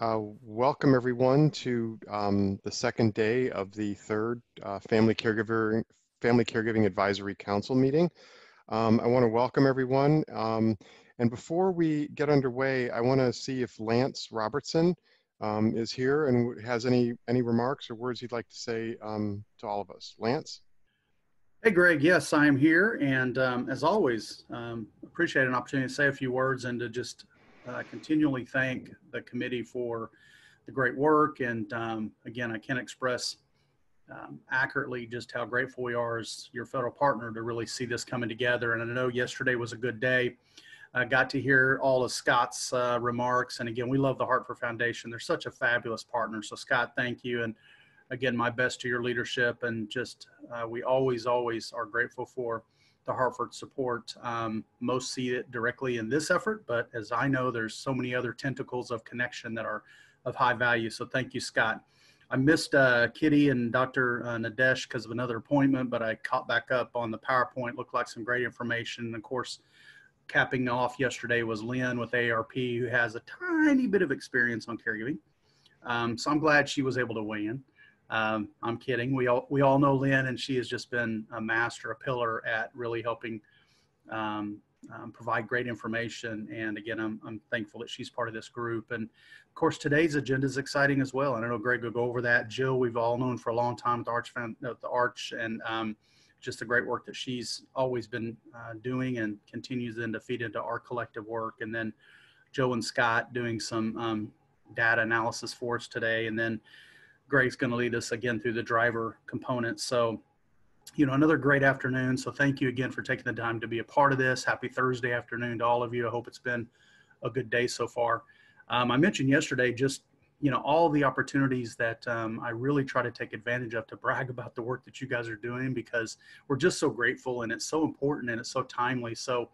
Uh, welcome everyone to um, the second day of the third uh, Family Caregiver Family Caregiving Advisory Council meeting. Um, I want to welcome everyone. Um, and before we get underway, I want to see if Lance Robertson um, is here and has any any remarks or words he'd like to say um, to all of us. Lance. Hey, Greg. Yes, I am here. And um, as always, appreciate an opportunity to say a few words and to just uh, continually thank the committee for the great work. And um, again, I can't express um, accurately just how grateful we are as your federal partner to really see this coming together. And I know yesterday was a good day. I got to hear all of Scott's uh, remarks. And again, we love the Hartford Foundation. They're such a fabulous partner. So, Scott, thank you. And again, my best to your leadership. And just uh, we always, always are grateful for the Hartford support. Um, most see it directly in this effort, but as I know, there's so many other tentacles of connection that are of high value. So thank you, Scott. I missed uh, Kitty and Dr. Uh, Nadesh because of another appointment, but I caught back up on the PowerPoint. Looked like some great information. And of course, capping off yesterday was Lynn with ARP, who has a tiny bit of experience on caregiving. Um, so I'm glad she was able to weigh in. Um, I'm kidding. We all we all know Lynn, and she has just been a master, a pillar at really helping um, um, provide great information. And again, I'm I'm thankful that she's part of this group. And of course, today's agenda is exciting as well. And I know Greg will go over that. Jill, we've all known for a long time the Arch, at the Arch, and um, just the great work that she's always been uh, doing and continues then to feed into our collective work. And then Joe and Scott doing some um, data analysis for us today, and then Greg's going to lead us again through the driver component. So, you know, another great afternoon. So thank you again for taking the time to be a part of this. Happy Thursday afternoon to all of you. I hope it's been a good day so far. Um, I mentioned yesterday just, you know, all the opportunities that um, I really try to take advantage of to brag about the work that you guys are doing because we're just so grateful and it's so important and it's so timely. So,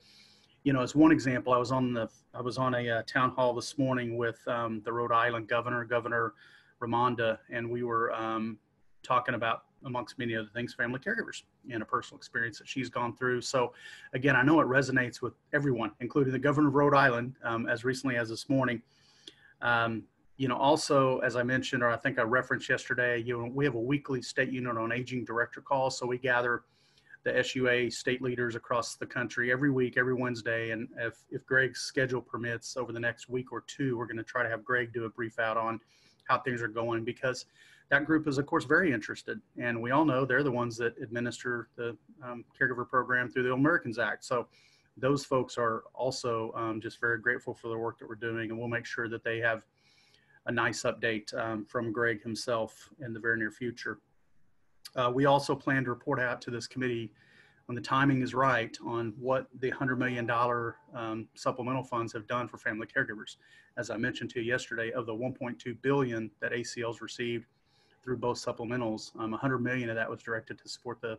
you know, as one example, I was on the I was on a uh, town hall this morning with um, the Rhode Island governor, Governor Raimondo, and we were um, talking about, amongst many other things, family caregivers and a personal experience that she's gone through. So, again, I know it resonates with everyone, including the governor of Rhode Island, um, as recently as this morning. Um, you know, also, as I mentioned, or I think I referenced yesterday, you know, we have a weekly state unit on aging director call. So we gather the SUA state leaders across the country every week, every Wednesday. And if, if Greg's schedule permits over the next week or two, we're going to try to have Greg do a brief out on how things are going because that group is of course very interested. And we all know they're the ones that administer the um, caregiver program through the americans act. So those folks are also um, just very grateful for the work that we're doing. And we'll make sure that they have a nice update um, from greg himself in the very near future. Uh, we also plan to report out to this committee when the timing is right on what the $100 million um, supplemental funds have done for family caregivers. As I mentioned to you yesterday, of the 1.2 billion that ACL's received through both supplementals, um, 100 million of that was directed to support the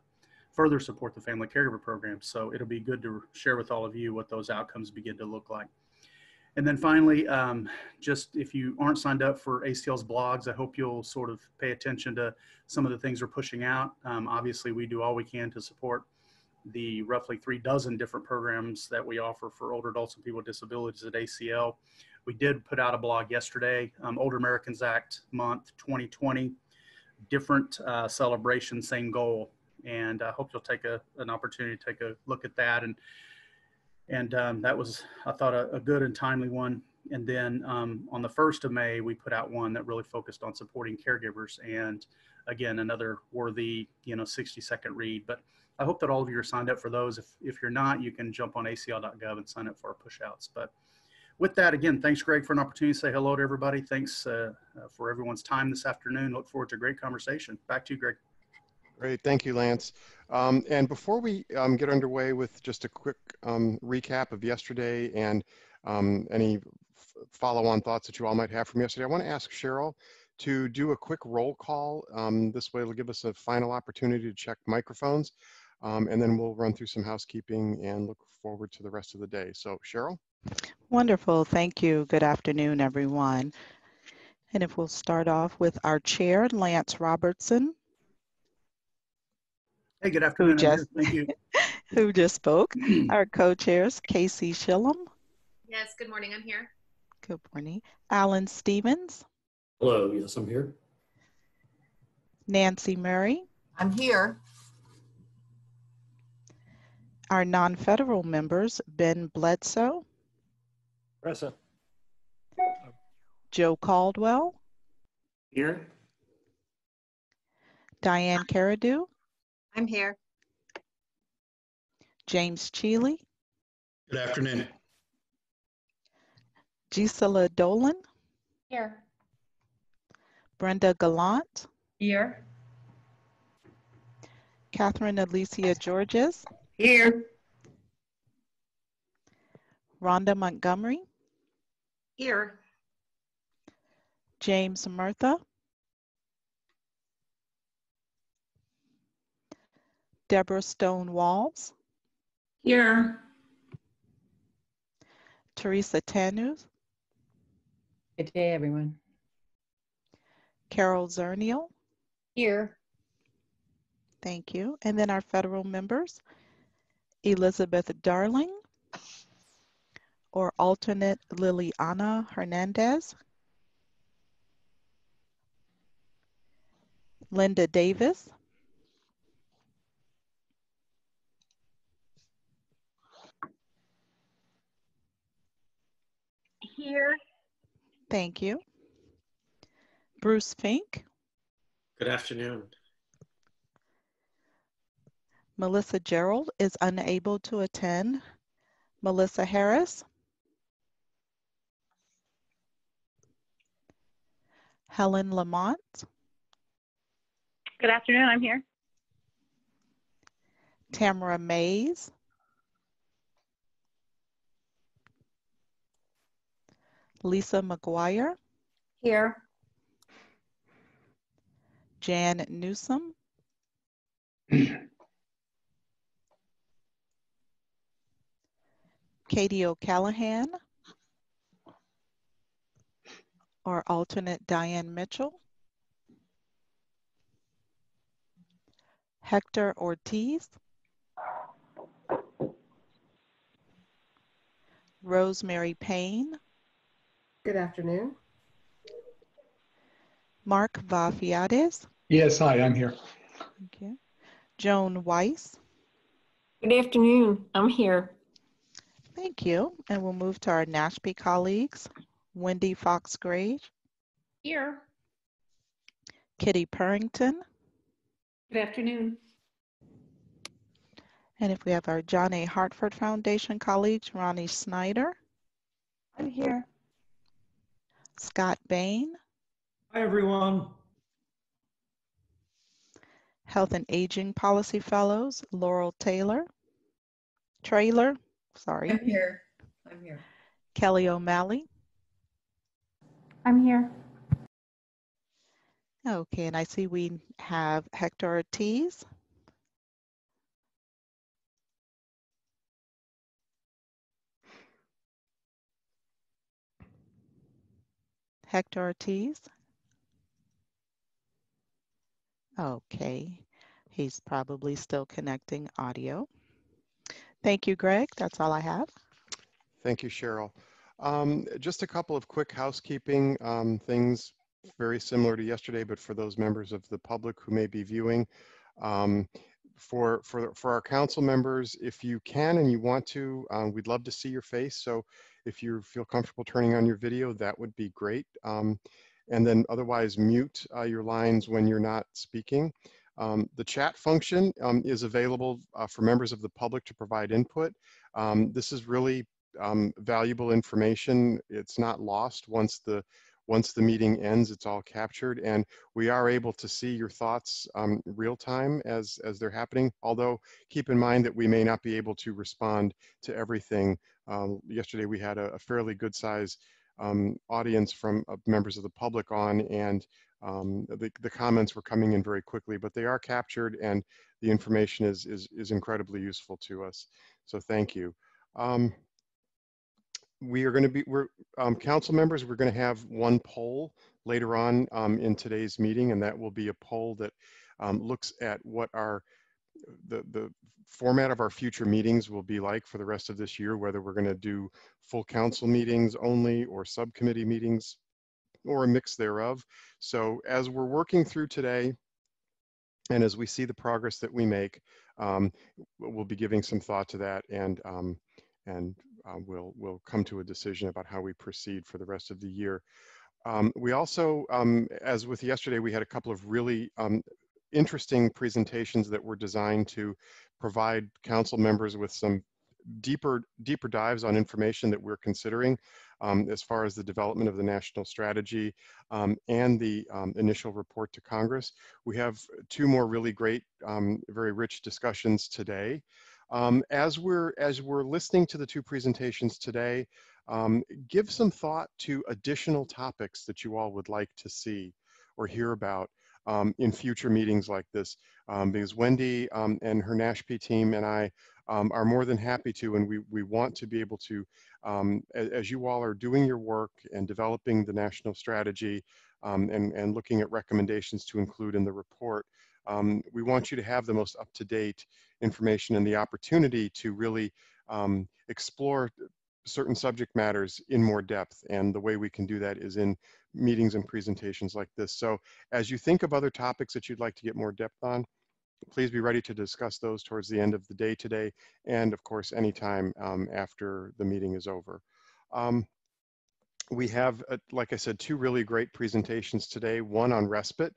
further support the family caregiver program. So it'll be good to share with all of you what those outcomes begin to look like. And then finally, um, just if you aren't signed up for ACL's blogs, I hope you'll sort of pay attention to some of the things we're pushing out. Um, obviously, we do all we can to support the roughly three dozen different programs that we offer for older adults and people with disabilities at ACL. We did put out a blog yesterday, um, Older Americans Act Month 2020, different uh, celebration, same goal. And I hope you'll take a, an opportunity to take a look at that. And, and um, that was, I thought, a, a, good and timely one. And then um, on the 1st of May, we put out one that really focused on supporting caregivers. And again, another worthy, you know, 60 second read. But I hope that all of you are signed up for those. If, if you're not, you can jump on acl.gov and sign up for our pushouts. But with that, again, thanks, Greg, for an opportunity to say hello to everybody. Thanks uh, uh, for everyone's time this afternoon. Look forward to a great conversation. Back to you, Greg. Great, thank you, Lance. Um, and before we um, get underway with just a quick um, recap of yesterday and um, any follow-on thoughts that you all might have from yesterday, I want to ask Cheryl to do a quick roll call. Um, this way it'll give us a final opportunity to check microphones. Um, and then we'll run through some housekeeping and look forward to the rest of the day. So Cheryl? Wonderful, thank you. Good afternoon, everyone. And if we'll start off with our chair, Lance Robertson. Hey, good afternoon. Who just, Thank you. who just spoke. our co-chairs, Casey Shillam. Yes, good morning, I'm here. Good morning. Alan Stevens, Hello, yes, I'm here. Nancy Murray, I'm here. Our non-federal members, Ben Bledsoe, Present. Joe Caldwell, Here. Diane Caradu, I'm here. James Cheely, Good afternoon. Gisela Dolan, Here. Brenda Gallant, Here. Catherine Alicia Georges, Here. Rhonda Montgomery, Here. James Murtha, Deborah Stone Walls, Here. Teresa Tanus, Good day, everyone. Carol Zernial, Here. thank you. And then our federal members, Elizabeth Darling, or alternate Liliana Hernandez, Linda Davis, Here. thank you. Bruce Fink, Good afternoon. Melissa Gerald is unable to attend. Melissa Harris. Helen Lamont, Good afternoon, I'm here. Tamara Mays, Lisa McGuire, Here. Jan Newsom, Katie O'Callahan, or alternate Diane Mitchell, Hector Ortiz, Rosemary Payne, Good afternoon. Mark Vafiades, Yes, hi, I'm here. thank you, Joan Weiss, Good afternoon, I'm here. Thank you. And we'll move to our NASHP colleagues, Wendy Fox-Grage, Here. Kitty Purington, Good afternoon. and if we have our John A. Hartford Foundation colleagues, Rani Snyder, I'm here. Scott Bane, Hi, everyone. Health and Aging Policy Fellows, Laurel Taylor, Trailer, sorry, I'm here. I'm here. Kelly O'Malley. I'm here. Okay, and I see we have Hector Ortiz. Hector Ortiz. Okay, he's probably still connecting audio. Thank you, Greg. That's all I have. Thank you, Cheryl. Um, just a couple of quick housekeeping um, things, very similar to yesterday, but for those members of the public who may be viewing. Um, for, for, for our council members, if you can and you want to, um, we'd love to see your face. So if you feel comfortable turning on your video, that would be great. Um, and then otherwise mute uh, your lines when you're not speaking. Um, the chat function um, is available uh, for members of the public to provide input. Um, this is really um, valuable information. It's not lost once the once the meeting ends. It's all captured, and we are able to see your thoughts um, real time as as they're happening. Although keep in mind that we may not be able to respond to everything. Um, yesterday we had a, a fairly good size audience from uh, members of the public on, and um, the, the comments were coming in very quickly, but they are captured, and the information is is is incredibly useful to us. So thank you. Um, we are going to be, we're, um, council members, we're going to have one poll later on um, in today's meeting, and that will be a poll that um, looks at what our the, the format of our future meetings will be like for the rest of this year, whether we're going to do full council meetings only or subcommittee meetings or a mix thereof. So as we're working through today, and as we see the progress that we make, um, we'll be giving some thought to that and um, and uh, we'll we'll come to a decision about how we proceed for the rest of the year. Um, we also, um, as with yesterday, we had a couple of really um, interesting presentations that were designed to provide council members with some deeper deeper dives on information that we're considering um, as far as the development of the national strategy um, and the um, initial report to Congress. We have two more really great, um, very rich discussions today. Um, as we're as we're listening to the two presentations today, give some thought to additional topics that you all would like to see or hear about um, in future meetings like this, um, because Wendy um, and her NASHP team and I um, are more than happy to, and we, we want to be able to, um, as, as, you all are doing your work and developing the national strategy and, and looking at recommendations to include in the report, we want you to have the most up-to-date information and the opportunity to really um, explore certain subject matters in more depth. And the way we can do that is in meetings and presentations like this. So as you think of other topics that you'd like to get more depth on, please be ready to discuss those towards the end of the day today, and of course, anytime um, after the meeting is over. Um, we have, uh, like I said, two really great presentations today, one on respite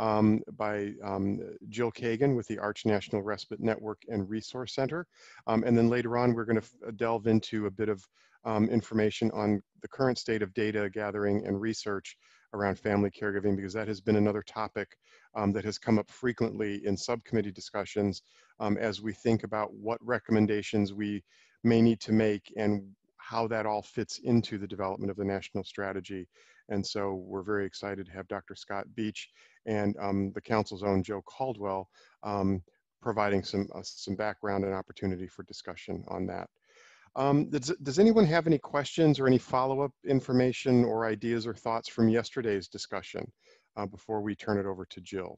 um, by um, Jill Kagan with the Arch National Respite Network and Resource Center. Um, and then later on, we're gonna delve into a bit of um, information on the current state of data gathering and research around family caregiving because that has been another topic um, that has come up frequently in subcommittee discussions um, as we think about what recommendations we may need to make and how that all fits into the development of the national strategy. And so we're very excited to have Dr. Scott Beach and um, the council's own Joe Caldwell um, providing some, uh, some background and opportunity for discussion on that. Um, does, does anyone have any questions or any follow-up information or ideas or thoughts from yesterday's discussion uh, before we turn it over to Jill?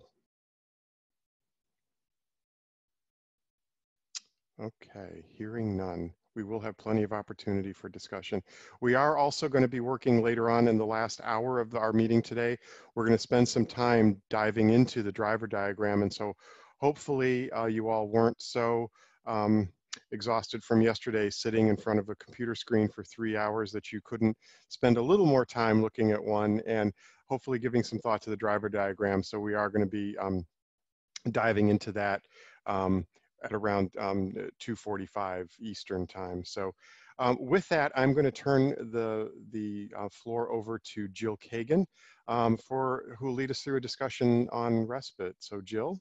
Okay, hearing none. We will have plenty of opportunity for discussion. We are also going to be working later on in the last hour of our meeting today. We're going to spend some time diving into the driver diagram. And so hopefully uh, you all weren't so um, exhausted from yesterday sitting in front of a computer screen for three hours that you couldn't spend a little more time looking at one and hopefully giving some thought to the driver diagram. So we are going to be um, diving into that um, at around um, 2.45 Eastern time. So um, with that, I'm going to turn the, the uh, floor over to Jill Kagan um, for who will lead us through a discussion on respite. So Jill.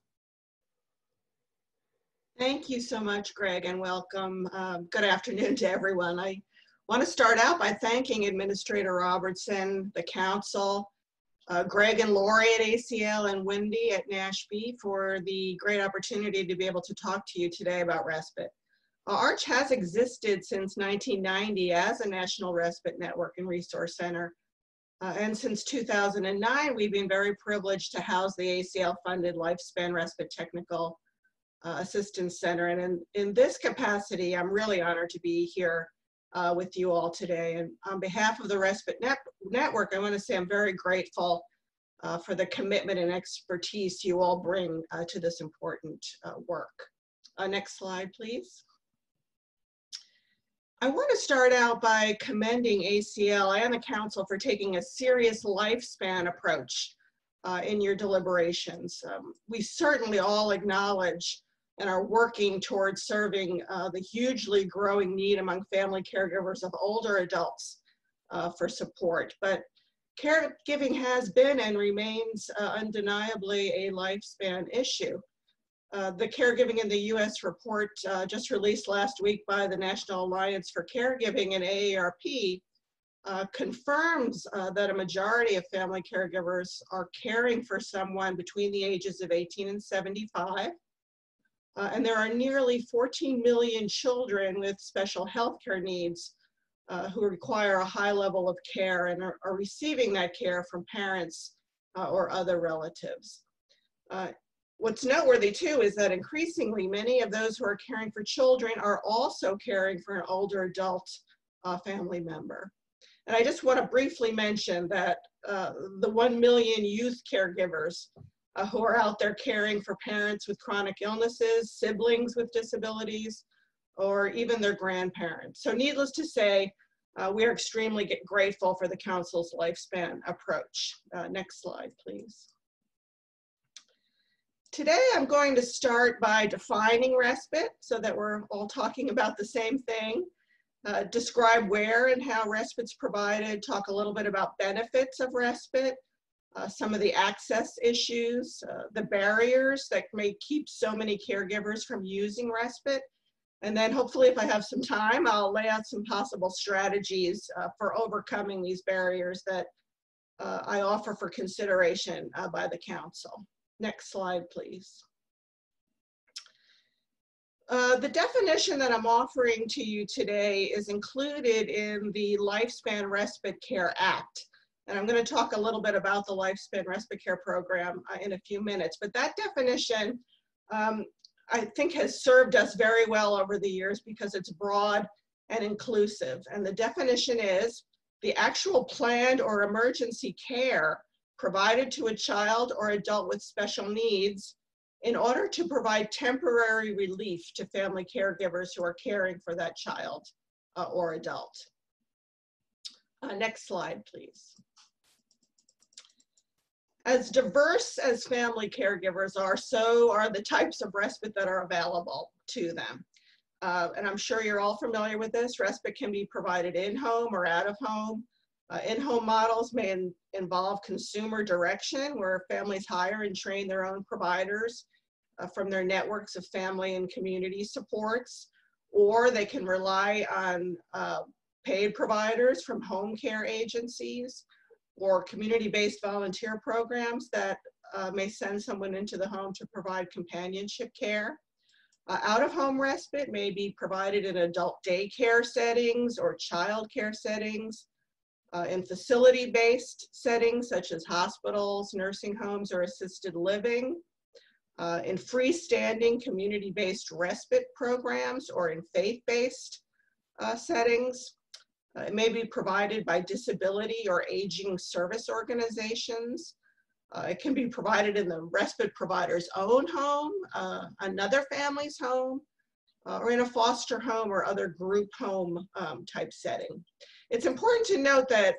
Thank you so much, Greg, and welcome. Um, good afternoon to everyone. I want to start out by thanking Administrator Robertson, the council, uh, Greg and Lori at ACL, and Wendy at NASHP for the great opportunity to be able to talk to you today about respite. Uh, ARCH has existed since 1990 as a national respite network and resource center. Uh, and since 2009, we've been very privileged to house the ACL-funded Lifespan Respite Technical uh, Assistance Center. And in, in this capacity, I'm really honored to be here uh, with you all today. And on behalf of the Respite Net Network, I want to say I'm very grateful uh, for the commitment and expertise you all bring uh, to this important uh, work. Uh, next slide, please. I want to start out by commending ACL and the Council for taking a serious lifespan approach uh, in your deliberations. Um, we certainly all acknowledge and are working towards serving uh, the hugely growing need among family caregivers of older adults uh, for support. But caregiving has been and remains uh, undeniably a lifespan issue. Uh, the Caregiving in the U.S. report uh, just released last week by the National Alliance for Caregiving and AARP uh, confirms that a majority of family caregivers are caring for someone between the ages of 18 and 75. Uh, and there are nearly 14 million children with special health care needs uh, who require a high level of care and are, are receiving that care from parents uh, or other relatives. Uh, what's noteworthy too is that increasingly many of those who are caring for children are also caring for an older adult uh, family member. And I just want to briefly mention that uh, the 1 million youth caregivers uh, who are out there caring for parents with chronic illnesses, siblings with disabilities, or even their grandparents. So needless to say, uh, we are extremely grateful for the Council's lifespan approach. Uh, next slide, please. Today, I'm going to start by defining respite so that we're all talking about the same thing. Uh, describe where and how respite's provided, talk a little bit about benefits of respite, uh, some of the access issues, uh, the barriers that may keep so many caregivers from using respite, and then hopefully if I have some time, I'll lay out some possible strategies uh, for overcoming these barriers that uh, I offer for consideration uh, by the council. Next slide, please. Uh, the definition that I'm offering to you today is included in the Lifespan Respite Care Act. And I'm going to talk a little bit about the Lifespan Respite Care Program uh, in a few minutes. But that definition, um, I think, has served us very well over the years because it's broad and inclusive. And the definition is the actual planned or emergency care provided to a child or adult with special needs in order to provide temporary relief to family caregivers who are caring for that child uh, or adult. Uh, next slide, please. As diverse as family caregivers are, so are the types of respite that are available to them. Uh, and I'm sure you're all familiar with this. Respite can be provided in-home or out of home. Uh, in-home models may in, involve consumer direction, where families hire and train their own providers uh, from their networks of family and community supports, or they can rely on uh, paid providers from home care agencies or community-based volunteer programs that uh, may send someone into the home to provide companionship care. Uh, out-of-home respite may be provided in adult daycare settings or child care settings, uh, in facility-based settings such as hospitals, nursing homes, or assisted living, uh, in freestanding community-based respite programs or in faith-based uh, settings. Uh, it may be provided by disability or aging service organizations. Uh, it can be provided in the respite provider's own home, uh, another family's home, or in a foster home or other group home um, type setting. It's important to note that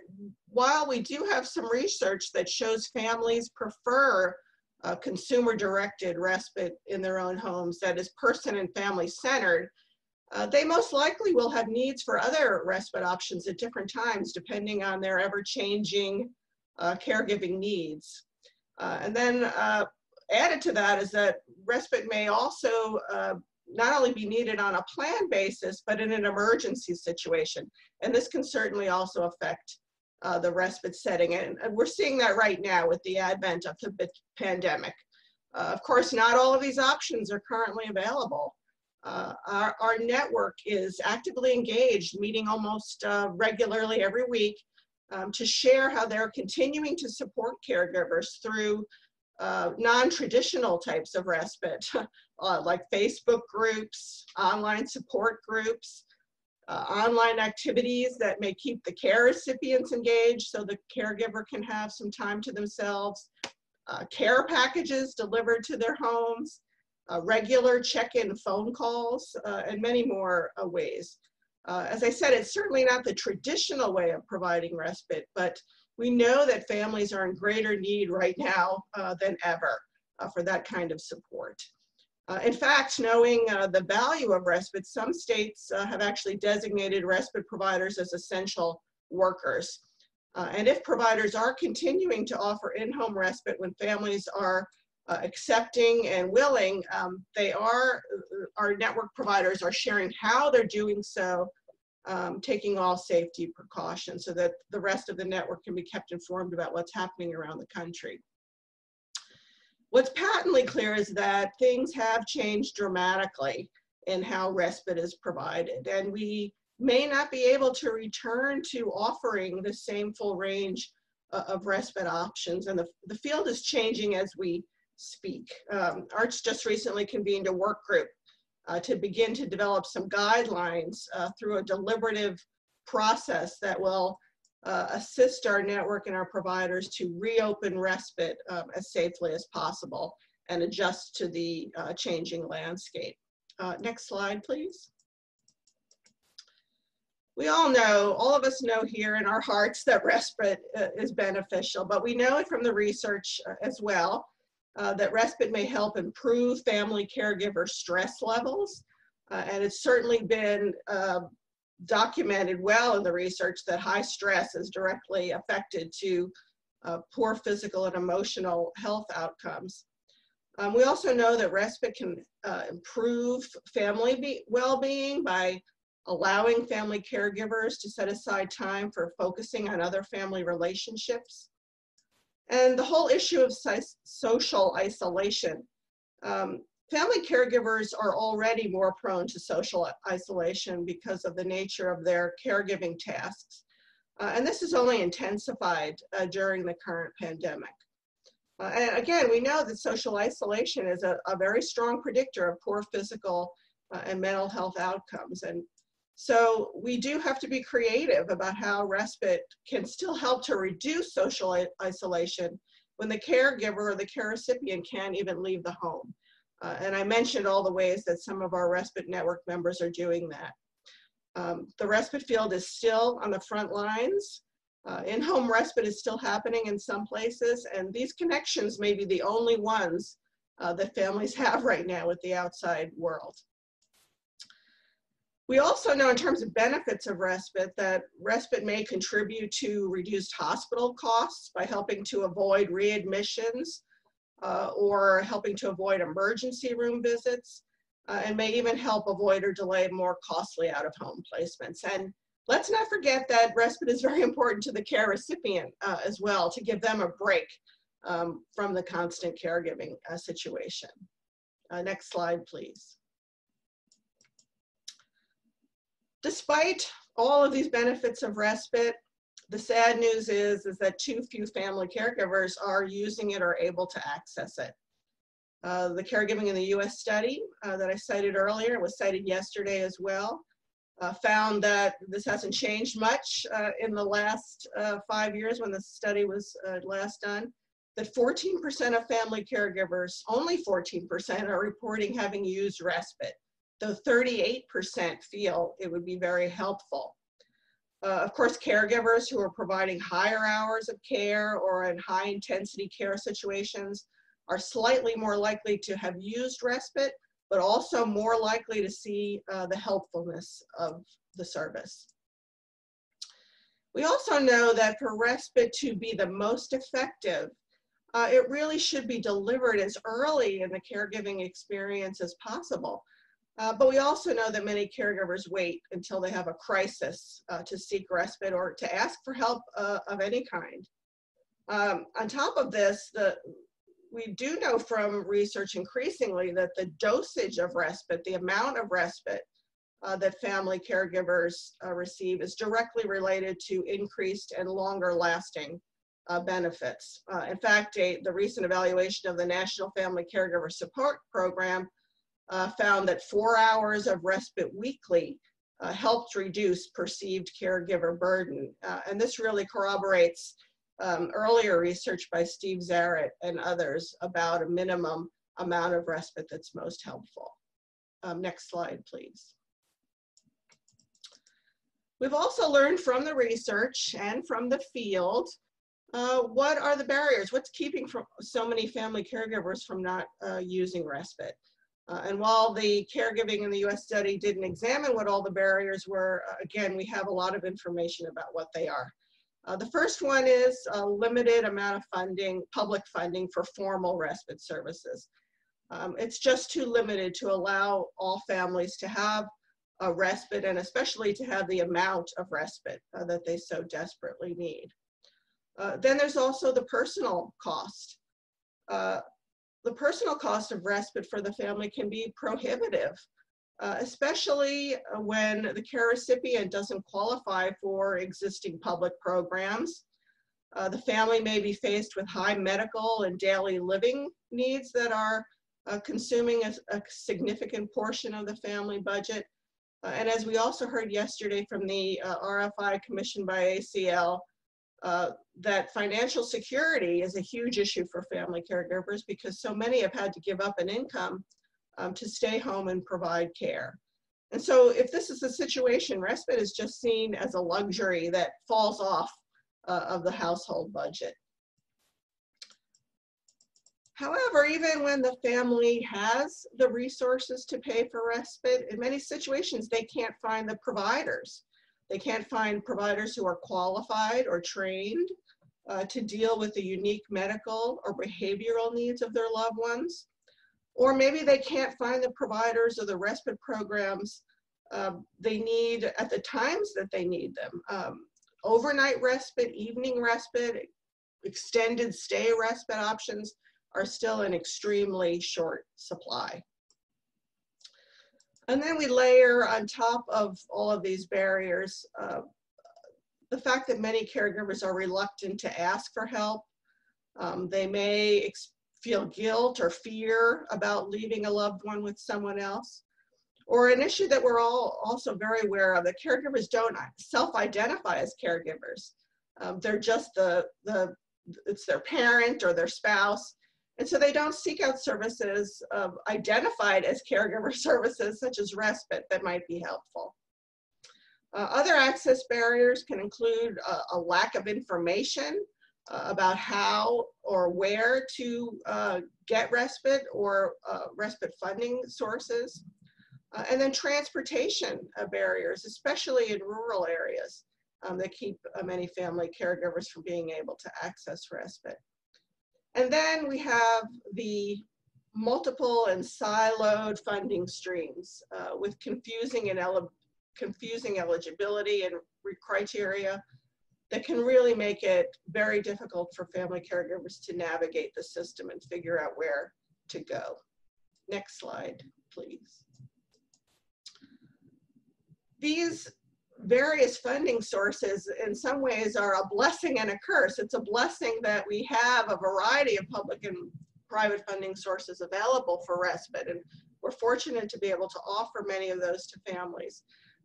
while we do have some research that shows families prefer uh, consumer-directed respite in their own homes that is person and family centered, uh, they most likely will have needs for other respite options at different times depending on their ever-changing uh, caregiving needs. Uh, and then uh, added to that is that respite may also uh, not only be needed on a plan basis, but in an emergency situation. And this can certainly also affect uh, the respite setting. And, and, we're seeing that right now with the advent of the pandemic. Of course, not all of these options are currently available. Uh, our, our network is actively engaged, meeting almost uh, regularly every week um, to share how they're continuing to support caregivers through uh, non-traditional types of respite, uh, like Facebook groups, online support groups, uh, online activities that may keep the care recipients engaged so the caregiver can have some time to themselves, care packages delivered to their homes, regular check-in phone calls, uh, and many more ways. as I said, it's certainly not the traditional way of providing respite, but we know that families are in greater need right now uh, than ever uh, for that kind of support. Uh, in fact, knowing uh, the value of respite, some states uh, have actually designated respite providers as essential workers. Uh, and if providers are continuing to offer in-home respite when families are accepting and willing, um, they are, our network providers are sharing how they're doing so um, taking all safety precautions so that the rest of the network can be kept informed about what's happening around the country. What's patently clear is that things have changed dramatically in how respite is provided, and we may not be able to return to offering the same full range uh, of respite options. And the, the field is changing as we speak. Um, ARCH just recently convened a work group uh, to begin to develop some guidelines uh, through a deliberative process that will uh, assist our network and our providers to reopen respite um, as safely as possible and adjust to the uh, changing landscape. Uh, next slide, please. We all know, all of us know here in our hearts that respite uh, is beneficial, but we know it from the research as well uh, that respite may help improve family caregiver stress levels. Uh, and it's certainly been uh, documented well in the research that high stress is directly affected to uh, poor physical and emotional health outcomes. Um, we also know that respite can uh, improve family well-being by allowing family caregivers to set aside time for focusing on other family relationships. And the whole issue of social isolation. Um, family caregivers are already more prone to social isolation because of the nature of their caregiving tasks. Uh, and this is only intensified uh, during the current pandemic. Uh, and again, we know that social isolation is a, a very strong predictor of poor physical uh, and mental health outcomes. And so we do have to be creative about how respite can still help to reduce social isolation when the caregiver or the care recipient can't even leave the home. Uh, and I mentioned all the ways that some of our respite network members are doing that. Um, the respite field is still on the front lines. Uh, in-home respite is still happening in some places, and these connections may be the only ones uh, that families have right now with the outside world. We also know in terms of benefits of respite that respite may contribute to reduced hospital costs by helping to avoid readmissions uh, or helping to avoid emergency room visits uh, and may even help avoid or delay more costly out-of-home placements. And let's not forget that respite is very important to the care recipient uh, as well to give them a break um, from the constant caregiving uh, situation. Uh, next slide, please. Despite all of these benefits of respite, the sad news is, is that too few family caregivers are using it or able to access it. Uh, the caregiving in the US study uh, that I cited earlier, was cited yesterday as well, uh, found that this hasn't changed much uh, in the last uh, five years when the study was uh, last done, that 14% of family caregivers, only 14% are reporting having used respite though 38% feel it would be very helpful. Uh, of course, caregivers who are providing higher hours of care or in high intensity care situations are slightly more likely to have used respite, but also more likely to see uh, the helpfulness of the service. We also know that for respite to be the most effective, uh, it really should be delivered as early in the caregiving experience as possible. Uh, but we also know that many caregivers wait until they have a crisis uh, to seek respite or to ask for help uh, of any kind. Um, on top of this, the, we do know from research increasingly that the dosage of respite, the amount of respite uh, that family caregivers uh, receive is directly related to increased and longer lasting uh, benefits. in fact, a, the recent evaluation of the National Family Caregiver Support Program uh, found that four hours of respite weekly uh, helped reduce perceived caregiver burden. Uh, and this really corroborates um, earlier research by Steve Zarit and others about a minimum amount of respite that's most helpful. Um, next slide, please. We've also learned from the research and from the field uh, what are the barriers? What's keeping from so many family caregivers from not uh, using respite? Uh, and while the caregiving in the US study didn't examine what all the barriers were, uh, again, we have a lot of information about what they are. Uh, the first one is a limited amount of funding, public funding for formal respite services. Um, it's just too limited to allow all families to have a respite and especially to have the amount of respite uh, that they so desperately need. Uh, then there's also the personal cost. The personal cost of respite for the family can be prohibitive, uh, especially uh, when the care recipient doesn't qualify for existing public programs. Uh, the family may be faced with high medical and daily living needs that are uh, consuming a, a significant portion of the family budget. Uh, and as we also heard yesterday from the uh, RFI commissioned by ACL, uh, that financial security is a huge issue for family caregivers because so many have had to give up an income um, to stay home and provide care. And so if this is a situation, respite is just seen as a luxury that falls off uh, of the household budget. However, even when the family has the resources to pay for respite, in many situations, they can't find the providers. They can't find providers who are qualified or trained uh, to deal with the unique medical or behavioral needs of their loved ones. Or maybe they can't find the providers or the respite programs um, they need at the times that they need them. Um, overnight respite, evening respite, extended stay respite options are still in extremely short supply. And then we layer on top of all of these barriers, uh, the fact that many caregivers are reluctant to ask for help. Um, they may feel guilt or fear about leaving a loved one with someone else. Or an issue that we're all also very aware of, that caregivers don't self-identify as caregivers. Um, they're just the, the, it's their parent or their spouse. And so they don't seek out services uh, identified as caregiver services, such as respite, that might be helpful. Uh, other access barriers can include a, a lack of information uh, about how or where to uh, get respite or uh, respite funding sources. Uh, and then transportation barriers, especially in rural areas um, that keep many family caregivers from being able to access respite. And then we have the multiple and siloed funding streams uh, with confusing and confusing eligibility and criteria that can really make it very difficult for family caregivers to navigate the system and figure out where to go. Next slide, please. These various funding sources in some ways are a blessing and a curse. It's a blessing that we have a variety of public and private funding sources available for respite and we're fortunate to be able to offer many of those to families.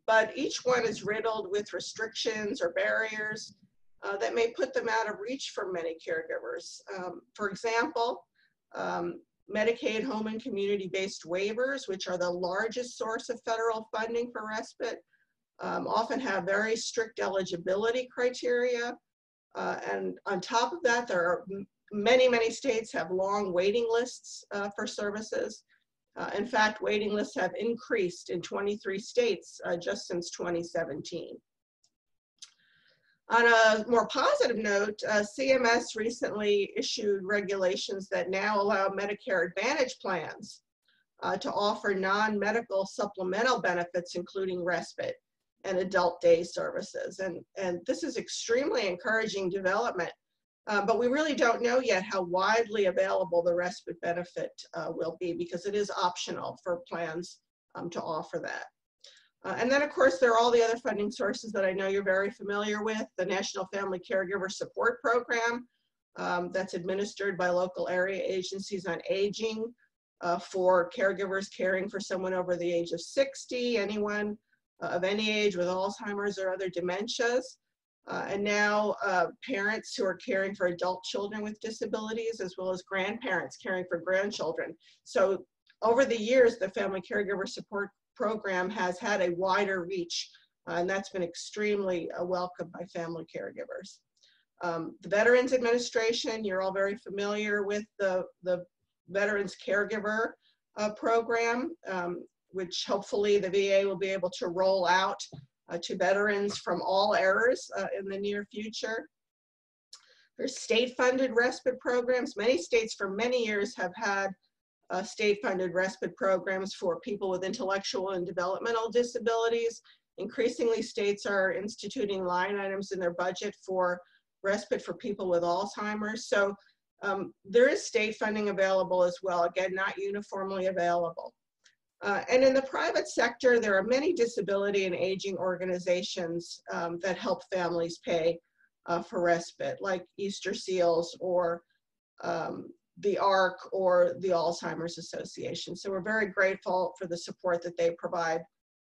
But each one is riddled with restrictions or barriers uh, that may put them out of reach for many caregivers. Um, for example, um, Medicaid home and community-based waivers, which are the largest source of federal funding for respite, um, often have very strict eligibility criteria. Uh, and on top of that, there are many, many states have long waiting lists uh, for services. Uh, in fact, waiting lists have increased in 23 states uh, just since 2017. On a more positive note, uh, CMS recently issued regulations that now allow Medicare Advantage plans uh, to offer non-medical supplemental benefits, including respite and adult day services. And, and this is extremely encouraging development, uh, but we really don't know yet how widely available the respite benefit uh, will be because it is optional for plans um, to offer that. Uh, and then of course there are all the other funding sources that I know you're very familiar with, the National Family Caregiver Support Program um, that's administered by local area agencies on aging uh, for caregivers caring for someone over the age of 60, anyone of any age with Alzheimer's or other dementias. Uh, and now uh, parents who are caring for adult children with disabilities as well as grandparents caring for grandchildren. So over the years, the Family Caregiver Support Program has had a wider reach uh, and that's been extremely uh, welcomed by family caregivers. Um, the Veterans Administration, you're all very familiar with the, the Veterans Caregiver uh, Program. Um, which hopefully the VA will be able to roll out uh, to veterans from all eras uh, in the near future. There's state-funded respite programs. Many states for many years have had uh, state-funded respite programs for people with intellectual and developmental disabilities. Increasingly, states are instituting line items in their budget for respite for people with Alzheimer's. So um, there is state funding available as well, again, not uniformly available. Uh, and in the private sector, there are many disability and aging organizations um, that help families pay uh, for respite, like Easter Seals or um, the ARC or the Alzheimer's Association. So we're very grateful for the support that they provide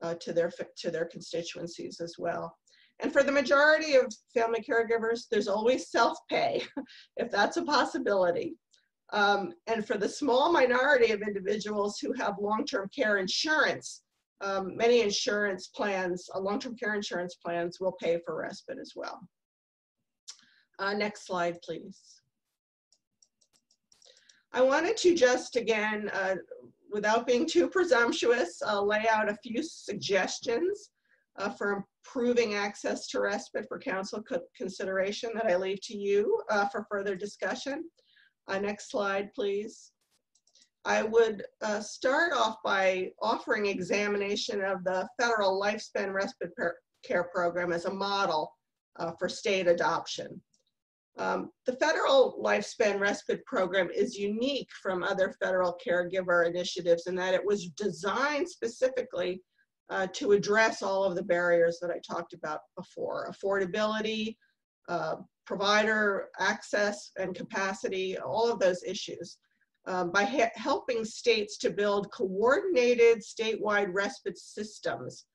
uh, to their to their constituencies as well. And for the majority of family caregivers, there's always self-pay, if that's a possibility. Um, and for the small minority of individuals who have long-term care insurance, um, many insurance plans, uh, long-term care insurance plans will pay for respite as well. Uh, next slide, please. I wanted to just again, uh, without being too presumptuous, uh, lay out a few suggestions uh, for improving access to respite for council co consideration that I leave to you uh, for further discussion. Uh, next slide, please. I would uh, start off by offering examination of the federal lifespan respite care program as a model uh, for state adoption. Um, the federal lifespan respite program is unique from other federal caregiver initiatives in that it was designed specifically uh, to address all of the barriers that I talked about before, affordability, uh, provider access and capacity, all of those issues. Um, by helping states to build coordinated statewide respite systems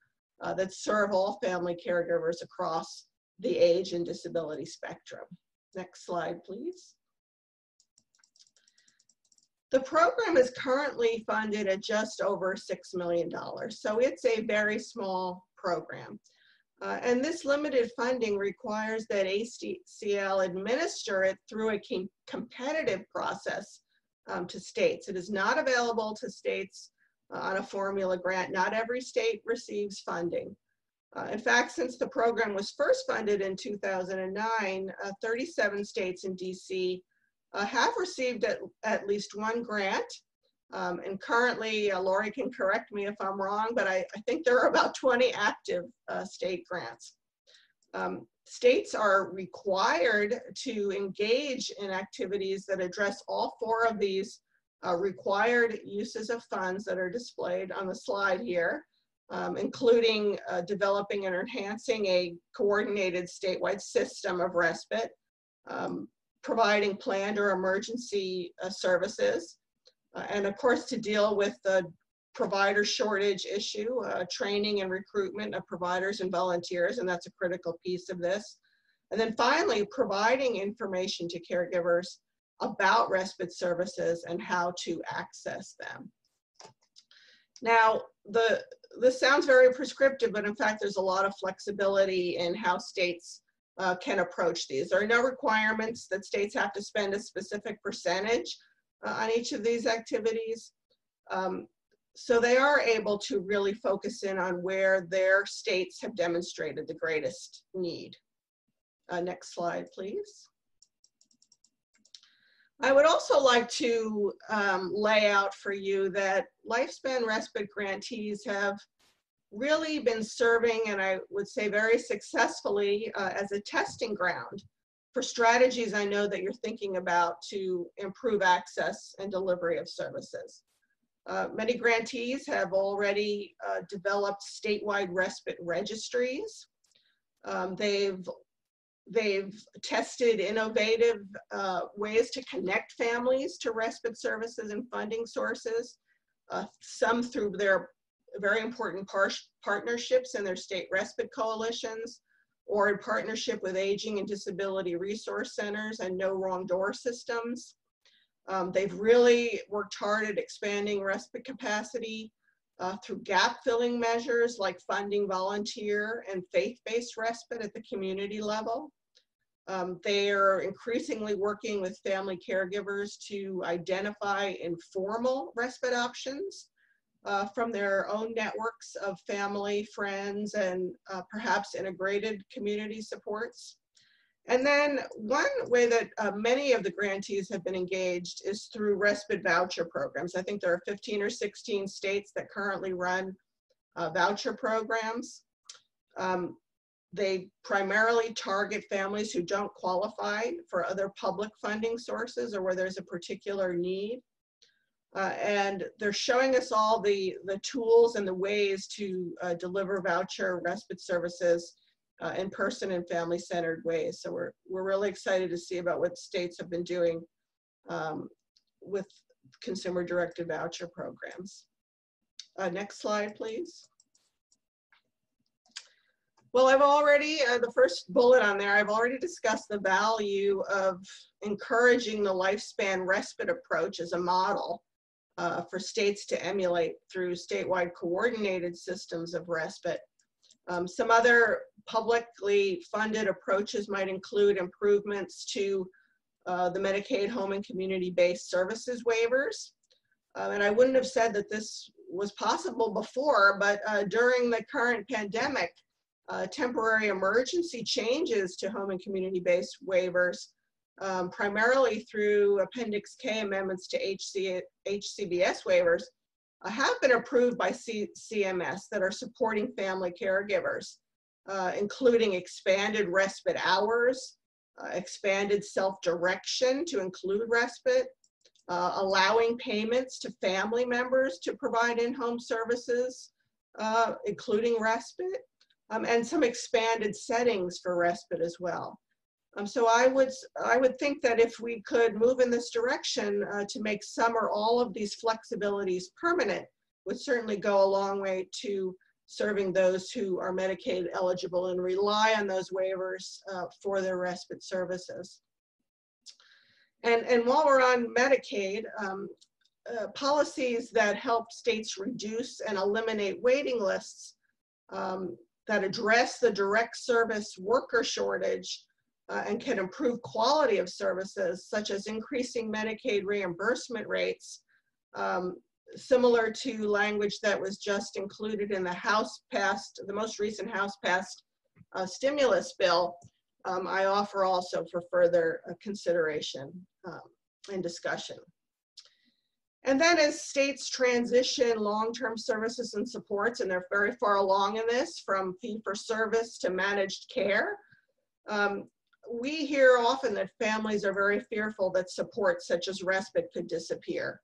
uh, that serve all family caregivers across the age and disability spectrum. Next slide, please. The program is currently funded at just over $6 million, so it's a very small program. Uh, and this limited funding requires that ACL administer it through a competitive process um, to states. It is not available to states uh, on a formula grant. Not every state receives funding. Uh, in fact, since the program was first funded in 2009, uh, 37 states in DC uh, have received at, at least one grant. Um, and currently, uh, Lori can correct me if I'm wrong, but I, I think there are about 20 active uh, state grants. Um, states are required to engage in activities that address all four of these uh, required uses of funds that are displayed on the slide here, um, including uh, developing and enhancing a coordinated statewide system of respite, um, providing planned or emergency uh, services, and of course to deal with the provider shortage issue, uh, training and recruitment of providers and volunteers, and that's a critical piece of this. And then finally, providing information to caregivers about respite services and how to access them. Now, the this sounds very prescriptive, but in fact, there's a lot of flexibility in how states uh, can approach these. There are no requirements that states have to spend a specific percentage uh, on each of these activities. Um, so they are able to really focus in on where their states have demonstrated the greatest need. Uh, next slide, please. I would also like to um, lay out for you that lifespan respite grantees have really been serving, and I would say very successfully, uh, as a testing ground for strategies I know that you're thinking about to improve access and delivery of services. Uh, many grantees have already uh, developed statewide respite registries. Um, they've They've tested innovative uh, ways to connect families to respite services and funding sources, uh, some through their very important par partnerships in their state respite coalitions, or in partnership with aging and disability resource centers and no wrong door systems. Um, they've really worked hard at expanding respite capacity uh, through gap filling measures like funding volunteer and faith-based respite at the community level. Um, they are increasingly working with family caregivers to identify informal respite options uh, from their own networks of family, friends, and uh, perhaps integrated community supports. And then one way that uh, many of the grantees have been engaged is through respite voucher programs. I think there are 15 or 16 states that currently run uh, voucher programs. Um, they primarily target families who don't qualify for other public funding sources or where there's a particular need. Uh, and they're showing us all the, the tools and the ways to uh, deliver voucher respite services uh, in person and family centered ways. So we're, we're really excited to see about what states have been doing um, with consumer directed voucher programs. Uh, next slide, please. Well, I've already, uh, the first bullet on there, I've already discussed the value of encouraging the lifespan respite approach as a model uh, for states to emulate through statewide coordinated systems of respite. Um, some other publicly funded approaches might include improvements to uh, the Medicaid home and community-based services waivers. Uh, and I wouldn't have said that this was possible before, but uh, during the current pandemic, uh, temporary emergency changes to home and community-based waivers, um, primarily through Appendix K amendments to HC, HCBS waivers, uh, have been approved by C CMS that are supporting family caregivers, uh, including expanded respite hours, uh, expanded self-direction to include respite, uh, allowing payments to family members to provide in-home services, uh, including respite, um, and some expanded settings for respite as well. Um, so I would, I would think that if we could move in this direction uh, to make some or all of these flexibilities permanent, would certainly go a long way to serving those who are Medicaid eligible and rely on those waivers uh, for their respite services. And, and while we're on Medicaid, um, uh, policies that help states reduce and eliminate waiting lists um, that address the direct service worker shortage uh, and can improve quality of services, such as increasing Medicaid reimbursement rates, um, similar to language that was just included in the House passed, the most recent House passed uh, stimulus bill, um, I offer also for further uh, consideration um, and discussion. And then as states transition long-term services and supports, and they're very far along in this, from fee-for-service to managed care, um, we hear often that families are very fearful that support such as respite could disappear.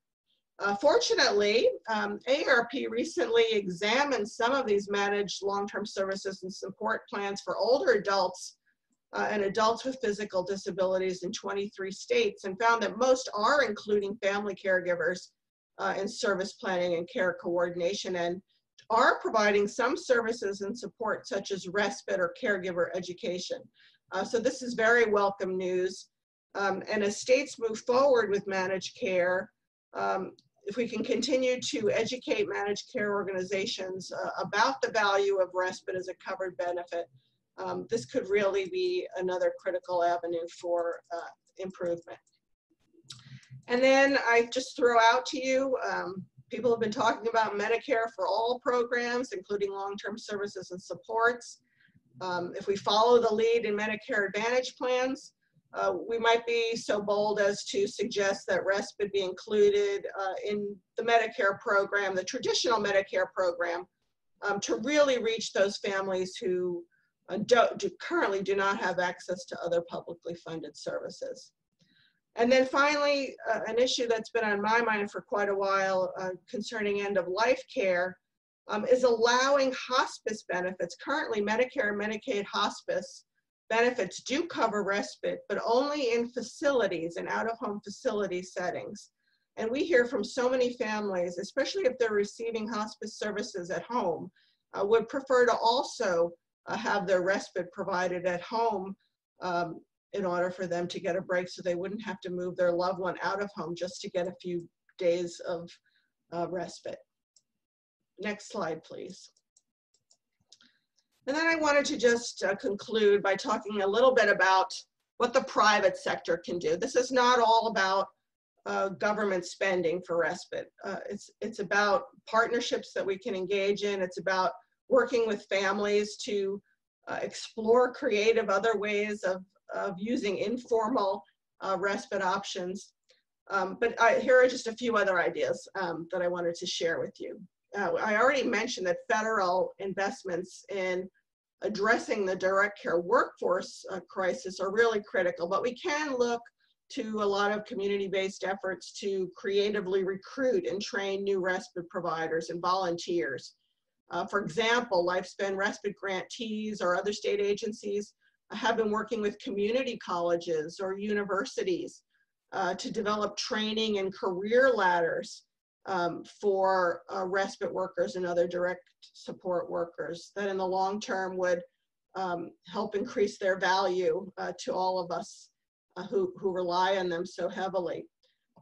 Uh, fortunately, um, AARP recently examined some of these managed long-term services and support plans for older adults uh, and adults with physical disabilities in 23 states and found that most are including family caregivers uh, in service planning and care coordination and are providing some services and support such as respite or caregiver education. Uh, so this is very welcome news. Um, and as states move forward with managed care, um, if we can continue to educate managed care organizations uh, about the value of respite as a covered benefit, um, this could really be another critical avenue for uh, improvement. And then I just throw out to you, um, people have been talking about Medicare for all programs, including long-term services and supports. Um, if we follow the lead in Medicare Advantage plans, uh, we might be so bold as to suggest that respite be included uh, in the Medicare program, the traditional Medicare program, um, to really reach those families who uh, do, do, currently do not have access to other publicly funded services. And then finally, uh, an issue that's been on my mind for quite a while uh, concerning end of life care um, is allowing hospice benefits. Currently, Medicare and Medicaid hospice benefits do cover respite, but only in facilities and out-of-home facility settings. And we hear from so many families, especially if they're receiving hospice services at home, uh, would prefer to also uh, have their respite provided at home um, in order for them to get a break so they wouldn't have to move their loved one out of home just to get a few days of uh, respite. Next slide, please. And then I wanted to just uh, conclude by talking a little bit about what the private sector can do. This is not all about uh, government spending for respite. Uh, it's, it's about partnerships that we can engage in. It's about working with families to uh, explore creative other ways of, of using informal uh, respite options. Um, but I, here are just a few other ideas um, that I wanted to share with you uh, I already mentioned that federal investments in addressing the direct care workforce uh, crisis are really critical, but we can look to a lot of community-based efforts to creatively recruit and train new respite providers and volunteers. Uh, for example, Lifespan Respite grantees or other state agencies have been working with community colleges or universities uh, to develop training and career ladders um, for uh, respite workers and other direct support workers that in the long term would um, help increase their value uh, to all of us uh, who, who rely on them so heavily.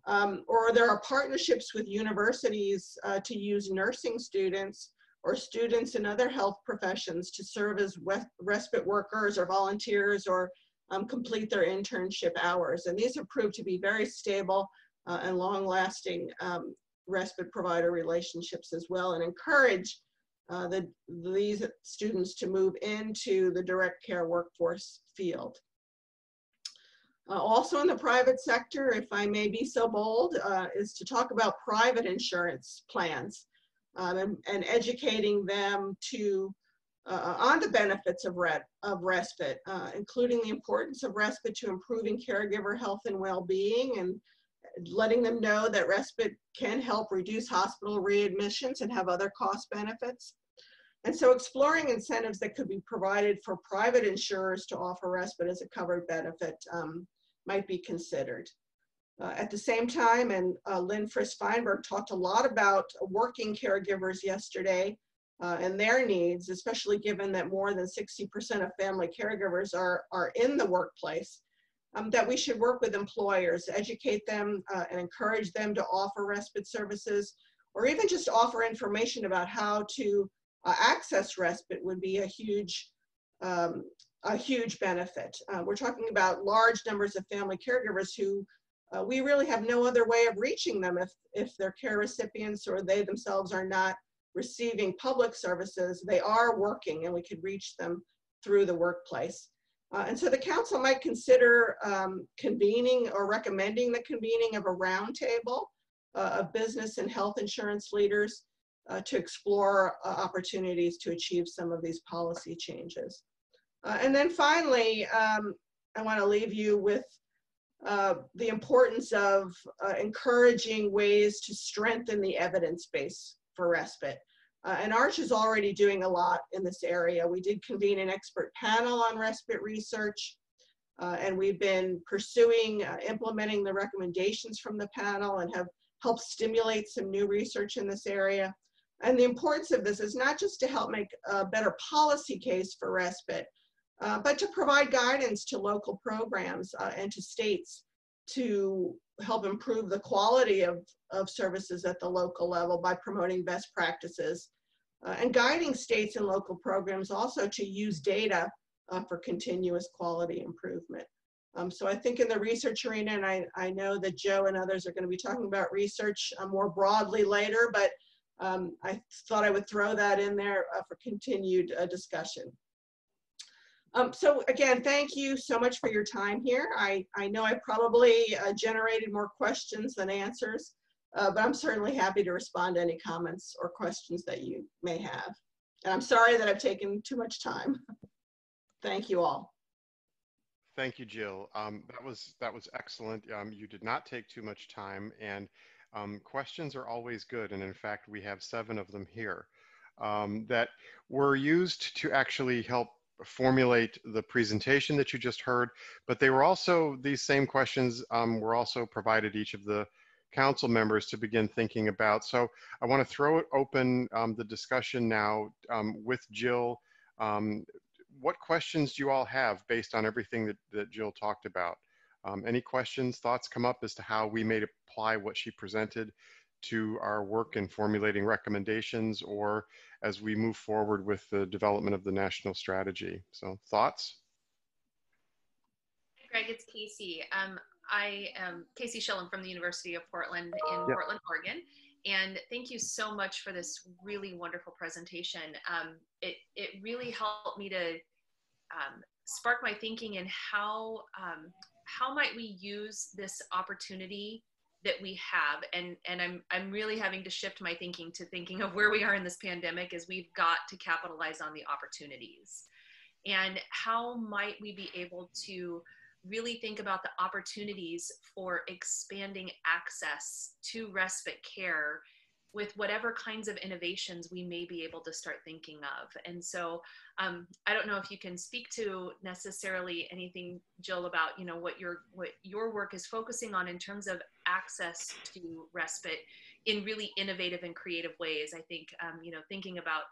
Um, or there are partnerships with universities uh, to use nursing students or students in other health professions to serve as respite workers or volunteers or um, complete their internship hours. And these have proved to be very stable uh, and long-lasting um, respite provider relationships as well and encourage uh, the, these students to move into the direct care workforce field. Uh, also in the private sector, if I may be so bold, uh, is to talk about private insurance plans um, and, and, educating them to uh, on the benefits of, red, of respite, uh, including the importance of respite to improving caregiver health and well-being and letting them know that respite can help reduce hospital readmissions and have other cost benefits. And so exploring incentives that could be provided for private insurers to offer respite as a covered benefit um, might be considered. Uh, at the same time, and uh, Lynn Friss Feinberg talked a lot about working caregivers yesterday uh, and their needs, especially given that more than 60% of family caregivers are, are in the workplace, um, that we should work with employers, educate them uh, and encourage them to offer respite services, or even just offer information about how to uh, access respite would be a huge um, a huge benefit. Uh, we're talking about large numbers of family caregivers who uh, we really have no other way of reaching them if, if they're care recipients or they themselves are not receiving public services. They are working and we could reach them through the workplace. Uh, and so the council might consider um, convening or recommending the convening of a roundtable uh, of business and health insurance leaders uh, to explore uh, opportunities to achieve some of these policy changes. Uh, and then finally, um, I want to leave you with uh, the importance of encouraging ways to strengthen the evidence base for respite. Uh, and ARCH is already doing a lot in this area. We did convene an expert panel on respite research, uh, and we've been pursuing uh, implementing the recommendations from the panel and have helped stimulate some new research in this area. And the importance of this is not just to help make a better policy case for respite, uh, but to provide guidance to local programs uh, and to states to help improve the quality of, of services at the local level by promoting best practices uh, and guiding states and local programs also to use data uh, for continuous quality improvement. Um, so I think in the research arena, and I, I know that Joe and others are going to be talking about research uh, more broadly later, but um, I thought I would throw that in there uh, for continued discussion. Um, so again, thank you so much for your time here. I, I know I probably uh, generated more questions than answers, uh, but I'm certainly happy to respond to any comments or questions that you may have. And I'm sorry that I've taken too much time. thank you all. Thank you, Jill. Um, that was that was excellent. Um, you did not take too much time, and um, questions are always good. And in fact, we have seven of them here um, that were used to actually help formulate the presentation that you just heard, but they were also, these same questions um, were also provided each of the council members to begin thinking about. So I want to throw it open um, the discussion now um, with Jill. Um, what questions do you all have based on everything that, that Jill talked about? Um, any questions, thoughts come up as to how we may apply what she presented to our work in formulating recommendations or as we move forward with the development of the national strategy. So thoughts? Greg, it's Casey. Um, I am Casey Shillam from the University of Portland in yep. Portland, Oregon. And thank you so much for this really wonderful presentation. Um, it, it really helped me to um, spark my thinking in how, um, how might we use this opportunity that we have and and i'm i'm really having to shift my thinking to thinking of where we are in this pandemic is we've got to capitalize on the opportunities and how might we be able to really think about the opportunities for expanding access to respite care with whatever kinds of innovations we may be able to start thinking of. And so um, I don't know if you can speak to necessarily anything, Jill, about you know what your what your work is focusing on in terms of access to respite in really innovative and creative ways. I think um, you know thinking about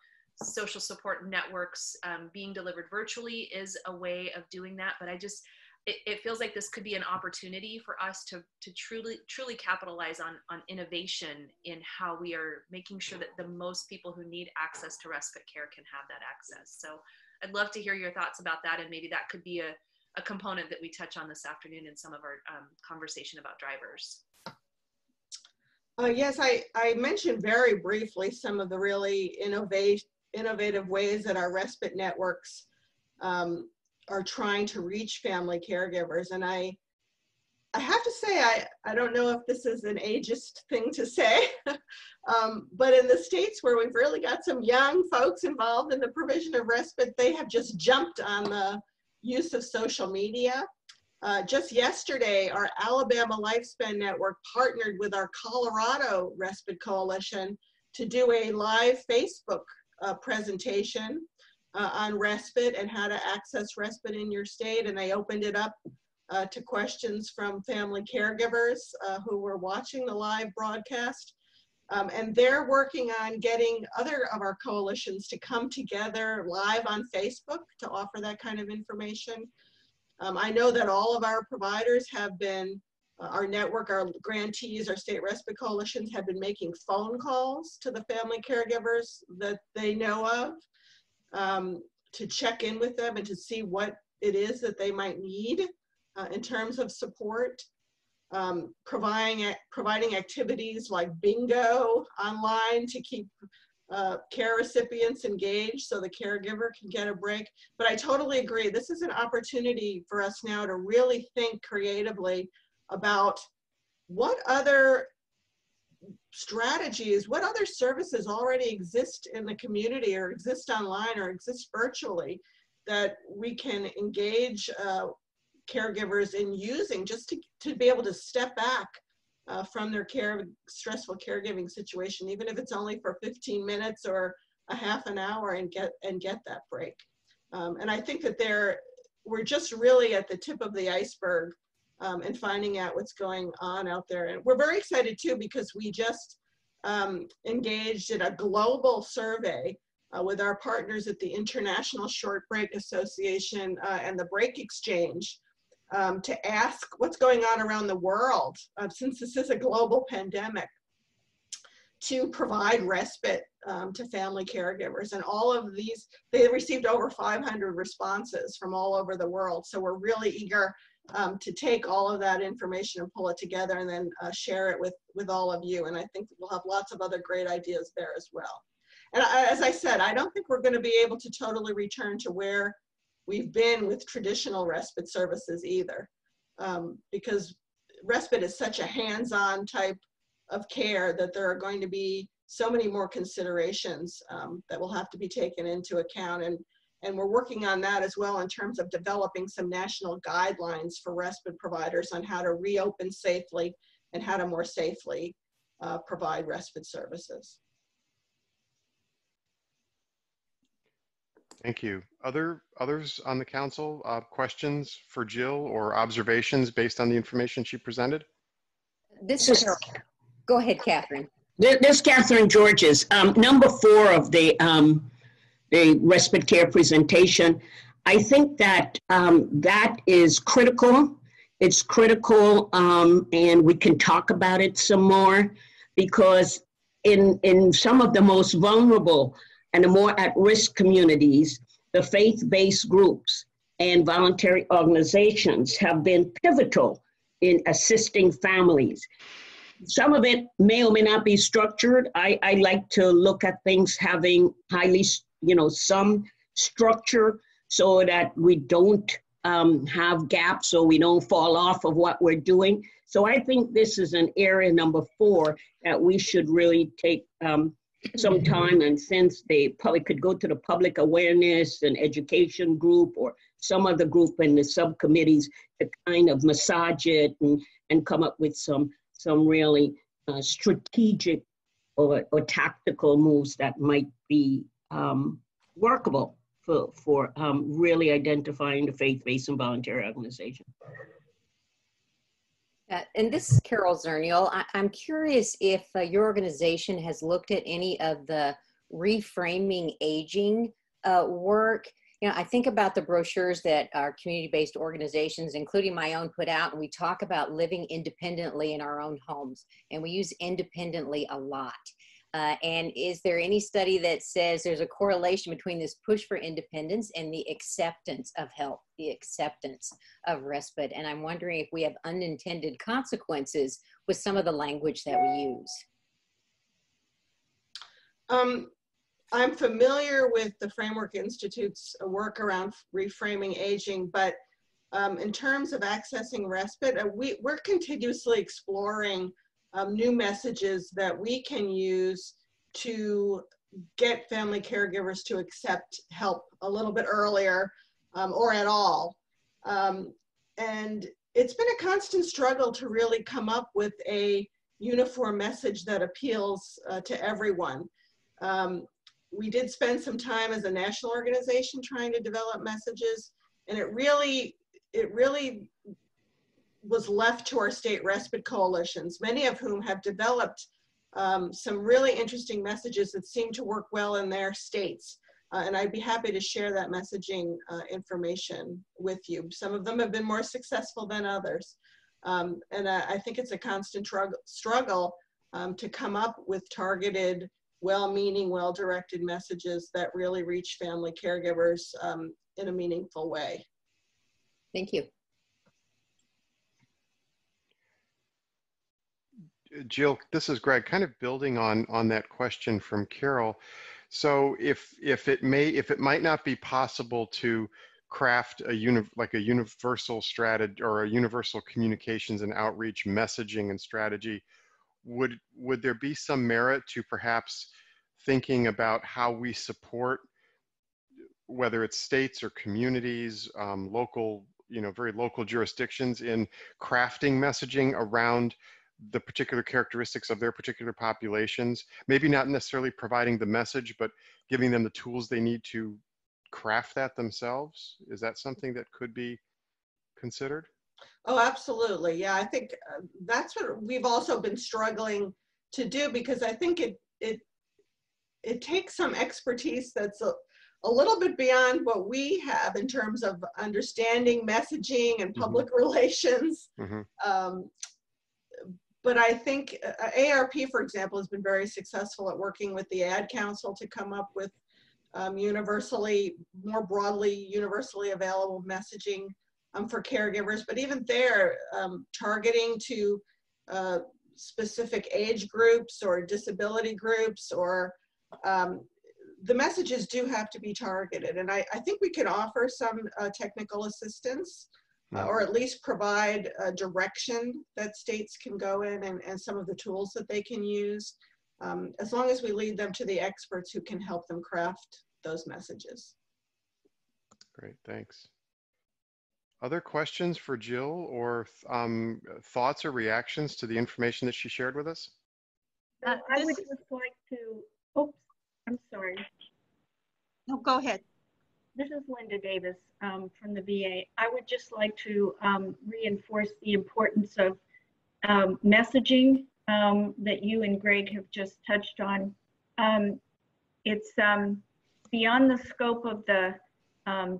social support networks um, being delivered virtually is a way of doing that. But I just it, it, feels like this could be an opportunity for us to, to truly truly capitalize on, on innovation in how we are making sure that the most people who need access to respite care can have that access. So I'd love to hear your thoughts about that and maybe that could be a, a component that we touch on this afternoon in some of our um, conversation about drivers. Uh, yes, I, I mentioned very briefly some of the really innovate, innovative ways that our respite networks um, are trying to reach family caregivers. And I, I have to say, I, I don't know if this is an ageist thing to say, um, but in the states where we've really got some young folks involved in the provision of respite, they have just jumped on the use of social media. Uh, just yesterday, our Alabama Lifespan Network partnered with our Colorado Respite Coalition to do a live Facebook uh, presentation uh, on respite and how to access respite in your state. And they opened it up uh, to questions from family caregivers uh, who were watching the live broadcast. Um, and they're working on getting other of our coalitions to come together live on Facebook to offer that kind of information. Um, I know that all of our providers have been, uh, our network, our grantees, our state respite coalitions have been making phone calls to the family caregivers that they know of um, to check in with them and to see what it is that they might need uh, in terms of support. Um, providing, providing activities like bingo online to keep uh, care recipients engaged so the caregiver can get a break. But I totally agree. This is an opportunity for us now to really think creatively about what other strategies, what other services already exist in the community or exist online or exist virtually that we can engage uh, caregivers in using just to, to be able to step back uh, from their care stressful caregiving situation, even if it's only for 15 minutes or a half an hour and get and get that break. Um, and I think that there we're just really at the tip of the iceberg um, and finding out what's going on out there. And we're very excited too because we just um, engaged in a global survey uh, with our partners at the International Short Break Association uh, and the Break Exchange um, to ask what's going on around the world uh, since this is a global pandemic to provide respite um, to family caregivers. And all of these, they received over 500 responses from all over the world. So we're really eager um, to take all of that information and pull it together and then uh, share it with, with all of you. And I think we'll have lots of other great ideas there as well. And I, as I said, I don't think we're going to be able to totally return to where we've been with traditional respite services either, um, because respite is such a hands-on type of care that there are going to be so many more considerations um, that will have to be taken into account. And and we're working on that as well in terms of developing some national guidelines for respite providers on how to reopen safely and how to more safely uh, provide respite services. Thank you. Other others on the council, uh, questions for Jill or observations based on the information she presented? This is, go ahead, Catherine. This is Catherine Georges. Um, number four of the um, the respite care presentation. I think that um, that is critical. It's critical, um, and we can talk about it some more because in in some of the most vulnerable and the more at-risk communities, the faith-based groups and voluntary organizations have been pivotal in assisting families. Some of it may or may not be structured. I, I like to look at things having highly you know, some structure so that we don't um, have gaps or we don't fall off of what we're doing. So I think this is an area number four that we should really take um, some time and since they probably could go to the public awareness and education group or some other group in the subcommittees to kind of massage it and, and come up with some some really uh, strategic or, or tactical moves that might be um, workable for, for um, really identifying the faith-based and voluntary organization. Uh, and this is Carol Zernial. I, am curious if uh, your organization has looked at any of the reframing aging uh, work. You know, I think about the brochures that our community-based organizations, including my own, put out, and we talk about living independently in our own homes, and we use independently a lot. Uh, and is there any study that says there's a correlation between this push for independence and the acceptance of help, the acceptance of respite? And I'm wondering if we have unintended consequences with some of the language that we use. Um, I'm familiar with the Framework Institute's work around reframing aging, but um, in terms of accessing respite, uh, we, we're continuously exploring um, new messages that we can use to get family caregivers to accept help a little bit earlier um, or at all. Um, and it's been a constant struggle to really come up with a uniform message that appeals uh, to everyone. Um, we did spend some time as a national organization trying to develop messages and it really, it really was left to our state respite coalitions, many of whom have developed um, some really interesting messages that seem to work well in their states. Uh, and I'd be happy to share that messaging uh, information with you. Some of them have been more successful than others. Um, and I, I, think it's a constant struggle um, to come up with targeted, well-meaning, well-directed messages that really reach family caregivers um, in a meaningful way. Thank you. Jill, this is Greg, kind of building on on that question from Carol. So if if it may if it might not be possible to craft a uni like a universal strategy or a universal communications and outreach messaging and strategy, would would there be some merit to perhaps thinking about how we support whether it's states or communities, um, local, you know, very local jurisdictions in crafting messaging around the particular characteristics of their particular populations, maybe not necessarily providing the message, but giving them the tools they need to craft that themselves? Is that something that could be considered? Oh, absolutely. Yeah, I think uh, that's what we've also been struggling to do because I think it it it takes some expertise that's a, a little bit beyond what we have in terms of understanding messaging and mm-hmm. public mm -hmm. relations. Mm -hmm. um, but I think uh, AARP, for example, has been very successful at working with the Ad Council to come up with um, universally, more broadly, universally available messaging um, for caregivers. But even there, um, targeting to uh, specific age groups or disability groups or um, the messages do have to be targeted. And I, I think we can offer some uh, technical assistance uh, or at least provide a direction that states can go in and, and some of the tools that they can use, um, as long as we lead them to the experts who can help them craft those messages. Great, thanks. Other questions for Jill or um, thoughts or reactions to the information that she shared with us? Uh, I would just like to, oops, I'm sorry. No, go ahead. This is Linda Davis um, from the VA. I would just like to um, reinforce the importance of um, messaging um, that you and Greg have just touched on. Um, it's um, beyond the scope of the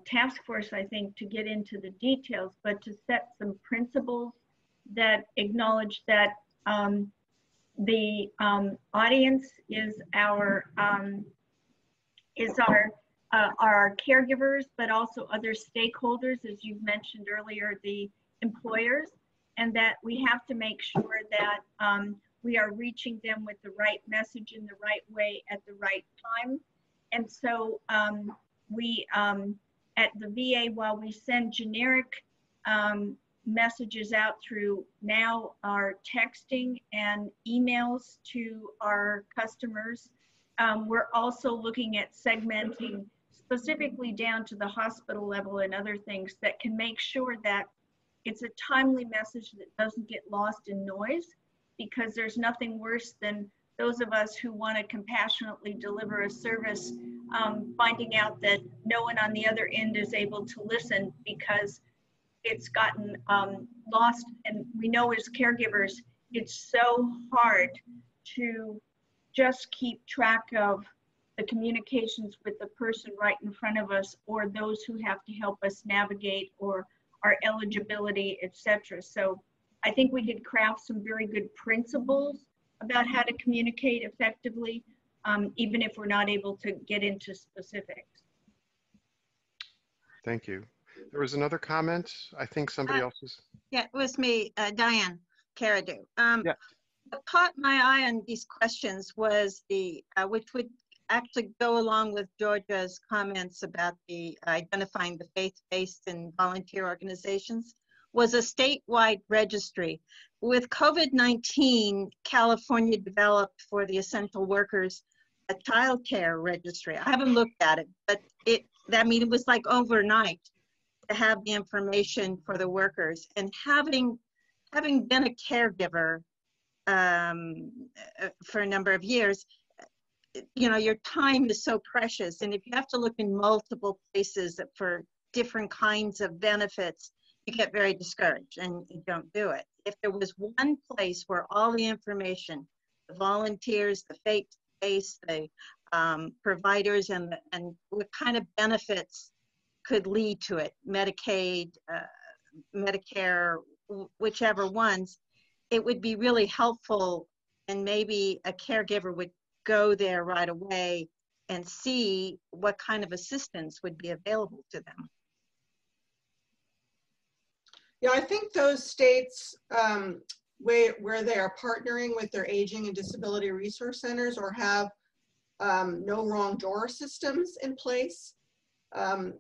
task force, I think, to get into the details, but to set some principles that acknowledge that the audience is our is our uh, our caregivers, but also other stakeholders, as you've mentioned earlier, the employers, and that we have to make sure that um, we are reaching them with the right message in the right way at the right time. And so um, we, um, at the VA, while we send generic um, messages out through now our texting and emails to our customers, um, we're also looking at segmenting specifically down to the hospital level and other things that can make sure that it's a timely message that doesn't get lost in noise because there's nothing worse than those of us who want to compassionately deliver a service, um, finding out that no one on the other end is able to listen because it's gotten um, lost. And we know as caregivers, it's so hard to just keep track of the communications with the person right in front of us or those who have to help us navigate or our eligibility, etc. So I think we could craft some very good principles about how to communicate effectively, um, even if we're not able to get into specifics. Thank you. There was another comment. I think somebody Uh, else's. Yeah, it was me, uh, Diane Caradu. Um, Yeah. What caught my eye on these questions was the, uh, which would actually go along with Georgia's comments about the identifying the faith-based and volunteer organizations, was a statewide registry. With COVID-19, California developed for the essential workers a childcare registry. I haven't looked at it, but it, I mean, it was like overnight to have the information for the workers and having having been a caregiver um, uh, for a number of years you know your time is so precious and if you have to look in multiple places for different kinds of benefits you get very discouraged and you don't do it. If there was one place where all the information the volunteers the faith base the um, providers and and what kind of benefits could lead to it medicaid uh, medicare whichever ones it would be really helpful and maybe a caregiver would go there right away and see what kind of assistance would be available to them. Yeah, I think those states um, where, where they are partnering with their aging and disability resource centers or have um, no wrong door systems in place. Um,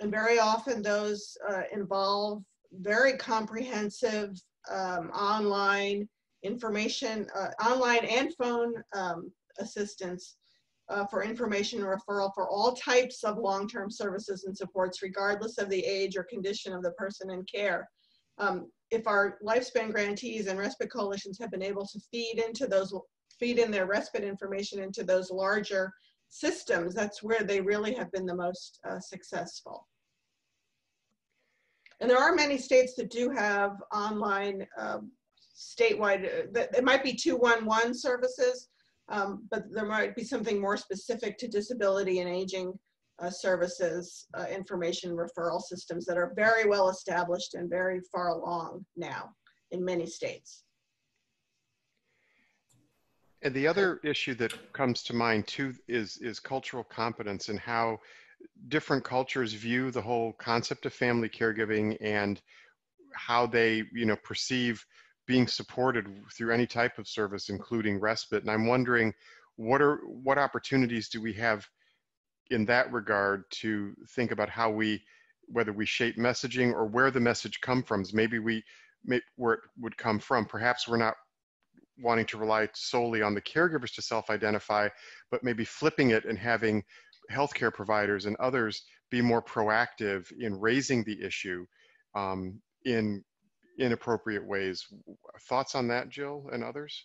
and very often those uh, involve very comprehensive um, online information, uh, online and phone um, assistance uh, for information referral for all types of long-term services and supports, regardless of the age or condition of the person in care. Um, if our lifespan grantees and respite coalitions have been able to feed into those, feed in their respite information into those larger systems, that's where they really have been the most uh, successful. And there are many states that do have online um, statewide, uh, it might be 211 services, um, but there might be something more specific to disability and aging uh, services, uh, information referral systems that are very well established and very far along now in many states. And the other issue that comes to mind too is, is cultural competence and how different cultures view the whole concept of family caregiving and how they, you know, perceive being supported through any type of service, including respite. And I'm wondering, what are what opportunities do we have in that regard to think about how we, whether we shape messaging or where the message come from? Maybe we, may, where it would come from. Perhaps we're not wanting to rely solely on the caregivers to self-identify, but maybe flipping it and having healthcare providers and others be more proactive in raising the issue um, in inappropriate ways. Thoughts on that, Jill and others?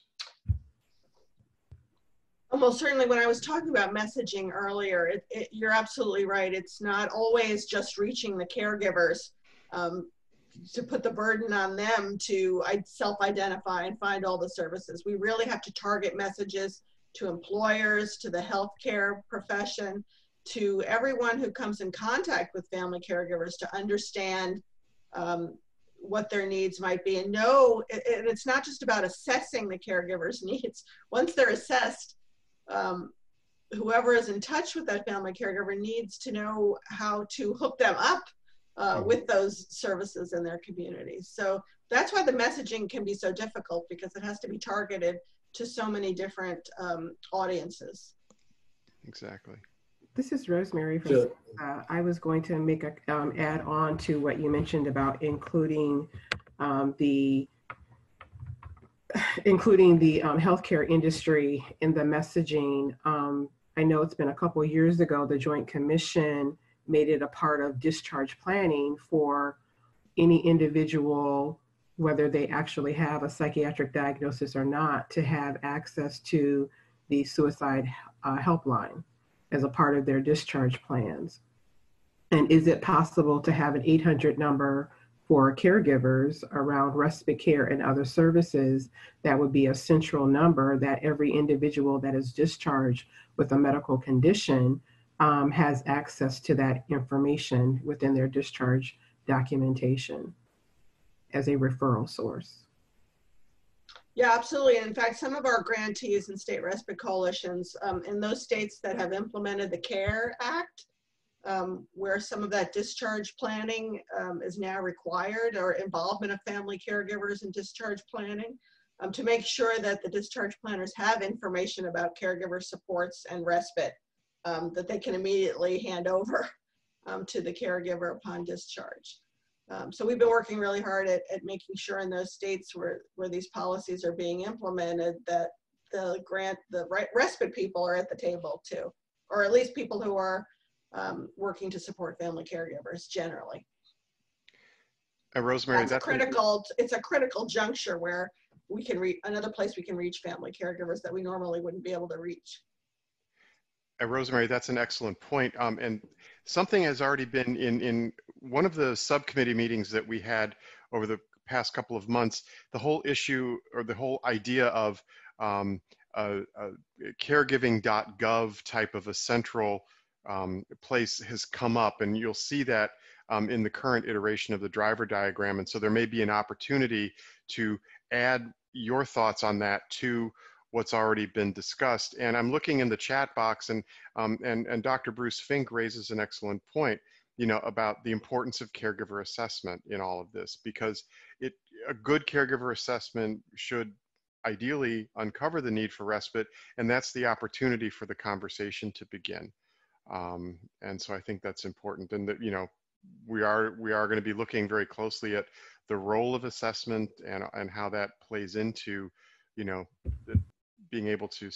Almost certainly when I was talking about messaging earlier, it, it, you're absolutely right. It's not always just reaching the caregivers um, to put the burden on them to self-identify and find all the services. We really have to target messages to employers, to the healthcare profession, to everyone who comes in contact with family caregivers to understand um, what their needs might be. And know and it's not just about assessing the caregiver's needs. Once they're assessed um, whoever is in touch with that family caregiver needs to know how to hook them up uh, with those services in their communities so that's why the messaging can be so difficult because it has to be targeted to so many different um, audiences. Exactly this is Rosemary. From, uh, I was going to make a um, add on to what you mentioned about including um, the including the um, healthcare industry in the messaging. Um, I know it's been a couple years ago. The Joint Commission made it a part of discharge planning for any individual whether they actually have a psychiatric diagnosis or not, to have access to the suicide uh, helpline as a part of their discharge plans? And is it possible to have an 800 number for caregivers around respite care and other services that would be a central number that every individual that is discharged with a medical condition um, has access to that information within their discharge documentation as a referral source. Yeah, absolutely. In fact, some of our grantees and state respite coalitions um, in those states that have implemented the CARE Act, um, where some of that discharge planning um, is now required or involvement of family caregivers in discharge planning um, to make sure that the discharge planners have information about caregiver supports and respite um, that they can immediately hand over um, to the caregiver upon discharge. Um, so we've been working really hard at, at making sure in those states where, where these policies are being implemented that the grant, the respite people are at the table too, or at least people who are um, working to support family caregivers generally. And Rosemary, that's, that's critical. It's a critical juncture where we can reach another place we can reach family caregivers that we normally wouldn't be able to reach. And Rosemary, that's an excellent point. Um, and something has already been in, in one of the subcommittee meetings that we had over the past couple of months, the whole issue or the whole idea of um, a, a caregiving.gov type of a central um, place has come up. And you'll see that um, in the current iteration of the driver diagram. And so there may be an opportunity to add your thoughts on that to what's already been discussed. And I'm looking in the chat box and, um, and, and Dr. Bruce Finke raises an excellent point, you know, about the importance of caregiver assessment in all of this, because it, a good caregiver assessment should ideally uncover the need for respite, and that's the opportunity for the conversation to begin. Um, and so I think that's important and that, you know, we are, we are gonna be looking very closely at the role of assessment and, and how that plays into, you know, the, being able to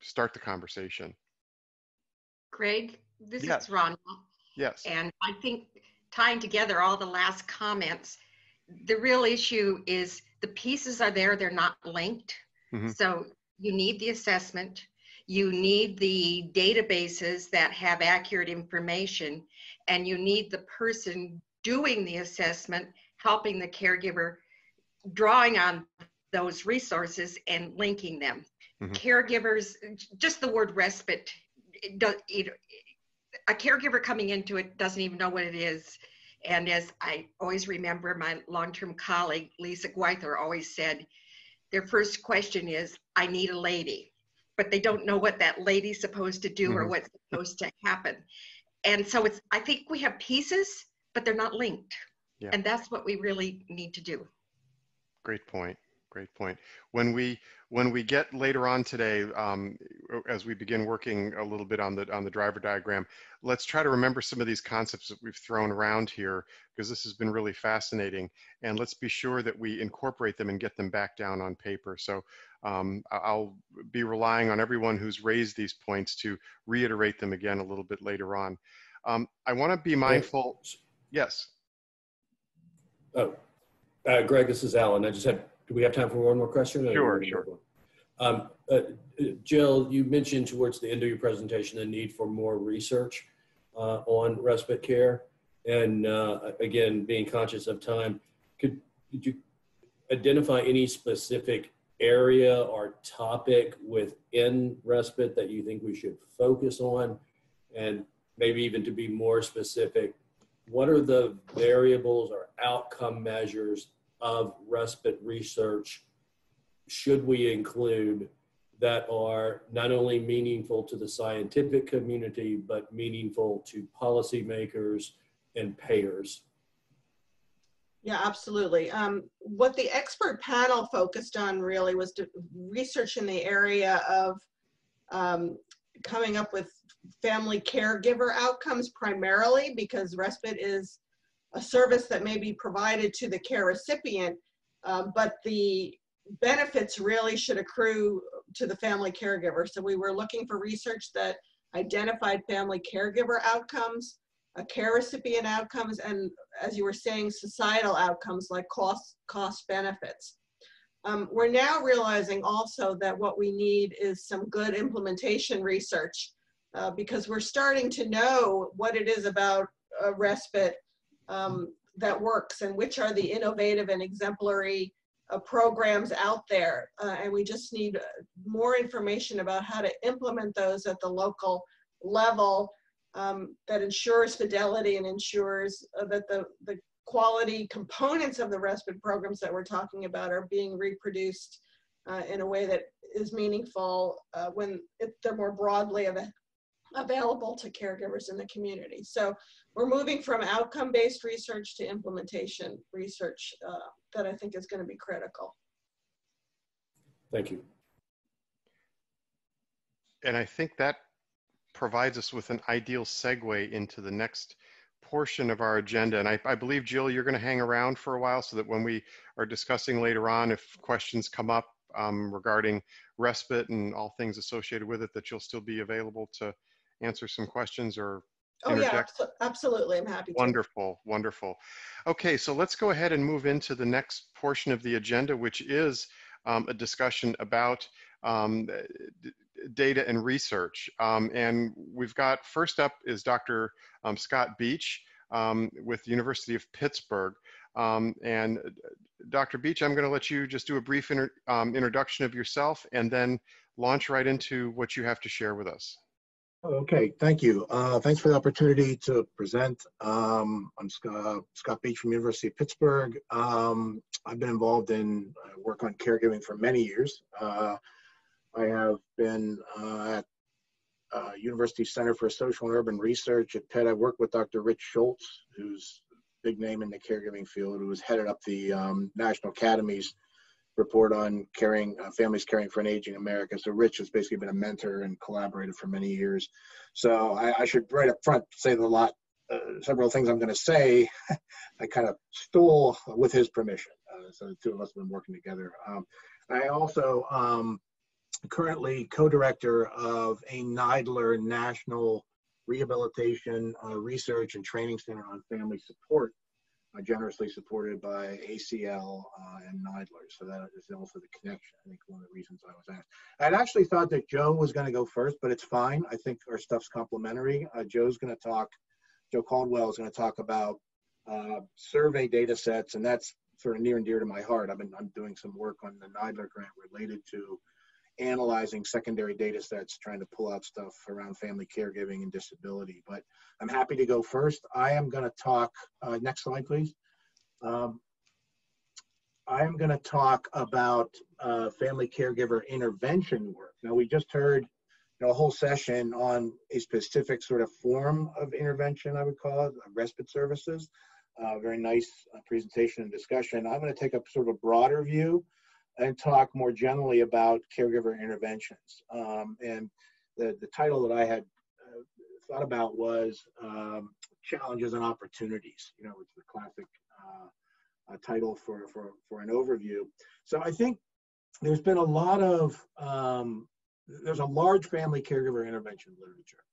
start the conversation. Greg, this yes. is Ron. Yes. And I think tying together all the last comments, the real issue is the pieces are there, they're not linked. Mm-hmm. So you need the assessment, you need the databases that have accurate information, and you need the person doing the assessment helping the caregiver drawing on those resources and linking them. Mm-hmm. Caregivers, just the word respite, it, does, it, a caregiver coming into it doesn't even know what it is. And as I always remember, my long term colleague, Lisa Gwyther, always said, their first question is, I need a lady. But they don't know what that lady's supposed to do mm-hmm. or what's supposed to happen. And so it's, I think we have pieces, but they're not linked. Yeah. And that's what we really need to do. Great point. Great point. When we when we get later on today, um, as we begin working a little bit on the on the driver diagram, let's try to remember some of these concepts that we've thrown around here because this has been really fascinating, and let's be sure that we incorporate them and get them back down on paper. So um, I'll be relying on everyone who's raised these points to reiterate them again a little bit later on. Um, I want to be mindful. Yes. Oh, uh, Greg, this is Alan. I just had do we have time for one more question? Sure, sure. Um, uh, Jill, you mentioned towards the end of your presentation the need for more research uh, on respite care. And uh, again, being conscious of time, could, could you identify any specific area or topic within respite that you think we should focus on? And maybe even to be more specific, what are the variables or outcome measures of respite research should we include that are not only meaningful to the scientific community, but meaningful to policymakers and payers? Yeah, absolutely. Um, what the expert panel focused on really was research in the area of um, coming up with family caregiver outcomes primarily because respite is a service that may be provided to the care recipient, um, but the benefits really should accrue to the family caregiver. So we were looking for research that identified family caregiver outcomes uh, care recipient outcomes, and as you were saying, societal outcomes like cost, cost benefits. Um, we're now realizing also that what we need is some good implementation research uh, because we're starting to know what it is about respite um, that works and which are the innovative and exemplary uh, programs out there. Uh, and we just need uh, more information about how to implement those at the local level um, that ensures fidelity and ensures uh, that the, the quality components of the respite programs that we're talking about are being reproduced uh, in a way that is meaningful uh, when it, they're more broadly av available to caregivers in the community. So we're moving from outcome-based research to implementation research uh, that I think is going to be critical. Thank you. And I think that provides us with an ideal segue into the next portion of our agenda. And I, I believe, Jill, you're going to hang around for a while so that when we are discussing later on, if questions come up um, regarding respite and all things associated with it, that you'll still be available to answer some questions or Oh yeah, absolutely. I'm happy to. Wonderful, wonderful. Okay, so let's go ahead and move into the next portion of the agenda, which is um, a discussion about um, data and research. Um, and we've got, first up is Dr. Um, Scott Beach um, with the University of Pittsburgh. Um, and Dr. Beach, I'm gonna let you just do a brief inter um, introduction of yourself and then launch right into what you have to share with us. Okay, thank you. Uh, thanks for the opportunity to present. Um, I'm Scott, Scott, Beach from University of Pittsburgh. Um, I've been involved in uh, work on caregiving for many years. Uh, I have been uh, at uh, University Center for Social and Urban Research at Pitt. I worked with Dr. Rich Schulz, who's a big name in the caregiving field, who was headed up the um, National Academies report on caring uh, families caring for an aging America. So Rich has basically been a mentor and collaborated for many years. So I, I should right up front say the lot, uh, several things I'm going to say, I kind of stole with his permission. Uh, so the two of us have been working together. Um, I also um, currently co-director of a NIDILRR National Rehabilitation uh, Research and Training Center on Family Support, generously supported by ACL uh, and NIDILRR. So that is also the connection, I think one of the reasons I was asked. I'd actually thought that Joe was gonna go first, but it's fine. I think our stuff's complementary. Uh, Joe's gonna talk, Joe Caldwell is gonna talk about uh, survey data sets, and that's sort of near and dear to my heart. I've been, I'm doing some work on the NIDILRR grant related to analyzing secondary data sets, trying to pull out stuff around family caregiving and disability. But I'm happy to go first. I am going to talk, uh, next slide, please. Um, I am going to talk about uh, family caregiver intervention work. Now, we just heard you know, a whole session on a specific sort of form of intervention, I would call it, respite services. Uh, very nice uh, presentation and discussion. I'm going to take a sort of a broader view and talk more generally about caregiver interventions. Um, and the, the title that I had uh, thought about was um, Challenges and Opportunities, you know, it's the classic uh, uh, title for, for, for an overview. So I think there's been a lot of, um, there's a large family caregiver intervention literature.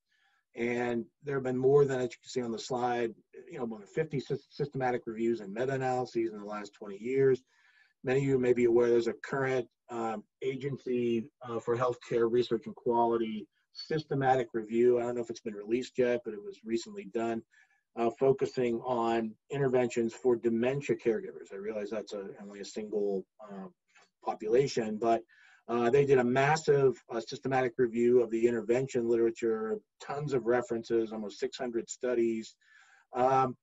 And there have been more than, as you can see on the slide, you know, more than 50 systematic reviews and meta-analyses in the last 20 years. Many of you may be aware there's a current um, agency uh, for healthcare research and quality systematic review. I don't know if it's been released yet, but it was recently done, uh, focusing on interventions for dementia caregivers. I realize that's a, only a single uh, population, but uh, they did a massive uh, systematic review of the intervention literature, tons of references, almost 600 studies. Um,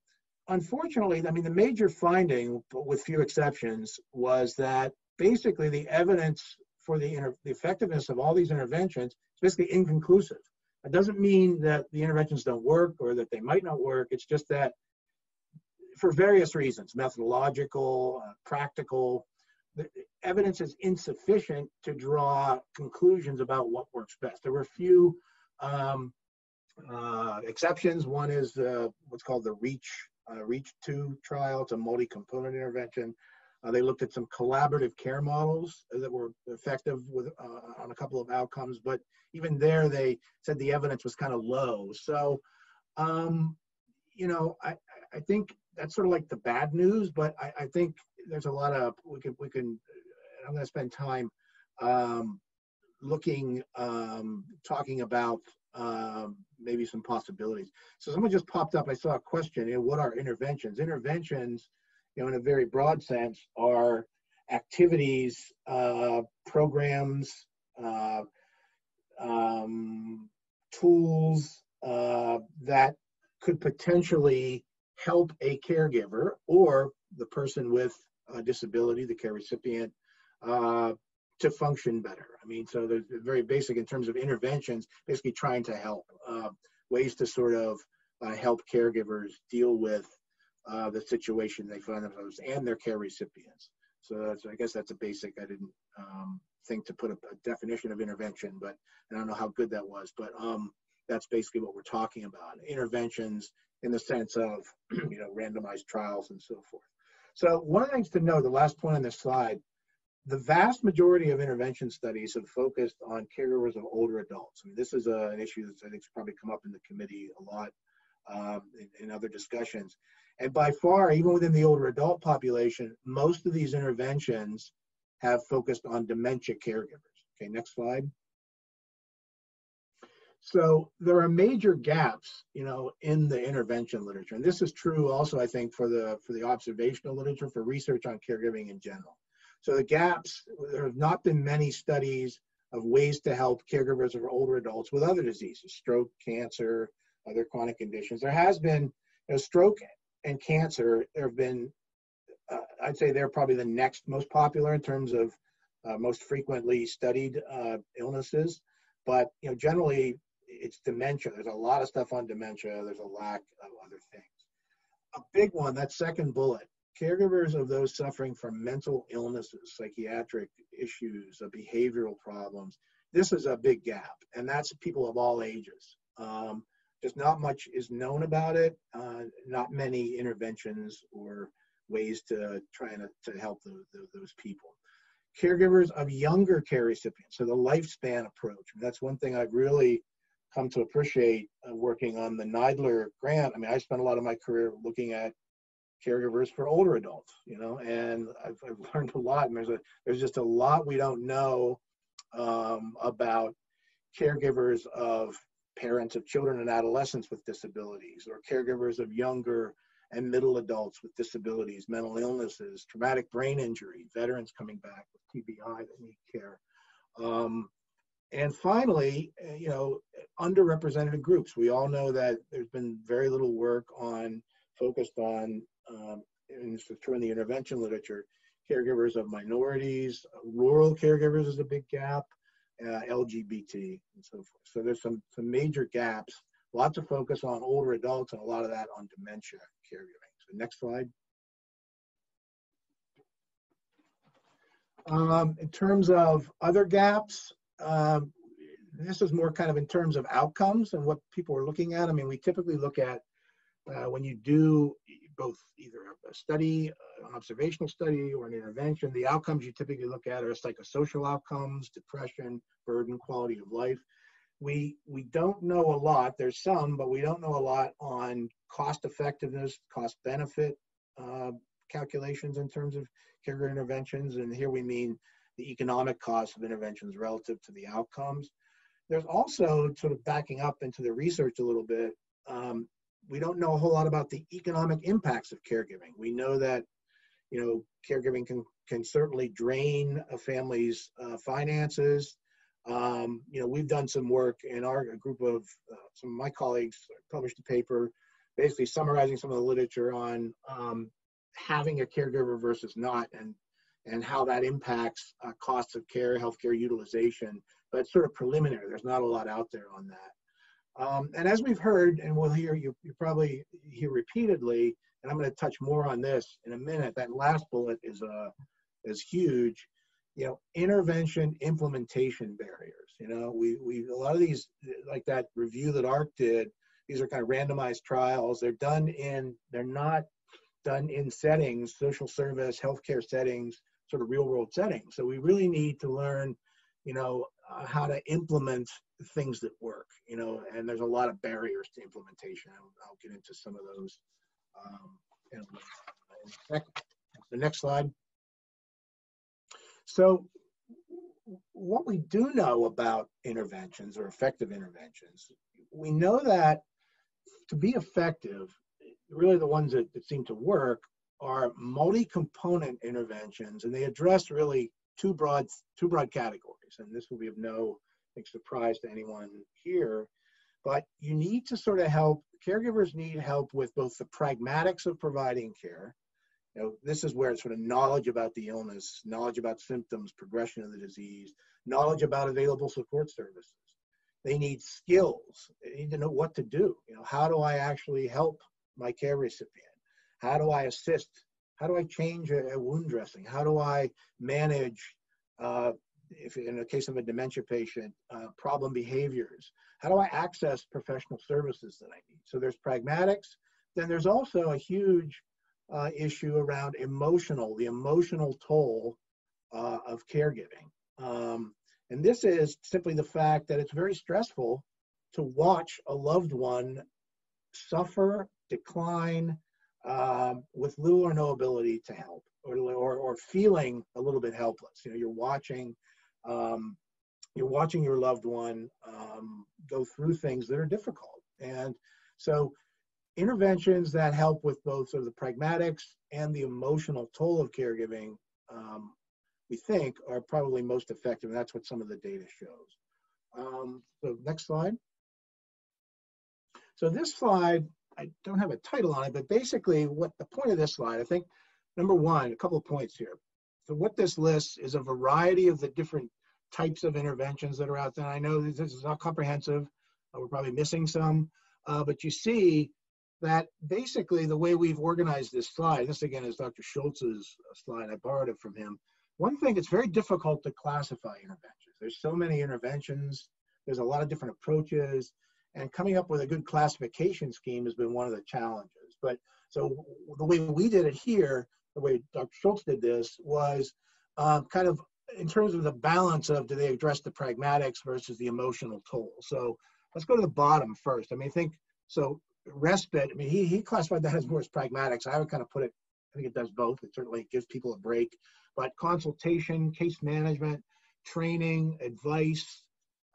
unfortunately, I mean, the major finding, with few exceptions, was that basically the evidence for the, the effectiveness of all these interventions is basically inconclusive. It doesn't mean that the interventions don't work or that they might not work. It's just that for various reasons, methodological, uh, practical, the evidence is insufficient to draw conclusions about what works best. There were a few um, uh, exceptions. One is uh, what's called the REACH uh, REACH 2 trial. It's a multi-component intervention. Uh, they looked at some collaborative care models that were effective with uh, on a couple of outcomes, but even there they said the evidence was kind of low. So, um, you know, I, I think that's sort of like the bad news, but I, I think there's a lot of, we can, we can, I'm going to spend time um, looking, um, talking about um, maybe some possibilities. So someone just popped up, I saw a question, you know, what are interventions? Interventions, you know, in a very broad sense, are activities, uh, programs, uh, um, tools uh, that could potentially help a caregiver or the person with a disability, the care recipient, uh, to function better. I mean, so they're very basic in terms of interventions, basically trying to help, uh, ways to sort of uh, help caregivers deal with uh, the situation they find themselves and their care recipients. So I guess that's a basic. I didn't um, think to put a, a, definition of intervention, but I don't know how good that was. But um, that's basically what we're talking about: interventions in the sense of you know randomized trials and so forth. So one of the things to know, the last point on this slide, the vast majority of intervention studies have focused on caregivers of older adults. I mean, this is a, an issue that I think's probably come up in the committee a lot um, in, in other discussions. And by far, even within the older adult population, most of these interventions have focused on dementia caregivers. Okay, next slide. So there are major gaps, you know, in the intervention literature, and this is true also, I think, for the for the observational literature for research on caregiving in general. So the gaps, there have not been many studies of ways to help caregivers of older adults with other diseases, stroke, cancer, other chronic conditions. There has been, you know, stroke and cancer, there have been, uh, I'd say they're probably the next most popular in terms of uh, most frequently studied uh, illnesses. But you know, generally, it's dementia. There's a lot of stuff on dementia. There's a lack of other things. A big one, that second bullet, caregivers of those suffering from mental illnesses, psychiatric issues, uh, behavioral problems. This is a big gap, and that's people of all ages. Um, just not much is known about it. Uh, not many interventions or ways to try to, to help the, the, those people. Caregivers of younger care recipients, so the lifespan approach. That's one thing I've really come to appreciate uh, working on the NIDILRR grant. I mean, I spent a lot of my career looking at caregivers for older adults, you know, and I've, I've learned a lot. And there's a there's just a lot we don't know um, about caregivers of parents of children and adolescents with disabilities or caregivers of younger and middle adults with disabilities, mental illnesses, traumatic brain injury, veterans coming back with TBI that need care. Um, and finally, eh, you know, underrepresented groups. We all know that there's been very little work on focused on, um, and it's true in the intervention literature, caregivers of minorities, rural caregivers is a big gap, uh, LGBT and so forth. So there's some, some major gaps, lots of focus on older adults and a lot of that on dementia caregiving. So next slide. Um, in terms of other gaps, um, this is more kind of in terms of outcomes and what people are looking at. I mean, we typically look at uh, when you do both either a study, an observational study, or an intervention, the outcomes you typically look at are psychosocial outcomes, depression, burden, quality of life. We we don't know a lot. There's some, but we don't know a lot on cost effectiveness, cost benefit uh, calculations in terms of caregiver interventions. And here we mean the economic cost of interventions relative to the outcomes. There's also sort of backing up into the research a little bit. Um, we don't know a whole lot about the economic impacts of caregiving. We know that, you know, caregiving can can certainly drain a family's uh, finances. Um, you know, we've done some work in our group of uh, some of my colleagues published a paper basically summarizing some of the literature on um, having a caregiver versus not and and how that impacts uh, costs of care, healthcare utilization. But it's sort of preliminary. There's not a lot out there on that. Um, and as we've heard, and we'll hear you, you probably hear repeatedly, and I'm going to touch more on this in a minute. That last bullet is uh, is huge. You know, intervention implementation barriers. You know, we we a lot of these like that review that AHRQ did. These are kind of randomized trials. They're done in they're not done in settings, social service, healthcare settings, sort of real world settings. So we really need to learn you know, uh, how to implement things that work, you know, and there's a lot of barriers to implementation. I'll, I'll get into some of those um, in, in. The next slide. So what we do know about interventions or effective interventions, we know that to be effective, really the ones that, that seem to work are multi-component interventions, and they address really two broad two broad categories. And this will be of no surprise to anyone here, but you need to sort of help. Caregivers need help with both the pragmatics of providing care. You know, this is where it's sort of knowledge about the illness, knowledge about symptoms, progression of the disease, knowledge about available support services. They need skills. They need to know what to do. You know, how do I actually help my care recipient? How do I assist? How do I change a, a wound dressing? How do I manage, uh, if in the case of a dementia patient, uh, problem behaviors? How do I access professional services that I need? So there's pragmatics. Then there's also a huge uh, issue around emotional, the emotional toll uh, of caregiving. Um, and this is simply the fact that it's very stressful to watch a loved one suffer, decline, um, with little or no ability to help or, or, or, feeling a little bit helpless. You know, you're watching, um, you're watching your loved one um, go through things that are difficult. And so interventions that help with both sort of the pragmatics and the emotional toll of caregiving, um, we think are probably most effective. And that's what some of the data shows. Um, so next slide. So this slide I don't have a title on it, but basically what the point of this slide, I think, number one, a couple of points here. So what this lists is a variety of the different types of interventions that are out there. And I know this is not comprehensive. Uh, we're probably missing some, uh, but you see that basically the way we've organized this slide, this again is Dr. Schulz's uh, slide, I borrowed it from him. One thing, it's very difficult to classify interventions. There's so many interventions. There's a lot of different approaches and coming up with a good classification scheme has been one of the challenges. But so the way we did it here, the way Dr. Schulz did this was um, kind of in terms of the balance of do they address the pragmatics versus the emotional toll. So let's go to the bottom first. I mean, I think so. Respite. I mean, he he classified that as more as pragmatics. I would kind of put it. I think it does both. It certainly gives people a break. But consultation, case management, training, advice,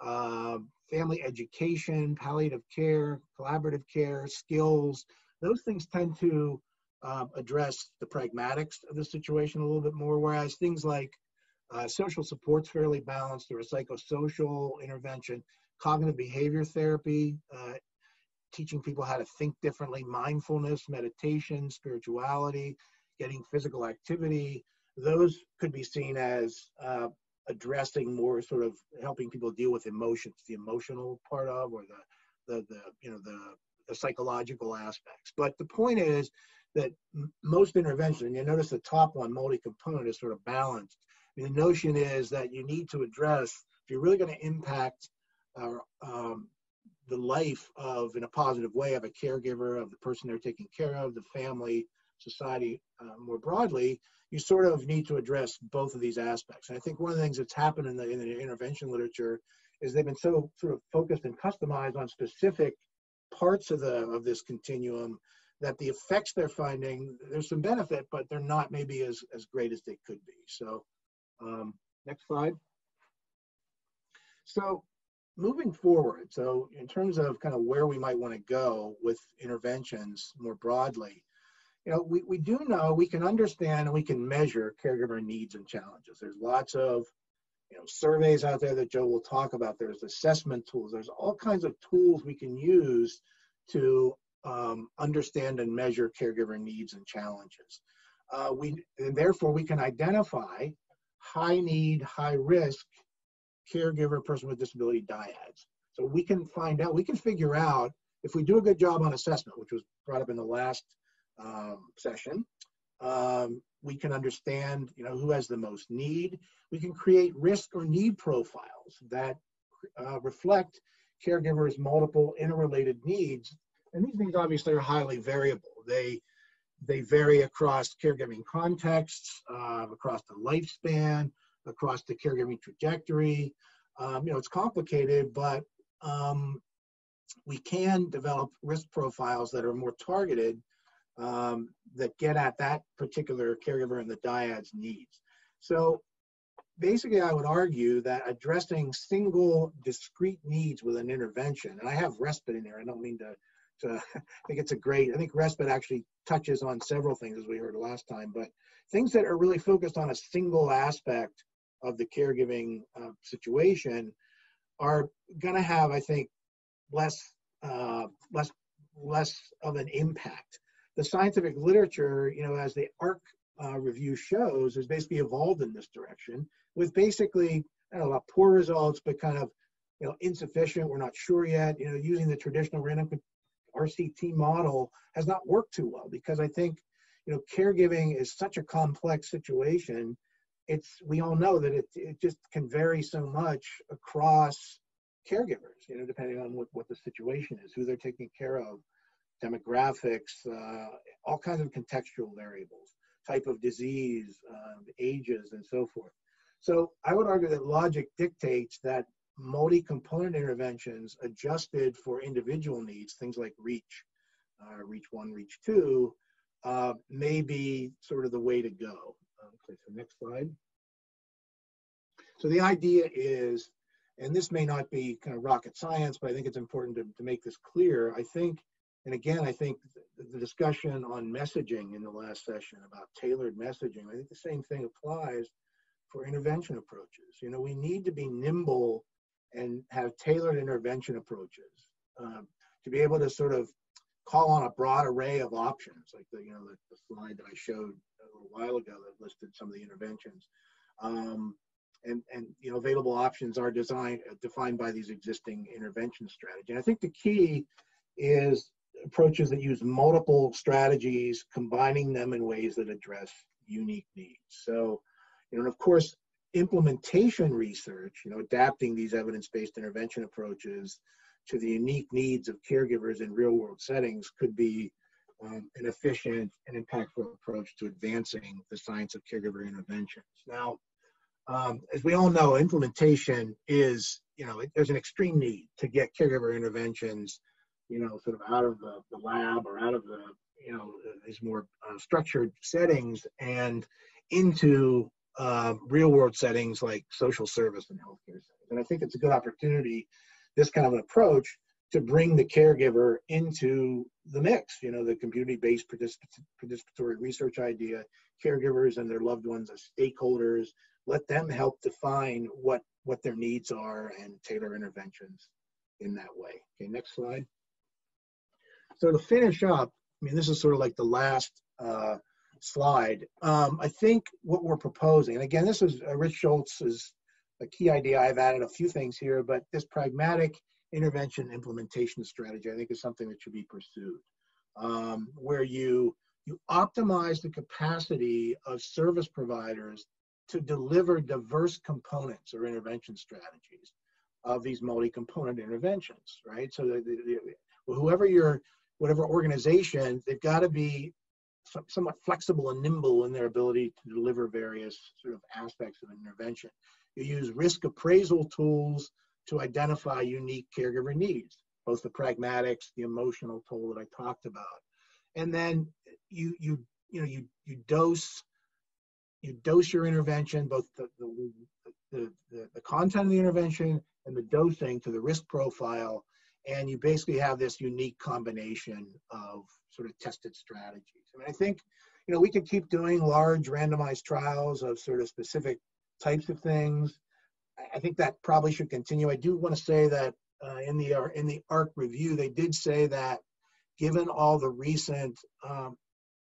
uh, family education, palliative care, collaborative care, skills, those things tend to um, address the pragmatics of the situation a little bit more, whereas things like uh, social support's fairly balanced, or a psychosocial intervention, cognitive behavior therapy, uh, teaching people how to think differently, mindfulness, meditation, spirituality, getting physical activity, those could be seen as uh, addressing more sort of helping people deal with emotions, the emotional part of, or the, the, the you know, the, the psychological aspects. But the point is that most interventions, and you notice the top one, multi-component, is sort of balanced. The notion is that you need to address, if you're really going to impact uh, um, the life of, in a positive way, of a caregiver, of the person they're taking care of, the family, society uh, more broadly, you sort of need to address both of these aspects. And I think one of the things that's happened in the, in the intervention literature is they've been so sort of focused and customized on specific parts of the of this continuum that the effects they're finding there's some benefit but they're not maybe as as great as they could be so um, next slide so moving forward so in terms of kind of where we might want to go with interventions more broadly you know, we, we do know we can understand and we can measure caregiver needs and challenges. There's lots of, you know, surveys out there that Joe will talk about. There's assessment tools. There's all kinds of tools we can use to um, understand and measure caregiver needs and challenges. Uh, we and therefore we can identify high need, high risk caregiver person with disability dyads. So we can find out, we can figure out if we do a good job on assessment, which was brought up in the last um, session. Um, we can understand, you know, who has the most need. We can create risk or need profiles that uh, reflect caregivers' multiple interrelated needs. And these things obviously are highly variable. They they vary across caregiving contexts, uh, across the lifespan, across the caregiving trajectory. Um, you know, it's complicated, but um, we can develop risk profiles that are more targeted um, that get at that particular caregiver and the dyad's needs. So basically, I would argue that addressing single discrete needs with an intervention, and I have respite in there, I don't mean to, to I think it's a great, I think respite actually touches on several things as we heard last time, but things that are really focused on a single aspect of the caregiving uh, situation are going to have, I think, less, uh, less, less of an impact. The scientific literature, you know, as the AHRQ uh, review shows, has basically evolved in this direction with basically, I don't know, poor results, but kind of, you know, insufficient. We're not sure yet. You know, using the traditional random RCT model has not worked too well because I think, you know, caregiving is such a complex situation. It's we all know that it it just can vary so much across caregivers. You know, depending on what what the situation is, who they're taking care of, demographics, uh, all kinds of contextual variables, type of disease, uh, ages, and so forth. So I would argue that logic dictates that multi-component interventions adjusted for individual needs, things like REACH, uh, REACH 1, REACH 2, uh, may be sort of the way to go. Okay, so next slide. So the idea is, and this may not be kind of rocket science, but I think it's important to, to make this clear. I think and again, I think the discussion on messaging in the last session about tailored messaging, I think the same thing applies for intervention approaches. You know, we need to be nimble and have tailored intervention approaches um, to be able to sort of call on a broad array of options, like the you know the, the slide that I showed a little while ago that listed some of the interventions. Um, and, and you know available options are designed defined by these existing intervention strategies. And I think the key is approaches that use multiple strategies, combining them in ways that address unique needs. So, you know, and of course, implementation research, you know, adapting these evidence-based intervention approaches to the unique needs of caregivers in real-world settings could be um, an efficient and impactful approach to advancing the science of caregiver interventions. Now, um, as we all know, implementation is, you know, there's an extreme need to get caregiver interventions you know, sort of out of the, the lab or out of the, you know, these more uh, structured settings and into uh, real world settings like social service and healthcare settings. And I think it's a good opportunity, this kind of an approach, to bring the caregiver into the mix. You know, the community-based participatory research idea, caregivers and their loved ones as stakeholders, let them help define what what their needs are and tailor interventions in that way. Okay, next slide. So to finish up, I mean, this is sort of like the last uh, slide. Um, I think what we're proposing, and again, this is uh, Rich Schulz's a key idea. I've added a few things here, but this pragmatic intervention implementation strategy, I think, is something that should be pursued, um, where you you optimize the capacity of service providers to deliver diverse components or intervention strategies of these multi-component interventions, right? So the, the, the, whoever whatever organization, they've got to be somewhat flexible and nimble in their ability to deliver various sort of aspects of intervention. You use risk appraisal tools to identify unique caregiver needs, both the pragmatics, the emotional toll that I talked about. And then you you you know you you dose you dose your intervention, both the the, the, the, the content of the intervention and the dosing to the risk profile and you basically have this unique combination of sort of tested strategies. I mean, I think, you know, we could keep doing large randomized trials of sort of specific types of things. I think that probably should continue. I do want to say that uh, in the in the AHRQ review, they did say that given all the recent um,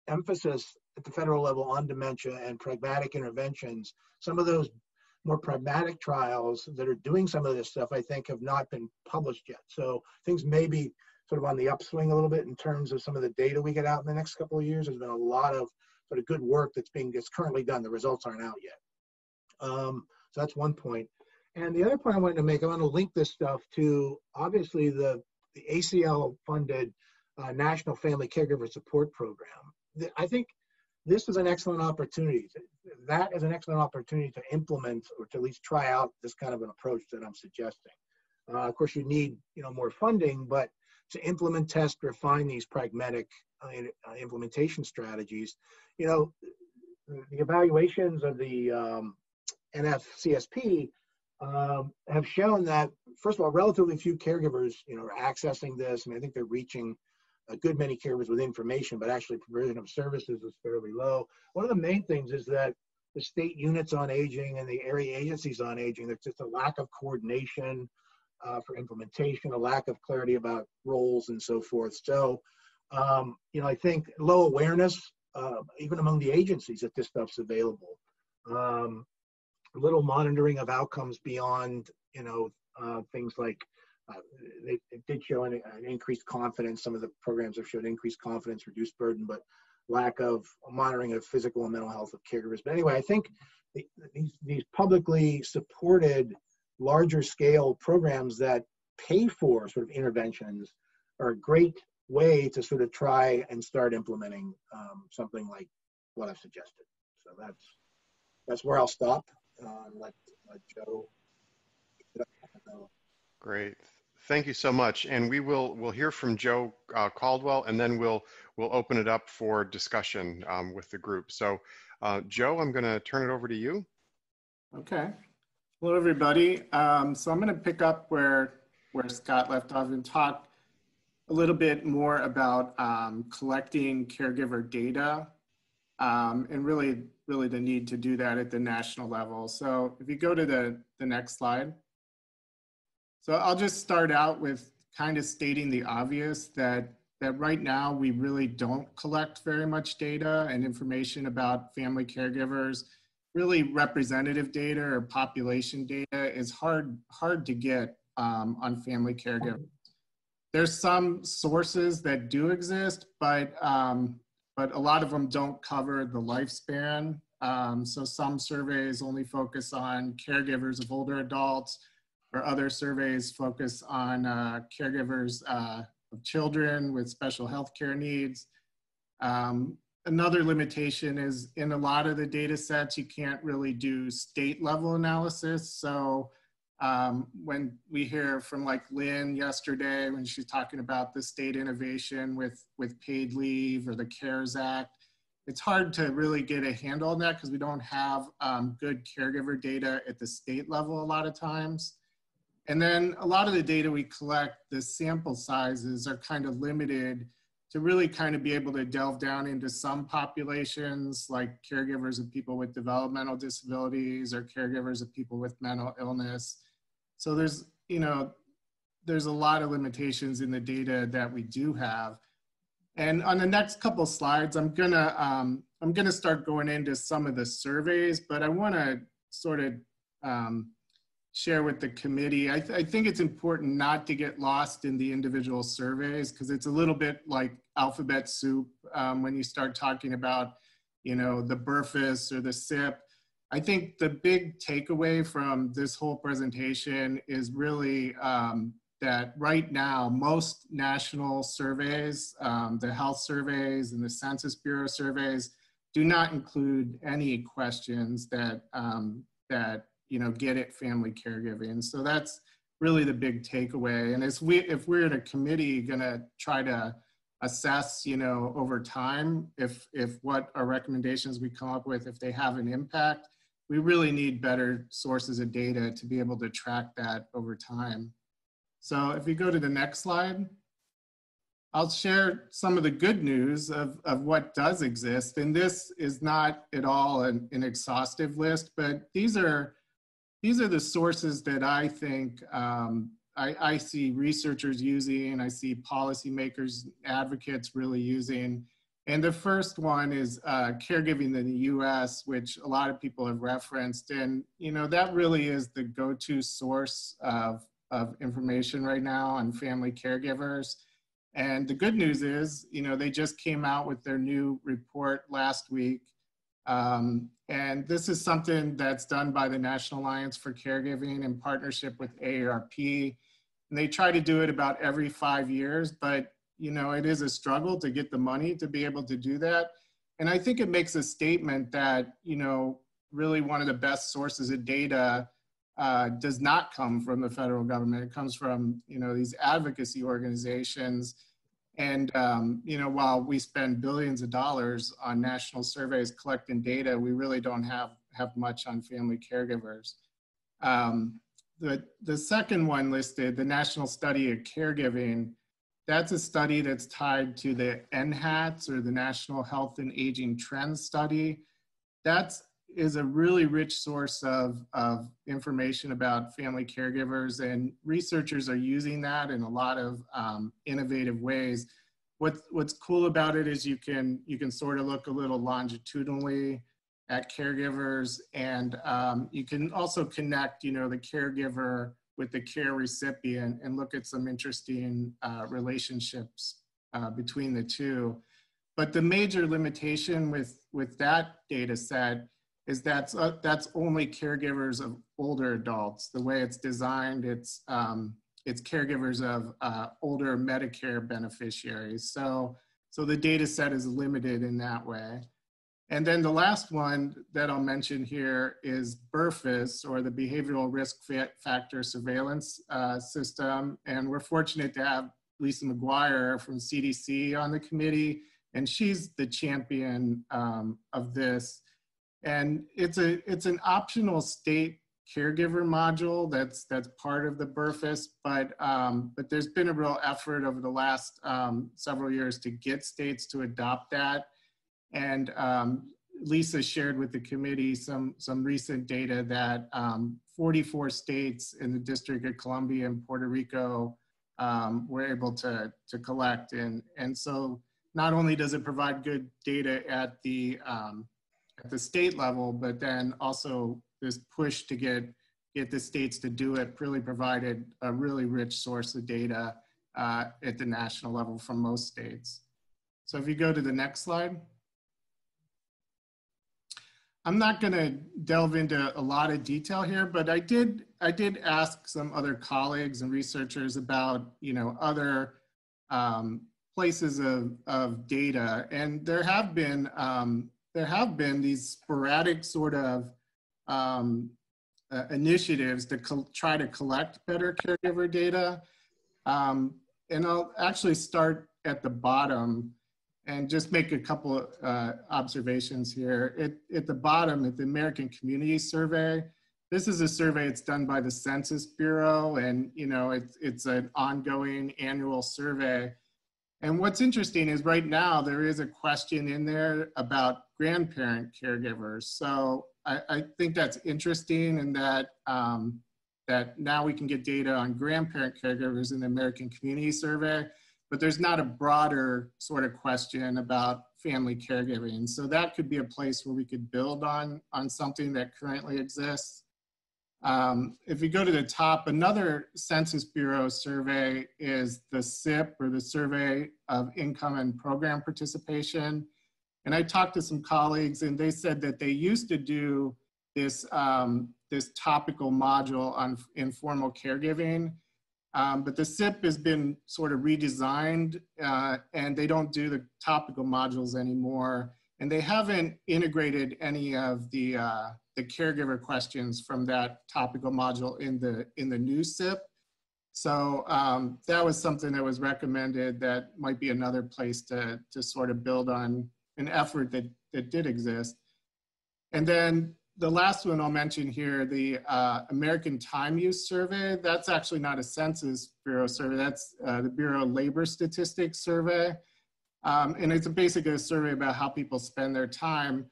emphasis at the federal level on dementia and pragmatic interventions, some of those more pragmatic trials that are doing some of this stuff, I think, have not been published yet. So things may be sort of on the upswing a little bit in terms of some of the data we get out in the next couple of years. There's been a lot of sort of good work that's being that's currently done. The results aren't out yet. Um, so that's one point. And the other point I wanted to make, I want to link this stuff to obviously the, the ACL funded uh, National Family Caregiver Support Program. I think this is an excellent opportunity. To, that is an excellent opportunity to implement or to at least try out this kind of an approach that I'm suggesting. Uh, of course, you need you know more funding, but to implement, test, refine these pragmatic uh, uh implementation strategies, you know, the evaluations of the um, NFCSP um, have shown that, first of all, relatively few caregivers, you know, are accessing this. I mean, I think they're reaching a good many caregivers with information, but actually provision of services is fairly low. One of the main things is that the state units on aging and the area agencies on aging, there's just a lack of coordination uh, for implementation, a lack of clarity about roles and so forth. So, um, you know, I think low awareness, uh, even among the agencies, that this stuff's available. Um, little monitoring of outcomes beyond, you know, uh, things like they, it did show an, an, increased confidence. Some of the programs have showed increased confidence, reduced burden, but lack of monitoring of physical and mental health of caregivers. But anyway, I think the, these, these publicly supported larger scale programs that pay for sort of interventions are a great way to sort of try and start implementing um, something like what I've suggested. So that's that's where I'll stop uh, let, let Joe. Great. Thank you so much. And we will we'll hear from Joe uh, Caldwell, and then we'll we'll open it up for discussion um, with the group. So, uh, Joe, I'm going to turn it over to you. Okay. Hello, everybody. Um, so I'm going to pick up where where Scott left off and talk a little bit more about um, collecting caregiver data um, and really really the need to do that at the national level. So if you go to the the next slide. So I'll just start out with kind of stating the obvious that that right now we really don't collect very much data and information about family caregivers. Really representative data or population data is hard hard to get um, on family caregivers. There's some sources that do exist, but um, but a lot of them don't cover the lifespan. Um, so some surveys only focus on caregivers of older adults or other surveys focus on uh, caregivers uh, of children with special health care needs. Um, another limitation is in a lot of the data sets, you can't really do state level analysis. So um, when we hear from like Lynn yesterday, when she's talking about the state innovation with, with paid leave or the CARES Act, it's hard to really get a handle on that because we don't have um, good caregiver data at the state level a lot of times. And then a lot of the data we collect, the sample sizes are kind of limited to really kind of be able to delve down into some populations like caregivers of people with developmental disabilities or caregivers of people with mental illness. So there's, you know, there's a lot of limitations in the data that we do have. And on the next couple slides, I'm gonna, um, I'm gonna start going into some of the surveys, but I wanna sort of um, share with the committee. I, th I, think it's important not to get lost in the individual surveys because it's a little bit like alphabet soup um, when you start talking about, you know, the BRFSS or the SIPP. I think the big takeaway from this whole presentation is really um, that right now, most national surveys, um, the health surveys and the Census Bureau surveys, do not include any questions that, um, that you know, get it family caregiving. So that's really the big takeaway. And as we, if we're in a committee gonna try to assess, you know, over time, if, if what our recommendations we come up with, if they have an impact, we really need better sources of data to be able to track that over time. So if we go to the next slide, I'll share some of the good news of, of what does exist. And this is not at all an, an exhaustive list, but these are these are the sources that I think um, I, I, see researchers using, I see policymakers, advocates really using. And the first one is uh, caregiving in the US, which a lot of people have referenced. And, you know, that really is the go-to source of, of information right now on family caregivers. And the good news is, you know, they just came out with their new report last week. Um, and this is something that's done by the National Alliance for Caregiving in partnership with AARP. And they try to do it about every five years, but you know, it is a struggle to get the money to be able to do that. and I think it makes a statement that, you know, really one of the best sources of data uh, does not come from the federal government. It comes from, you know, these advocacy organizations. And, um, you know, while we spend billions of dollars on national surveys collecting data, we really don't have, have much on family caregivers. Um, the, the second one listed, the National Study of Caregiving, that's a study that's tied to the NHATS or the National Health and Aging Trends Study. That's is a really rich source of, of information about family caregivers and researchers are using that in a lot of um, innovative ways. What, what's cool about it is you can, you can sort of look a little longitudinally at caregivers and um, you can also connect, you know, the caregiver with the care recipient and look at some interesting uh, relationships uh, between the two. But the major limitation with, with that data set is that's, uh, that's only caregivers of older adults. The way it's designed, it's, um, it's caregivers of uh, older Medicare beneficiaries. So, so the data set is limited in that way. And then the last one that I'll mention here is BRFSS, or the Behavioral Risk Factor Surveillance uh, System. And we're fortunate to have Lisa McGuire from CDC on the committee, and she's the champion um, of this. And it's a it's an optional state caregiver module that's that's part of the BRFSS, but um, but there's been a real effort over the last um, several years to get states to adopt that. And um, Lisa shared with the committee some, some recent data that um, 44 states in the District of Columbia and Puerto Rico um, were able to, to collect. And, and so not only does it provide good data at the, um, at the state level, but then also this push to get, get the states to do it really provided a really rich source of data uh, at the national level from most states. So if you go to the next slide. I'm not going to delve into a lot of detail here, but I did I did ask some other colleagues and researchers about you know other um, places of, of data, and there have been um, there have been these sporadic sort of um, uh, initiatives to try to collect better caregiver data. Um, and I'll actually start at the bottom and just make a couple uh, observations here. It, at the bottom, at the American Community Survey, this is a survey it's done by the Census Bureau, and you know it's it's an ongoing annual survey. And what's interesting is right now there is a question in there about grandparent caregivers. So I, I think that's interesting, and in that um, that now we can get data on grandparent caregivers in the American Community Survey but there's not a broader sort of question about family caregiving. So that could be a place where we could build on, on something that currently exists. Um, if you go to the top, another Census Bureau survey is the SIPP or the Survey of Income and Program Participation. And I talked to some colleagues and they said that they used to do this, um, this topical module on informal caregiving um, but the SIPP has been sort of redesigned uh, and they don't do the topical modules anymore. And they haven't integrated any of the, uh, the caregiver questions from that topical module in the, in the new SIPP. So um, that was something that was recommended that might be another place to, to sort of build on an effort that, that did exist. And then the last one I'll mention here, the uh, American Time Use Survey, that's actually not a Census Bureau survey, that's uh, the Bureau of Labor Statistics survey. Um, and it's basically a survey about how people spend their time.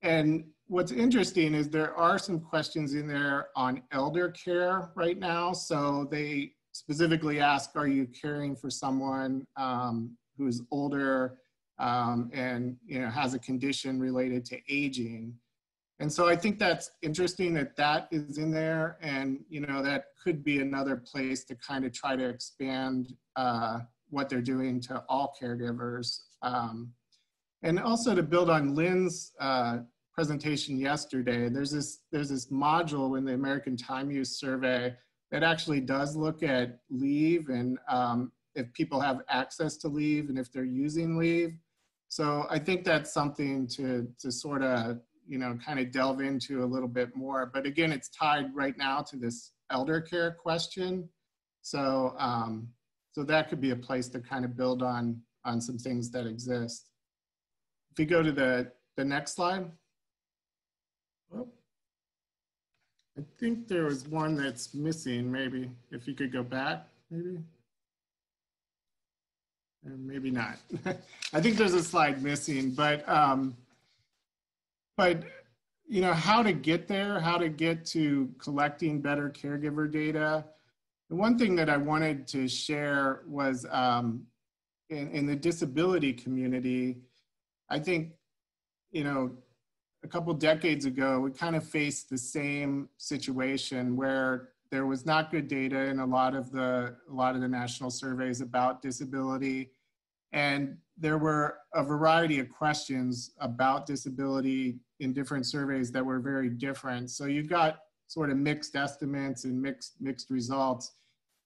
And what's interesting is there are some questions in there on elder care right now. So they specifically ask, are you caring for someone um, who's older um, and you know, has a condition related to aging? And so I think that's interesting that that is in there and, you know, that could be another place to kind of try to expand uh, what they're doing to all caregivers. Um, and also to build on Lynn's uh, presentation yesterday, there's this, there's this module in the American Time Use Survey that actually does look at leave and um, if people have access to leave and if they're using leave. So I think that's something to, to sort of, you know, kind of delve into a little bit more. But again, it's tied right now to this elder care question. So, um, so that could be a place to kind of build on, on some things that exist. If we go to the, the next slide. Oh. I think there was one that's missing, maybe, if you could go back, maybe. And maybe not. I think there's a slide missing, but, um, but, you know, how to get there, how to get to collecting better caregiver data. The one thing that I wanted to share was um, in, in the disability community, I think, you know, a couple decades ago, we kind of faced the same situation where there was not good data in a lot of the a lot of the national surveys about disability, and there were a variety of questions about disability in different surveys that were very different. So you got sort of mixed estimates and mixed mixed results.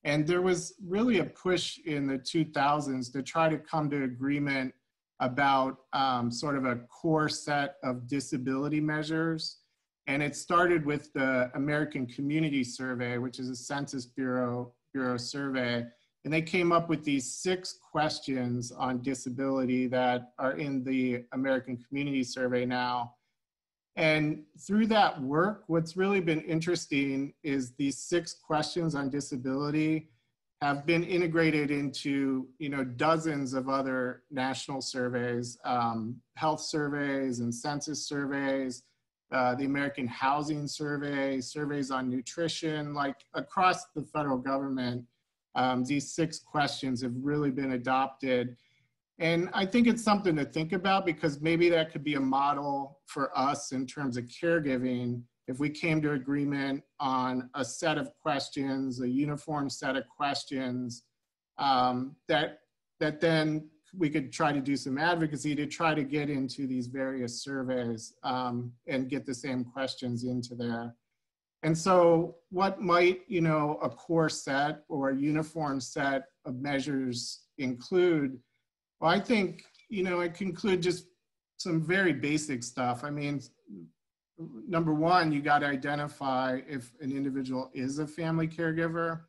And there was really a push in the 2000s to try to come to agreement about um, sort of a core set of disability measures. And it started with the American Community Survey, which is a Census Bureau, Bureau survey. And they came up with these six questions on disability that are in the American Community Survey now. And through that work, what's really been interesting is these six questions on disability have been integrated into you know dozens of other national surveys, um, health surveys and census surveys, uh, the American Housing Survey, surveys on nutrition, like across the federal government. Um, these six questions have really been adopted. And I think it's something to think about because maybe that could be a model for us in terms of caregiving if we came to agreement on a set of questions, a uniform set of questions, um, that, that then we could try to do some advocacy to try to get into these various surveys um, and get the same questions into there. And so what might, you know, a core set or a uniform set of measures include? Well, I think, you know, it can include just some very basic stuff. I mean, number one, you got to identify if an individual is a family caregiver.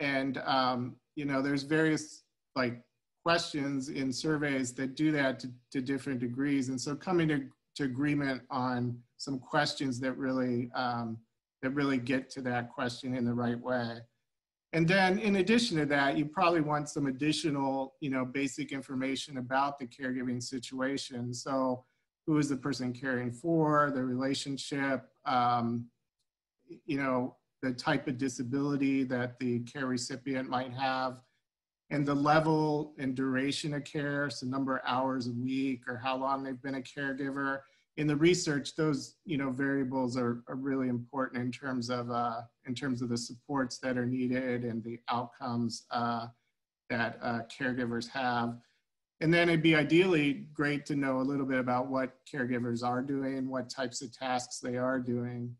And, um, you know, there's various like questions in surveys that do that to, to different degrees. And so coming to, to agreement on some questions that really, um, that really get to that question in the right way. And then in addition to that, you probably want some additional, you know, basic information about the caregiving situation. So who is the person caring for, the relationship, um, you know, the type of disability that the care recipient might have, and the level and duration of care, so number of hours a week or how long they've been a caregiver. In the research, those you know variables are, are really important in terms of uh, in terms of the supports that are needed and the outcomes uh, that uh, caregivers have. And then it'd be ideally great to know a little bit about what caregivers are doing, what types of tasks they are doing.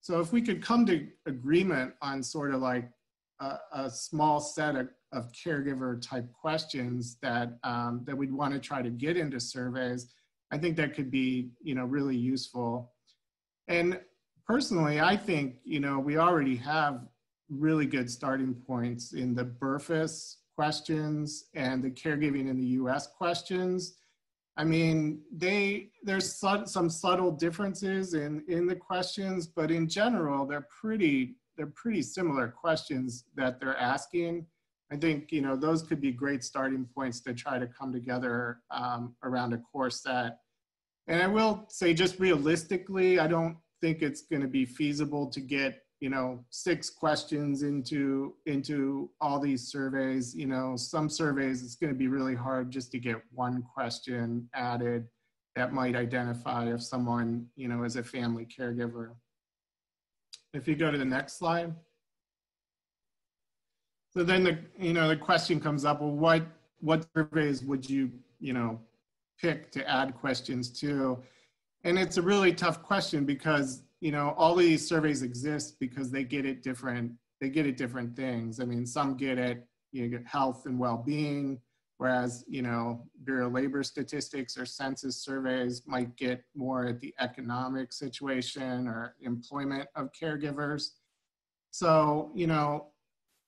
So if we could come to agreement on sort of like a, a small set of, of, caregiver type questions that, um, that we'd want to try to get into surveys, I think that could be, you know, really useful. And personally, I think, you know, we already have really good starting points in the BRFSS questions and the caregiving in the US questions. I mean, they there's some subtle differences in, in the questions, but in general, they're pretty they're pretty similar questions that they're asking. I think you know those could be great starting points to try to come together um, around a core set. And I will say, just realistically, I don't think it's going to be feasible to get you know six questions into into all these surveys you know some surveys it's going to be really hard just to get one question added that might identify if someone you know is a family caregiver. If you go to the next slide. So then the you know the question comes up well what what surveys would you you know pick to add questions to? And it's a really tough question because you know, all these surveys exist because they get it different, they get at different things. I mean, some get it, you know, health and well-being, Whereas, you know, Bureau of Labor Statistics or census surveys might get more at the economic situation or employment of caregivers. So, you know,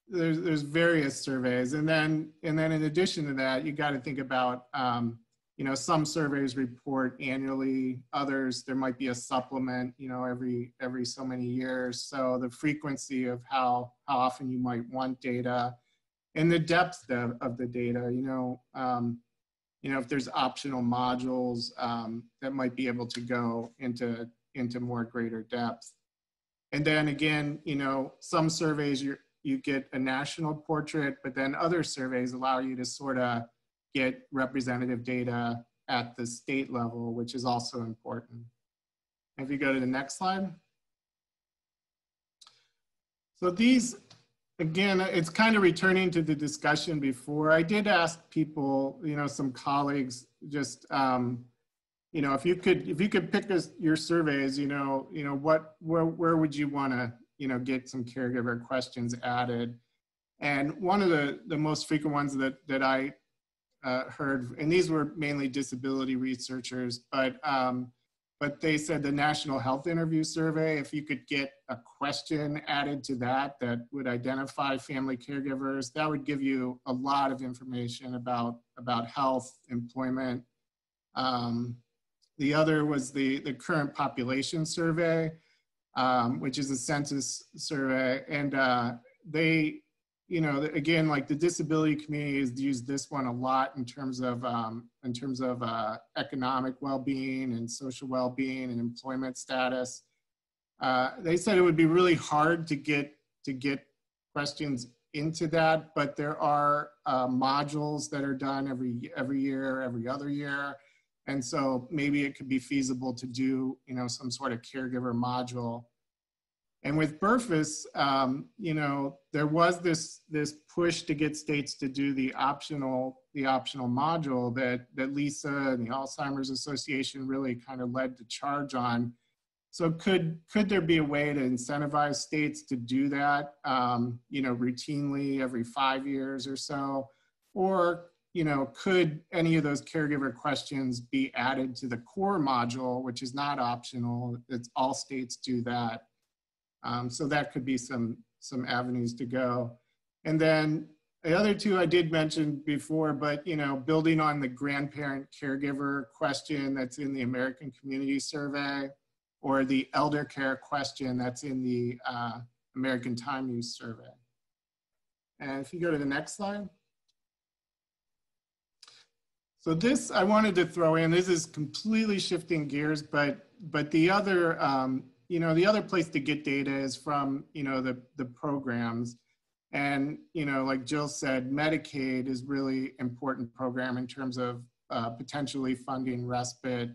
there's, there's various surveys. And then, and then in addition to that, you got to think about, um, you know, some surveys report annually, others, there might be a supplement, you know, every, every so many years. So the frequency of how, how often you might want data and the depth of, of the data, you know, um, you know, if there's optional modules um, that might be able to go into, into more greater depth. And then again, you know, some surveys you you get a national portrait, but then other surveys allow you to sort of get representative data at the state level, which is also important. If you go to the next slide. So these, again, it's kind of returning to the discussion before. I did ask people, you know, some colleagues, just, um, you know, if you could, if you could pick us your surveys, you know, you know, what, where, where would you want to, you know, get some caregiver questions added? And one of the, the most frequent ones that, that I uh, heard, and these were mainly disability researchers, but um, but they said the National Health Interview Survey, if you could get a question added to that that would identify family caregivers, that would give you a lot of information about, about health, employment. Um, the other was the, the current population survey, um, which is a census survey. And uh, they you know, again, like the disability community has used this one a lot in terms of um, in terms of uh, economic well-being and social well-being and employment status. Uh, they said it would be really hard to get to get questions into that, but there are uh, modules that are done every every year, every other year, and so maybe it could be feasible to do you know some sort of caregiver module and with BRFSS, um, you know, there was this this push to get states to do the optional the optional module that that Lisa and the Alzheimer's Association really kind of led the charge on. So could could there be a way to incentivize states to do that, um, you know, routinely every five years or so, or you know, could any of those caregiver questions be added to the core module, which is not optional? It's all states do that. Um, so that could be some, some avenues to go. And then the other two I did mention before, but you know, building on the grandparent caregiver question that's in the American Community Survey or the elder care question that's in the uh, American Time Use Survey. And if you go to the next slide. So this I wanted to throw in, this is completely shifting gears, but, but the other um, you know, the other place to get data is from, you know, the, the programs. And, you know, like Jill said, Medicaid is really important program in terms of uh, potentially funding respite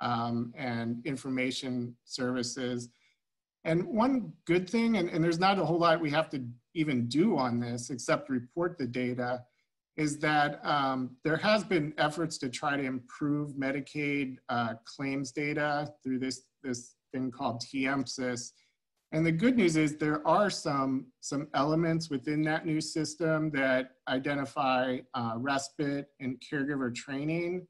um, and information services. And one good thing, and, and there's not a whole lot we have to even do on this except report the data, is that um, there has been efforts to try to improve Medicaid uh, claims data through this, this thing called T-MSIS. And the good news is there are some, some elements within that new system that identify uh, respite and caregiver training.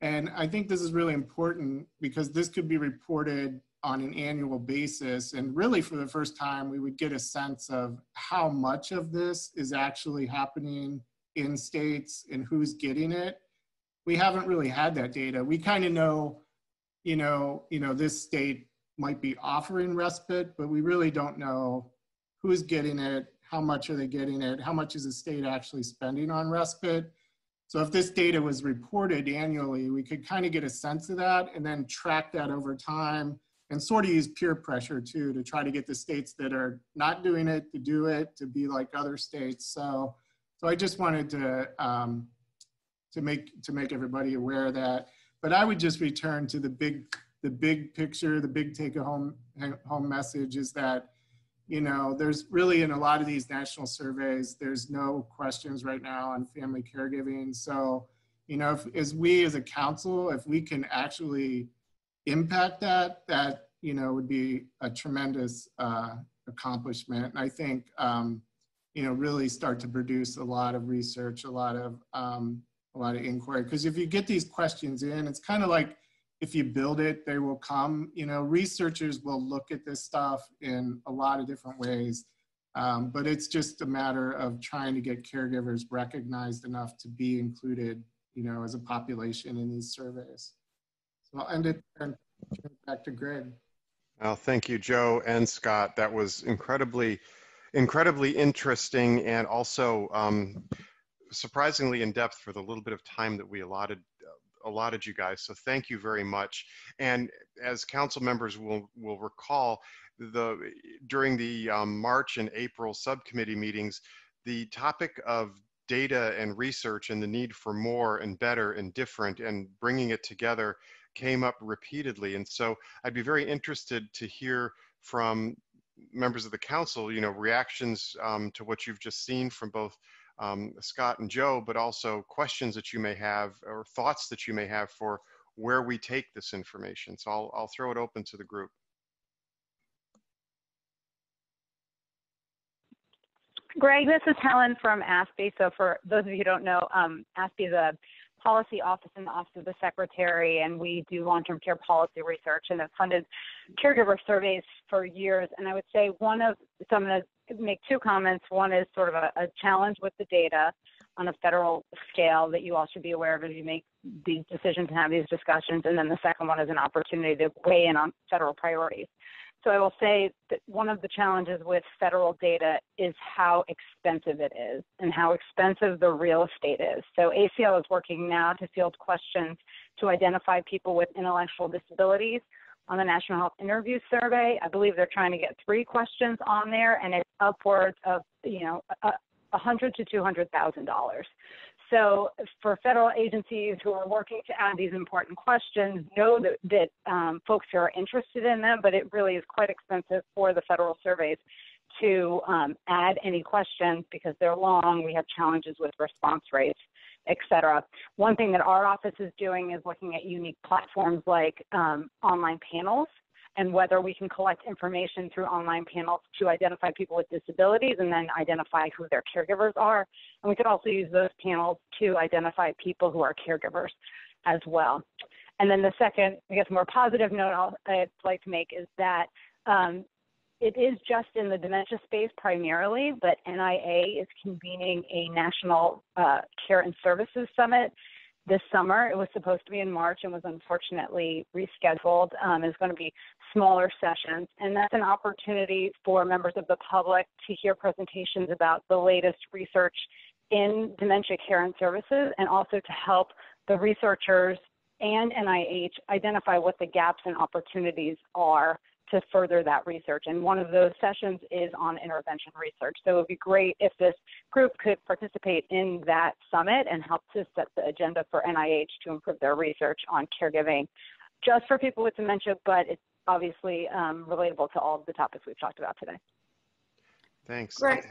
And I think this is really important because this could be reported on an annual basis. And really for the first time, we would get a sense of how much of this is actually happening in states and who's getting it. We haven't really had that data. We kind of know, you know, you know, this state might be offering respite, but we really don't know who's getting it, how much are they getting it, how much is the state actually spending on respite. So if this data was reported annually, we could kind of get a sense of that and then track that over time and sort of use peer pressure too to try to get the states that are not doing it to do it, to be like other states. So, so I just wanted to, um, to, make, to make everybody aware of that. But I would just return to the big the big picture, the big take home home message is that you know there's really in a lot of these national surveys there's no questions right now on family caregiving. So you know if, as we as a council, if we can actually impact that, that you know would be a tremendous uh, accomplishment. And I think um, you know, really start to produce a lot of research, a lot of um, a lot of inquiry. Because if you get these questions in, it's kind of like if you build it, they will come. You know, researchers will look at this stuff in a lot of different ways. Um, but it's just a matter of trying to get caregivers recognized enough to be included, you know, as a population in these surveys. So I'll end it and turn it back to Greg. Well, thank you, Joe and Scott. That was incredibly, incredibly interesting and also um, surprisingly in depth for the little bit of time that we allotted allotted you guys. So thank you very much. And as council members will will recall, the during the um, March and April subcommittee meetings, the topic of data and research and the need for more and better and different and bringing it together came up repeatedly. And so I'd be very interested to hear from members of the council, you know, reactions um, to what you've just seen from both um, Scott and Joe, but also questions that you may have or thoughts that you may have for where we take this information. So I'll, I'll throw it open to the group. Greg, this is Helen from ASPE. So for those of you who don't know, um, ASPE is a policy office in the Office of the Secretary, and we do long-term care policy research and have funded caregiver surveys for years. And I would say one of, so I'm going to make two comments. One is sort of a, a challenge with the data on a federal scale that you all should be aware of as you make these decisions and have these discussions. And then the second one is an opportunity to weigh in on federal priorities. So I will say that one of the challenges with federal data is how expensive it is and how expensive the real estate is. So ACL is working now to field questions to identify people with intellectual disabilities on the National Health Interview Survey. I believe they're trying to get three questions on there, and it's upwards of you know a, a hundred to two hundred thousand dollars. So for federal agencies who are working to add these important questions, know that, that um, folks who are interested in them, but it really is quite expensive for the federal surveys to um, add any questions because they're long. We have challenges with response rates, et cetera. One thing that our office is doing is looking at unique platforms like um, online panels and whether we can collect information through online panels to identify people with disabilities and then identify who their caregivers are. And we could also use those panels to identify people who are caregivers as well. And then the second, I guess, more positive note I'd like to make is that um, it is just in the dementia space primarily, but NIA is convening a national uh, care and services summit this summer. It was supposed to be in March and was unfortunately rescheduled. Um, it's going to be smaller sessions, and that's an opportunity for members of the public to hear presentations about the latest research in dementia care and services, and also to help the researchers and NIH identify what the gaps and opportunities are to further that research. And one of those sessions is on intervention research. So it would be great if this group could participate in that summit and help to set the agenda for NIH to improve their research on caregiving just for people with dementia, but it's obviously um, relatable to all of the topics we've talked about today. Thanks. Greg,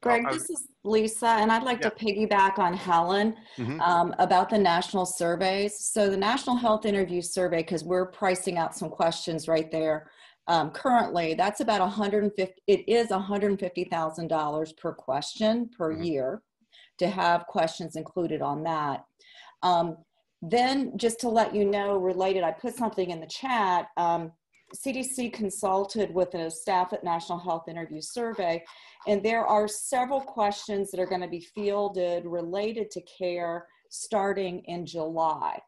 Greg, this is Lisa, and I'd like Yeah. to piggyback on Helen Mhm. um, about the national surveys. So the National Health Interview Survey, because we're pricing out some questions right there. Um, currently, that's about 150. It is 150 thousand dollars per question per year to have questions included on that. Um, then, just to let you know, related, I put something in the chat. Um, CDC consulted with a staff at National Health Interview Survey, and there are several questions that are going to be fielded related to care starting in July.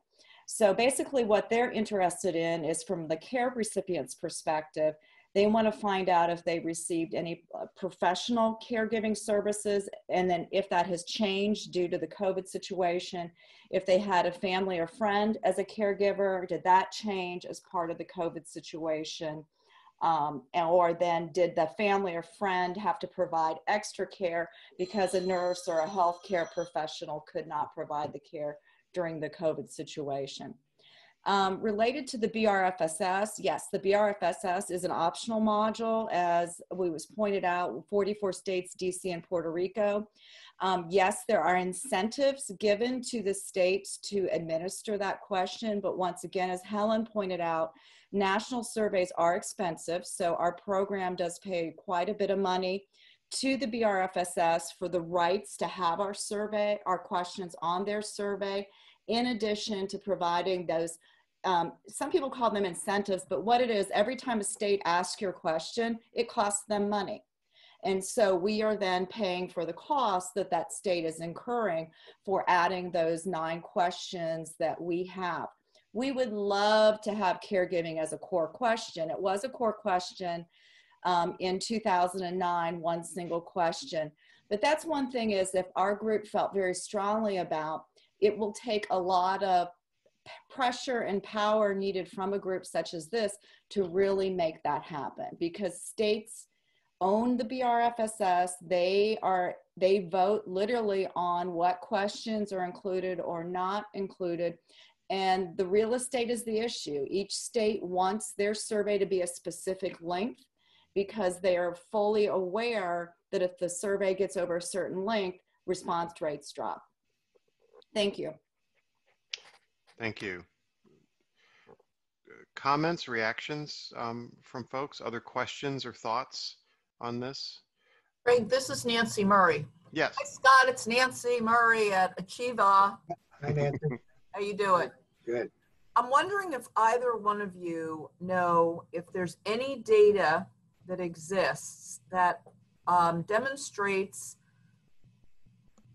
So basically, what they're interested in is from the care recipient's perspective, they want to find out if they received any uh, professional caregiving services, and then if that has changed due to the COVID situation, if they had a family or friend as a caregiver, did that change as part of the COVID situation? Um, or then did the family or friend have to provide extra care because a nurse or a healthcare professional could not provide the care during the COVID situation? Um, related to the BRFSS, yes, the BRFSS is an optional module, as we was pointed out, 44 states, DC and Puerto Rico. Um, yes, there are incentives given to the states to administer that question, but once again, as Helen pointed out, national surveys are expensive, so our program does pay quite a bit of money to the BRFSS for the rights to have our survey, our questions on their survey, in addition to providing those, um, some people call them incentives, but what it is, every time a state asks your question, it costs them money. And so we are then paying for the cost that that state is incurring for adding those nine questions that we have. We would love to have caregiving as a core question. It was a core question um, in 2009, one single question. But that's one thing is if our group felt very strongly about, it will take a lot of pressure and power needed from a group such as this to really make that happen because states own the BRFSS. They are they vote literally on what questions are included or not included. And the real estate is the issue. Each state wants their survey to be a specific length because they are fully aware that if the survey gets over a certain length, response rates drop. Thank you. Thank you. Comments, reactions um, from folks, other questions or thoughts on this? Greg, this is Nancy Murray. Yes. Hi, Scott. It's Nancy Murray at Achieva. Hi, Nancy. How you doing? Good. I'm wondering if either one of you know if there's any data that exists that um, demonstrates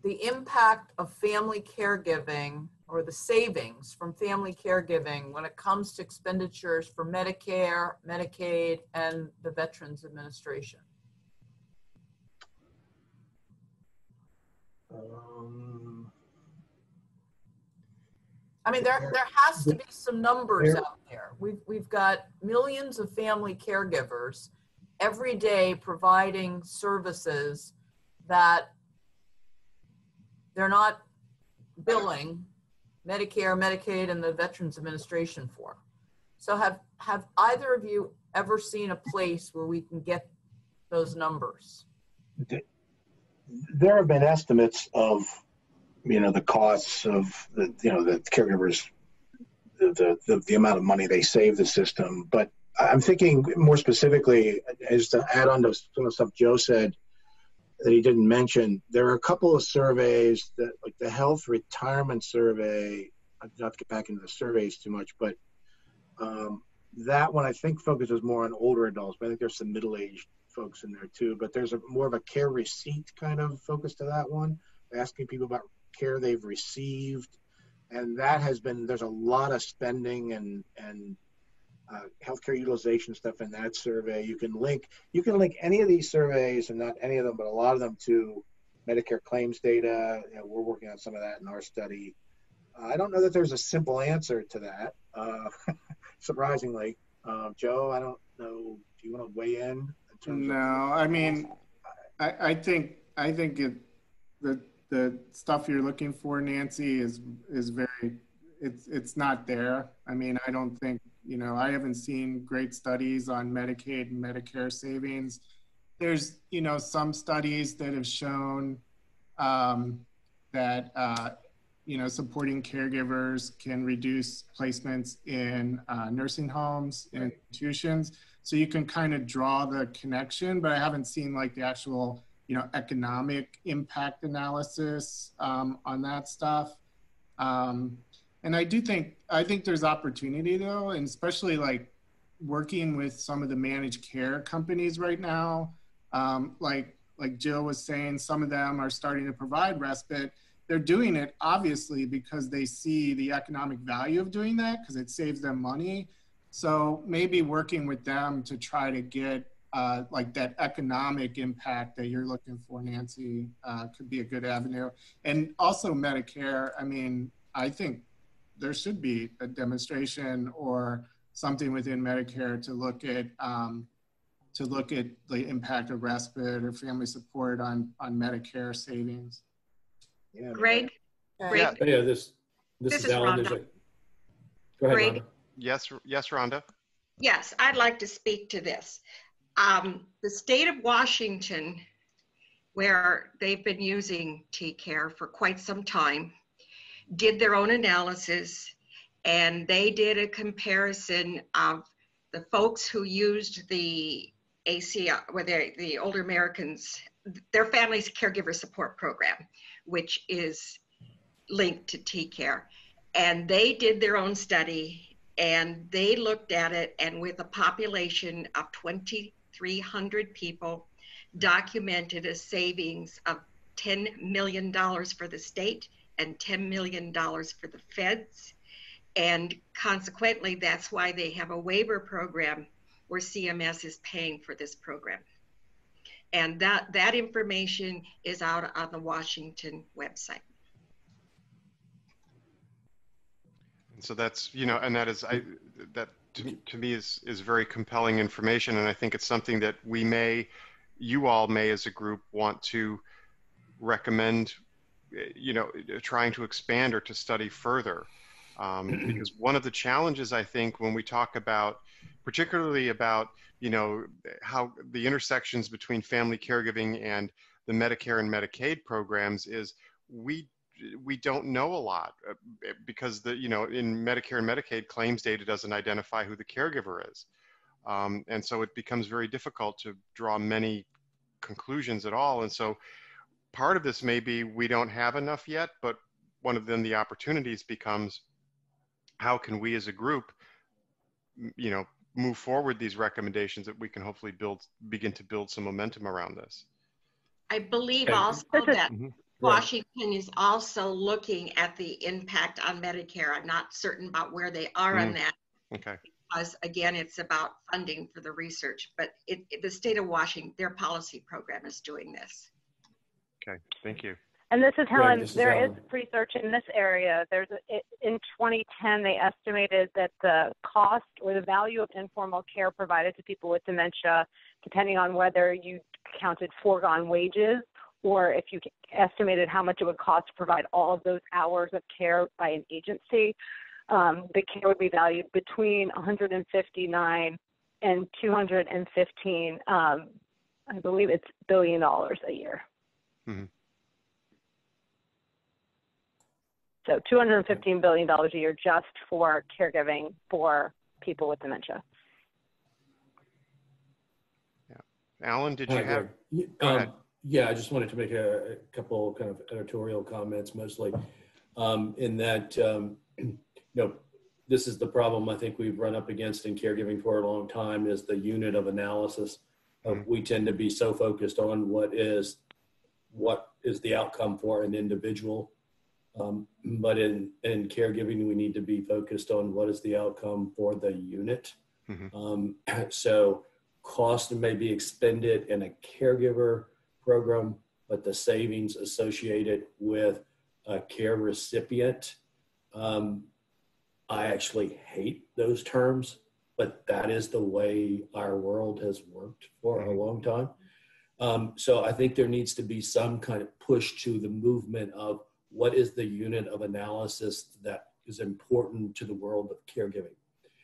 the impact of family caregiving or the savings from family caregiving when it comes to expenditures for Medicare, Medicaid, and the Veterans Administration. Um, I mean, there, there has to be some numbers out there. We've, we've got millions of family caregivers every day providing services that they're not billing Medicare, Medicaid, and the Veterans Administration for. So have, have either of you ever seen a place where we can get those numbers? there have been estimates of, you know, the costs of the, you know, the caregivers, the, the, the, amount of money they save the system. But I'm thinking more specifically, as to add on to some of stuff Joe said that he didn't mention, there are a couple of surveys that, like the health retirement survey, not to get back into the surveys too much, but um, that one I think focuses more on older adults, but I think there's some middle-aged folks in there too. But there's a more of a care receipt kind of focus to that one, asking people about care they've received, and that has been there's a lot of spending and and uh, healthcare utilization stuff in that survey. You can link you can link any of these surveys, and not any of them, but a lot of them to Medicare claims data. You know, we're working on some of that in our study. Uh, I don't know that there's a simple answer to that. Uh, surprisingly, uh, Joe, I don't know. Do you want to weigh in? in no, I mean, I, I think I think it, the the stuff you're looking for, Nancy, is is very it's it's not there. I mean, I don't think you know, I haven't seen great studies on Medicaid and Medicare savings. There's, you know, some studies that have shown um, that, uh, you know, supporting caregivers can reduce placements in uh, nursing homes and institutions. So you can kind of draw the connection, but I haven't seen like the actual, you know, economic impact analysis um, on that stuff. Um, and I do think I think there's opportunity though, and especially like working with some of the managed care companies right now. Um, like like Jill was saying, some of them are starting to provide respite. They're doing it obviously because they see the economic value of doing that because it saves them money. So maybe working with them to try to get uh, like that economic impact that you're looking for, Nancy, uh, could be a good avenue. And also Medicare. I mean, I think there should be a demonstration or something within Medicare to look at um, to look at the impact of respite or family support on on Medicare savings. Yeah. Greg. Greg. Oh, yeah, this this, This is is Alan. Rhonda. a- Go ahead, Greg. Rhonda. Yes, yes, Rhonda. Yes, I'd like to speak to this. Um, the state of Washington, where they've been using TCARE for quite some time, did their own analysis and they did a comparison of the folks who used the where they, the older Americans, their families caregiver support program, which is linked to TCARE. And they did their own study and they looked at it and with a population of 2,300 people, documented a savings of $10 million for the state and $10 million for the feds. And consequently, that's why they have a waiver program where CMS is paying for this program. And that, that information is out on the Washington website. And so that's, you know, and that is, I, that to to me is, is very compelling information. And I think it's something that we may, you all may as a group want to recommend, you know, trying to expand or to study further. Um, because one of the challenges I think when we talk about, particularly about, you know, how the intersections between family caregiving and the Medicare and Medicaid programs is we we don't know a lot uh, because the you know in Medicare and Medicaid claims data doesn't identify who the caregiver is, um, and so it becomes very difficult to draw many conclusions at all. And so part of this may be we don't have enough yet, but one of them the opportunities becomes how can we as a group, you know, move forward these recommendations that we can hopefully build begin to build some momentum around this. I believe also that mm-hmm. Washington is also looking at the impact on Medicare. I'm not certain about where they are mm. on that. Okay. Because again, it's about funding for the research, but it, it, the state of Washington, their policy program is doing this. Okay, thank you. And this is Helen. this is there Helen. is research in this area. There's a, in 2010 they estimated that the cost or the value of informal care provided to people with dementia, depending on whether you counted foregone wages or if you estimated how much it would cost to provide all of those hours of care by an agency, um, the care would be valued between 159 and 215. Um, I believe it's billion dollars a year. Mm-hmm. So 215 billion dollars a year just for caregiving for people with dementia. Yeah, Alan, did you Hi, have? Go Um, ahead. Yeah, I just wanted to make a, a couple kind of editorial comments, mostly um, in that, um, you know, this is the problem I think we've run up against in caregiving for a long time is the unit of analysis. Of we tend to be so focused on what is what is the outcome for an individual, um, but in in caregiving we need to be focused on what is the outcome for the unit. Mm-hmm. Um, so cost may be expended in a caregiver program, but the savings associated with a care recipient, um, I actually hate those terms, but that is the way our world has worked for a long time. Um, so I think there needs to be some kind of push to the movement of what is the unit of analysis that is important to the world of caregiving.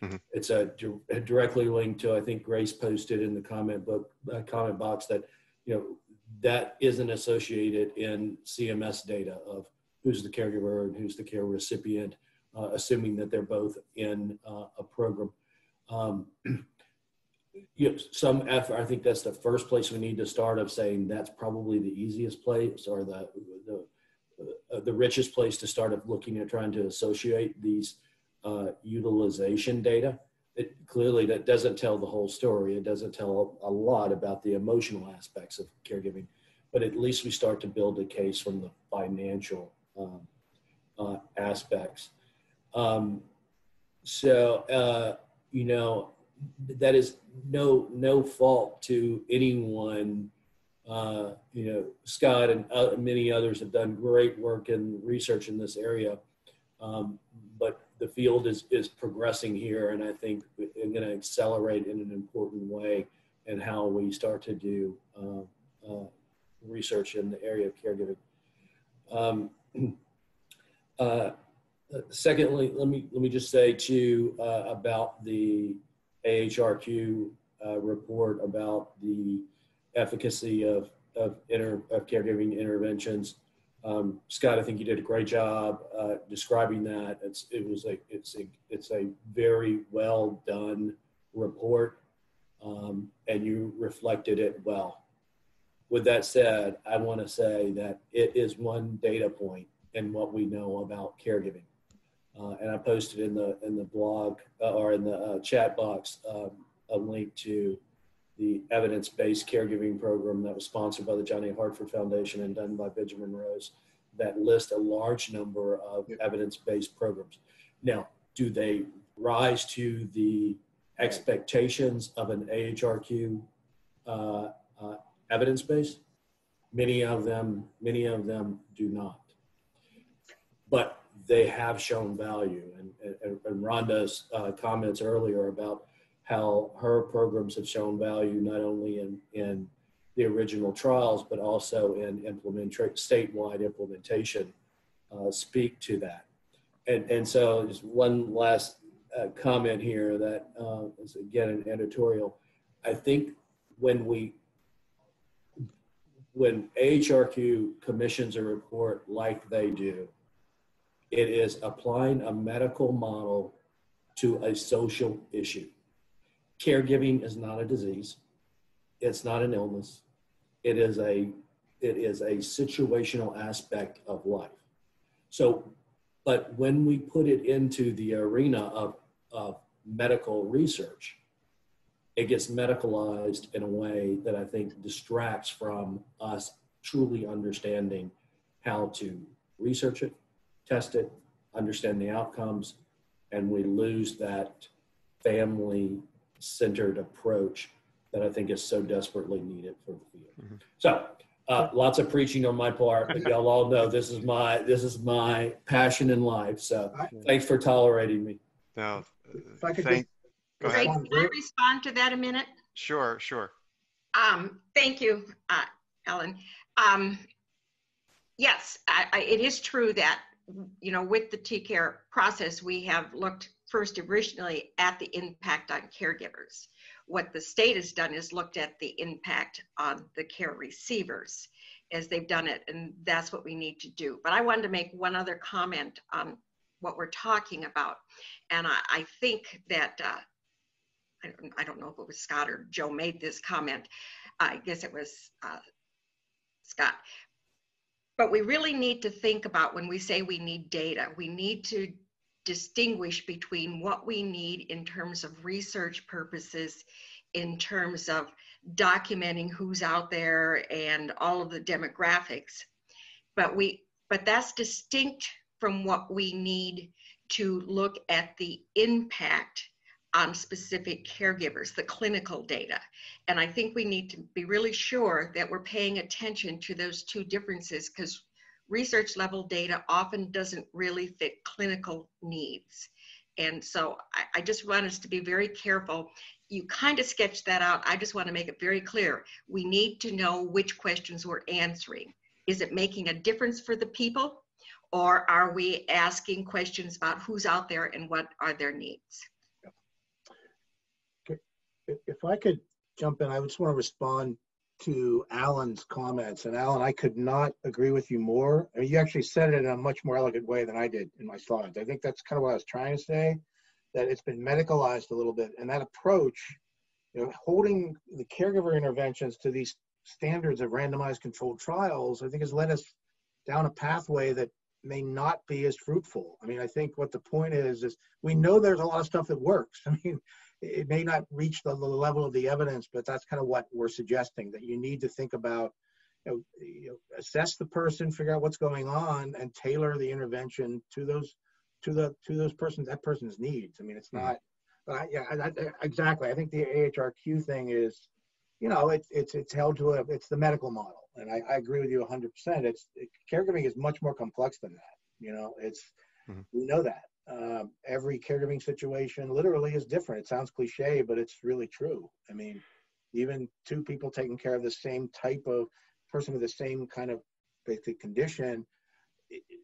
Mm-hmm. It's a, di- directly linked to I think Grace posted in the comment book uh, comment box that you know that isn't associated in CMS data of who's the caregiver and who's the care recipient, uh, assuming that they're both in uh, a program. Um, you know, some effort, I think that's the first place we need to start of saying that's probably the easiest place or the, the, uh, the richest place to start of looking at trying to associate these uh, utilization data. It clearly that doesn't tell the whole story. It doesn't tell a lot about the emotional aspects of caregiving, but at least we start to build a case from the financial um, uh, aspects. Um, so uh, you know that is no no fault to anyone. Uh, you know, Scott and uh, many others have done great work in research in this area, um, but the field is is progressing here, and I think it's going to accelerate in an important way in how we start to do uh, uh, research in the area of caregiving. Um, uh, secondly, let me let me just say too uh, about the AHRQ uh, report about the efficacy of of, inter, of caregiving interventions. Um, Scott, I think you did a great job uh, describing that. It's it was a it's a it's a very well done report. um, and you reflected it well. With that said, I want to say that it is one data point in what we know about caregiving. Uh, and I posted in the in the blog uh, or in the uh, chat box um, a link to the evidence-based caregiving program that was sponsored by the John A. Hartford Foundation and done by Benjamin Rose that list a large number of evidence-based programs. Now, do they rise to the expectations of an AHRQ uh, uh, evidence base? Many of them, many of them do not. But they have shown value. And, and, and Rhonda's uh, comments earlier about how her programs have shown value not only in, in the original trials, but also in implement, statewide implementation uh, speak to that. And, and so just one last uh, comment here that uh, is again an editorial. I think when we when AHRQ commissions a report like they do, it is applying a medical model to a social issue. Caregiving is not a disease. It's not an illness. It is a it is a situational aspect of life. So, but when we put it into the arena of, of medical research, it gets medicalized in a way that I think distracts from us truly understanding how to research it, test it, understand the outcomes, and we lose that family centered approach that I think is so desperately needed for the field. Mm-hmm. So, uh, lots of preaching on my part, but y'all all know this is my this is my passion in life. So, thanks for tolerating me. No, if I could thank, go ahead. Can I respond to that a minute? Sure, sure. Um, thank you, uh, Ellen. Um, yes, I, I, it is true that you know with the TCARE process, we have looked first originally at the impact on caregivers. What the state has done is looked at the impact on the care receivers as they've done it, and that's what we need to do. But I wanted to make one other comment on what we're talking about, and I, I think that uh, I, don't, I don't know if it was Scott or Joe made this comment. I guess it was uh, Scott. But we really need to think about when we say we need data, we need to distinguish between what we need in terms of research purposes, in terms of documenting who's out there and all of the demographics. But we but that's distinct from what we need to look at the impact on specific caregivers, the clinical data. And I think we need to be really sure that we're paying attention to those two differences because research level data often doesn't really fit clinical needs. And so I, I, just want us to be very careful. You kind of sketched that out. I just want to make it very clear. We need to know which questions we're answering. Is it making a difference for the people? Or are we asking questions about who's out there and what are their needs? If I could jump in, I just want to respond to Alan's comments. And Alan, I could not agree with you more. I mean, you actually said it in a much more elegant way than I did in my slides. I think that's kind of what I was trying to say, that it's been medicalized a little bit. And that approach, you know, holding the caregiver interventions to these standards of randomized controlled trials, I think has led us down a pathway that may not be as fruitful. I mean, I think what the point is, is we know there's a lot of stuff that works. I mean, it may not reach the, the level of the evidence, but that's kind of what we're suggesting that you need to think about, you know, you know, assess the person, figure out what's going on, and tailor the intervention to those to the to those persons that person's needs. I mean, it's not. But I, yeah, I, I, exactly. I think the AHRQ thing is, you know, it's it's it's held to a it's the medical model, and I, I agree with you 100. percent It's it, caregiving is much more complex than that. You know, it's mm-hmm. we know that, um, every caregiving situation literally is different. It sounds cliche, but it's really true. I mean, even two people taking care of the same type of person with the same kind of basic condition,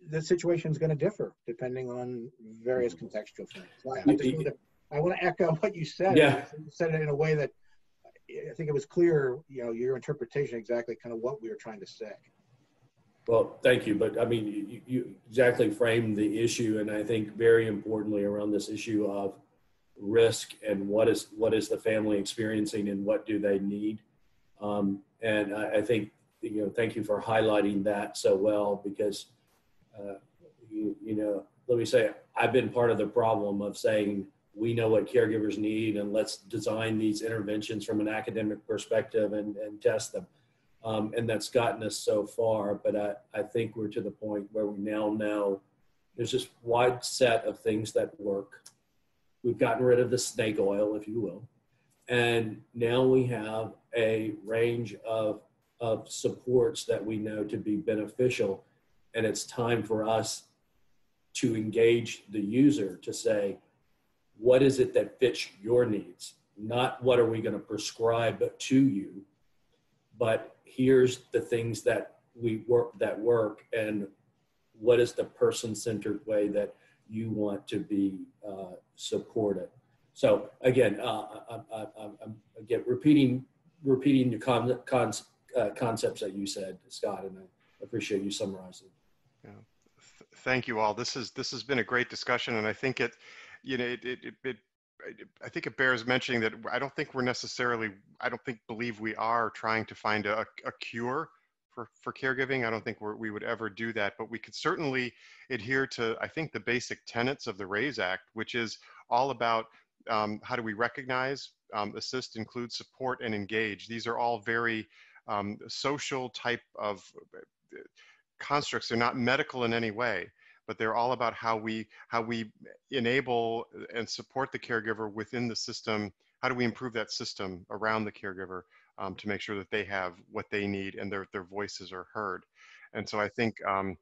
the situation is going to differ depending on various contextual things. So I, I, to, I want to echo what you said. Yeah. You said it in a way that I think it was clear, you know, your interpretation exactly kind of what we were trying to say. Well, thank you. But I mean, you, you, exactly framed the issue, and I think very importantly around this issue of risk and what is what is the family experiencing and what do they need. Um, and I, I, think you know, thank you for highlighting that so well because uh, you, you know, let me say, I've been part of the problem of saying we know what caregivers need and let's design these interventions from an academic perspective and, and test them. Um, and that's gotten us so far, but I, I think we're to the point where we now know there's this wide set of things that work. We've gotten rid of the snake oil, if you will. And now we have a range of, of supports that we know to be beneficial. And it's time for us to engage the user to say, what is it that fits your needs? Not what are we going to prescribe but to you, but here's the things that we work that work and what is the person-centered way that you want to be uh, supported. So again, uh, I, am again repeating repeating the con, uh, concepts that you said, Scott, and I appreciate you summarizing. Yeah. Thank you all. This is this has been a great discussion, and I think it, you know, it, it, it I think it bears mentioning that I don't think we're necessarily, I don't think believe we are trying to find a, a cure for, for caregiving. I don't think we would ever do that, but we could certainly adhere to, I think, the basic tenets of the RAISE Act, which is all about um, how do we recognize, um, assist, include, support, and engage. These are all very um, social type of uh, constructs. They're not medical in any way, but they're all about how we how we enable and support the caregiver within the system. How do we improve that system around the caregiver um, to make sure that they have what they need and their their voices are heard? And so I think um,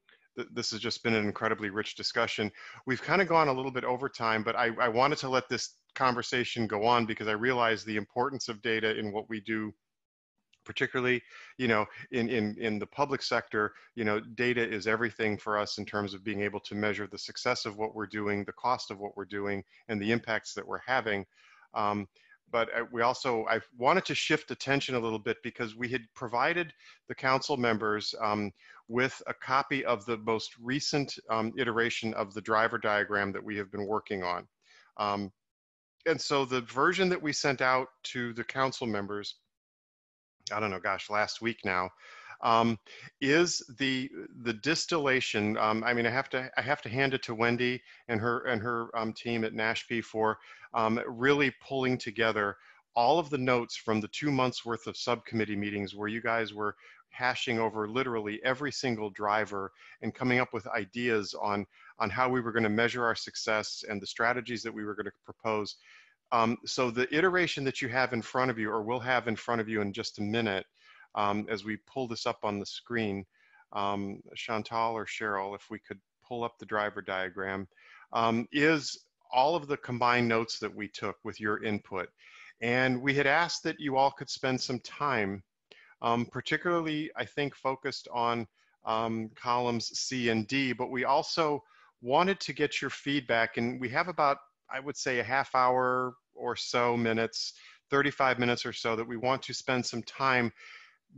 this has just been an incredibly rich discussion. We've kind of gone a little bit over time, but I, I wanted to let this conversation go on because I realize the importance of data in what we do particularly you know in in in the public sector you know data is everything for us in terms of being able to measure the success of what we're doing the cost of what we're doing and the impacts that we're having. Um, but uh, we also i wanted to shift attention a little bit because we had provided the council members um, with a copy of the most recent um, iteration of the driver diagram that we have been working on. Um, and so the version that we sent out to the council members, I don't know, gosh, last week now, um, is the the distillation. Um, I mean, I have to I have to hand it to Wendy and her and her um, team at NASHP for um, really pulling together all of the notes from the two months worth of subcommittee meetings where you guys were hashing over literally every single driver and coming up with ideas on on how we were going to measure our success and the strategies that we were going to propose. Um, so the iteration that you have in front of you or will have in front of you in just a minute um, as we pull this up on the screen, um, Chantal or Cheryl, if we could pull up the driver diagram, um, is all of the combined notes that we took with your input. And we had asked that you all could spend some time um, particularly I think focused on um, columns C and D, but we also wanted to get your feedback and we have about, I would say a half hour or so minutes, 35 minutes or so that we want to spend some time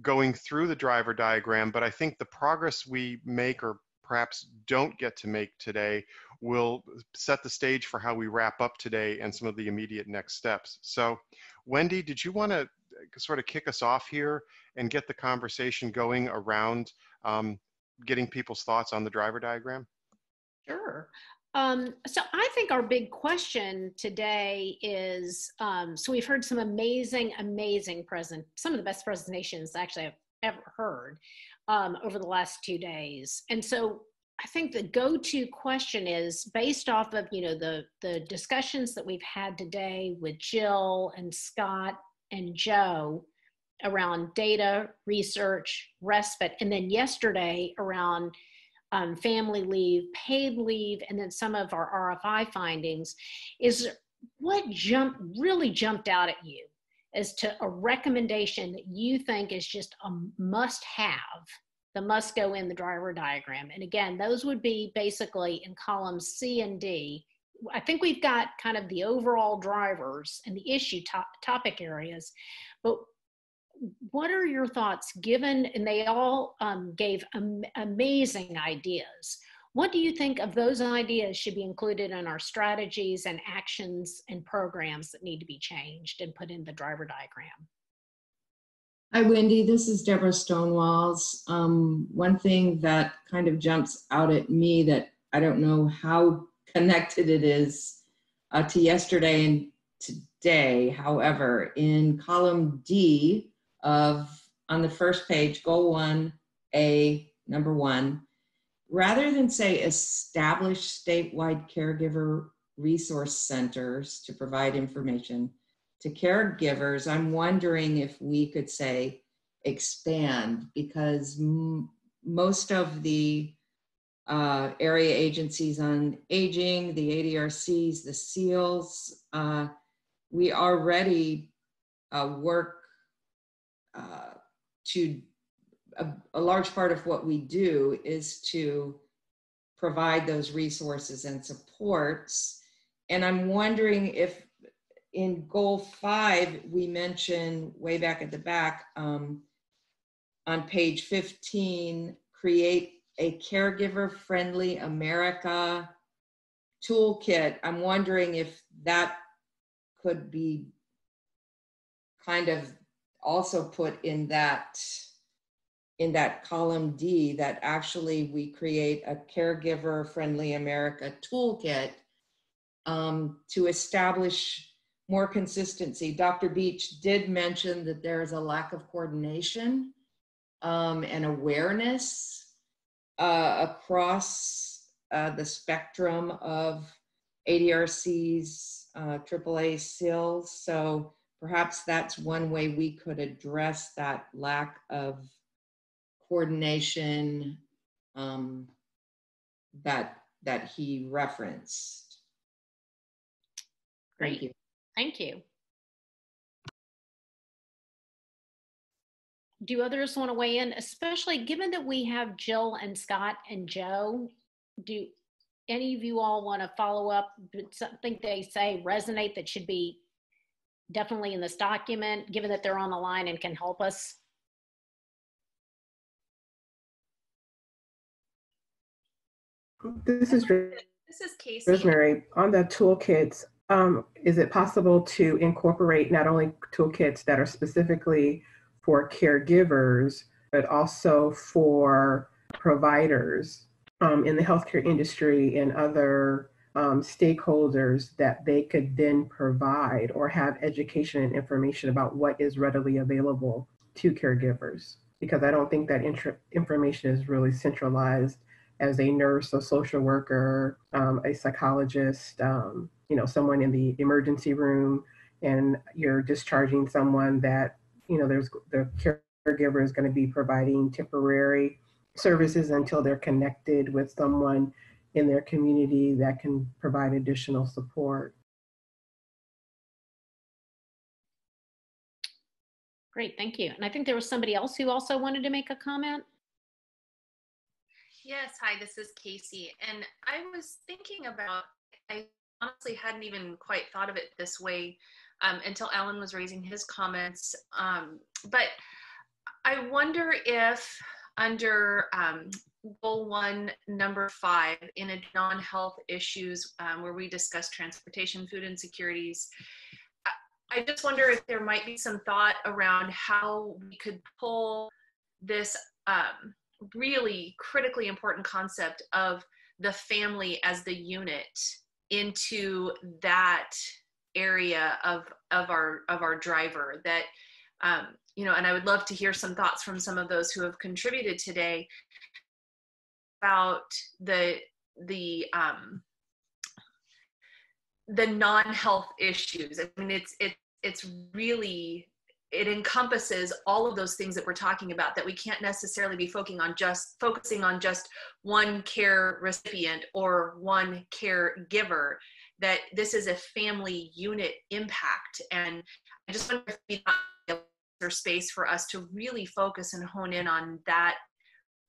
going through the driver diagram, but I think the progress we make or perhaps don't get to make today will set the stage for how we wrap up today and some of the immediate next steps. So Wendy, did you want to sort of kick us off here and get the conversation going around um, getting people's thoughts on the driver diagram? Sure. Um, so I think our big question today is, um, so we've heard some amazing, amazing present, some of the best presentations actually I've ever heard um, over the last two days. And so I think the go-to question is based off of, you know, the, the discussions that we've had today with Jill and Scott and Joe around data, research, respite, and then yesterday around um, family leave, paid leave, and then some of our RFI findings is what jumped really jumped out at you as to a recommendation that you think is just a must have the must go in the driver diagram. And again, those would be basically in columns C and D. I think we've got kind of the overall drivers and the issue top, topic areas, but what are your thoughts given, and they all um, gave am amazing ideas. What do you think of those ideas should be included in our strategies and actions and programs that need to be changed and put in the driver diagram? Hi, Wendy. This is Deborah Stonewalls. Um, one thing that kind of jumps out at me that I don't know how connected it is uh, to yesterday and today. However, in column D of on the first page, goal one, A, number one, rather than say establish statewide caregiver resource centers to provide information to caregivers, I'm wondering if we could say expand because most of the uh, area agencies on aging, the ADRCs, the CILs, uh, we already uh, work uh, to a, a, large part of what we do is to provide those resources and supports. And I'm wondering if in goal five, we mention way back at the back um, on page 15, create a caregiver friendly America toolkit. I'm wondering if that could be kind of also put in that in that column D that actually we create a caregiver friendly America toolkit um, to establish more consistency. Dr. Beach did mention that there is a lack of coordination um, and awareness uh, across uh, the spectrum of ADRC's uh, AAA CILs. So perhaps that's one way we could address that lack of coordination um, that that he referenced. Great. Thank you. Thank you. Do others want to weigh in, especially given that we have Jill and Scott and Joe? Do any of you all want to follow up? Something they say resonate that should be definitely in this document, given that they're on the line and can help us? This is this is Casey. Rosemary. On the toolkits, um, is it possible to incorporate not only toolkits that are specifically for caregivers, but also for providers um, in the healthcare industry and other um, stakeholders that they could then provide or have education and information about what is readily available to caregivers? Because I don't think that information is really centralized as a nurse, a social worker, um, a psychologist, um, you know, someone in the emergency room, and you're discharging someone that, you know, there's the caregiver is going to be providing temporary services until they're connected with someone in their community that can provide additional support. Great, thank you. And I think there was somebody else who also wanted to make a comment. Yes, hi, this is Casey. And I was thinking about, I honestly hadn't even quite thought of it this way um, until Alan was raising his comments. Um, but I wonder if under um, goal one, number five, in a non-health issues um, where we discuss transportation, food insecurities, I just wonder if there might be some thought around how we could pull this um, really critically important concept of the family as the unit into that area of of our of our driver that um, you know and i would love to hear some thoughts from some of those who have contributed today about the the um, the non-health issues. I mean it's it, it's really it encompasses all of those things that we're talking about that we can't necessarily be focusing on just focusing on just one care recipient or one caregiver that this is a family unit impact. And i just wonder if there's space for us to really focus and hone in on that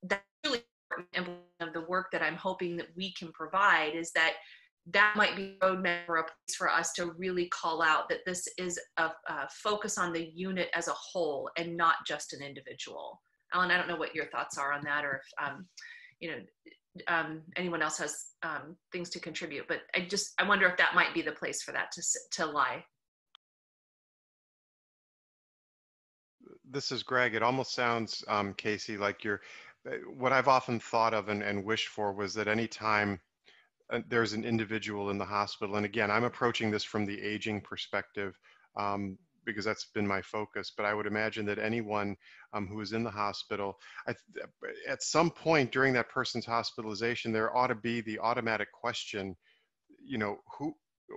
that really important of the work that i'm hoping that we can provide is that that might be a roadmap or a place for us to really call out that this is a, a, focus on the unit as a whole and not just an individual. Alan, I don't know what your thoughts are on that, or if um, you know, um, anyone else has um, things to contribute. But I just I wonder if that might be the place for that to to lie. This is Greg. It almost sounds, um, Casey, like you're. Uh, what I've often thought of and, and wished for was that anytime uh, there's an individual in the hospital, and again, I'm approaching this from the aging perspective. Um, because that's been my focus. But I would imagine that anyone um, who is in the hospital, I, at some point during that person's hospitalization, there ought to be the automatic question, you know, who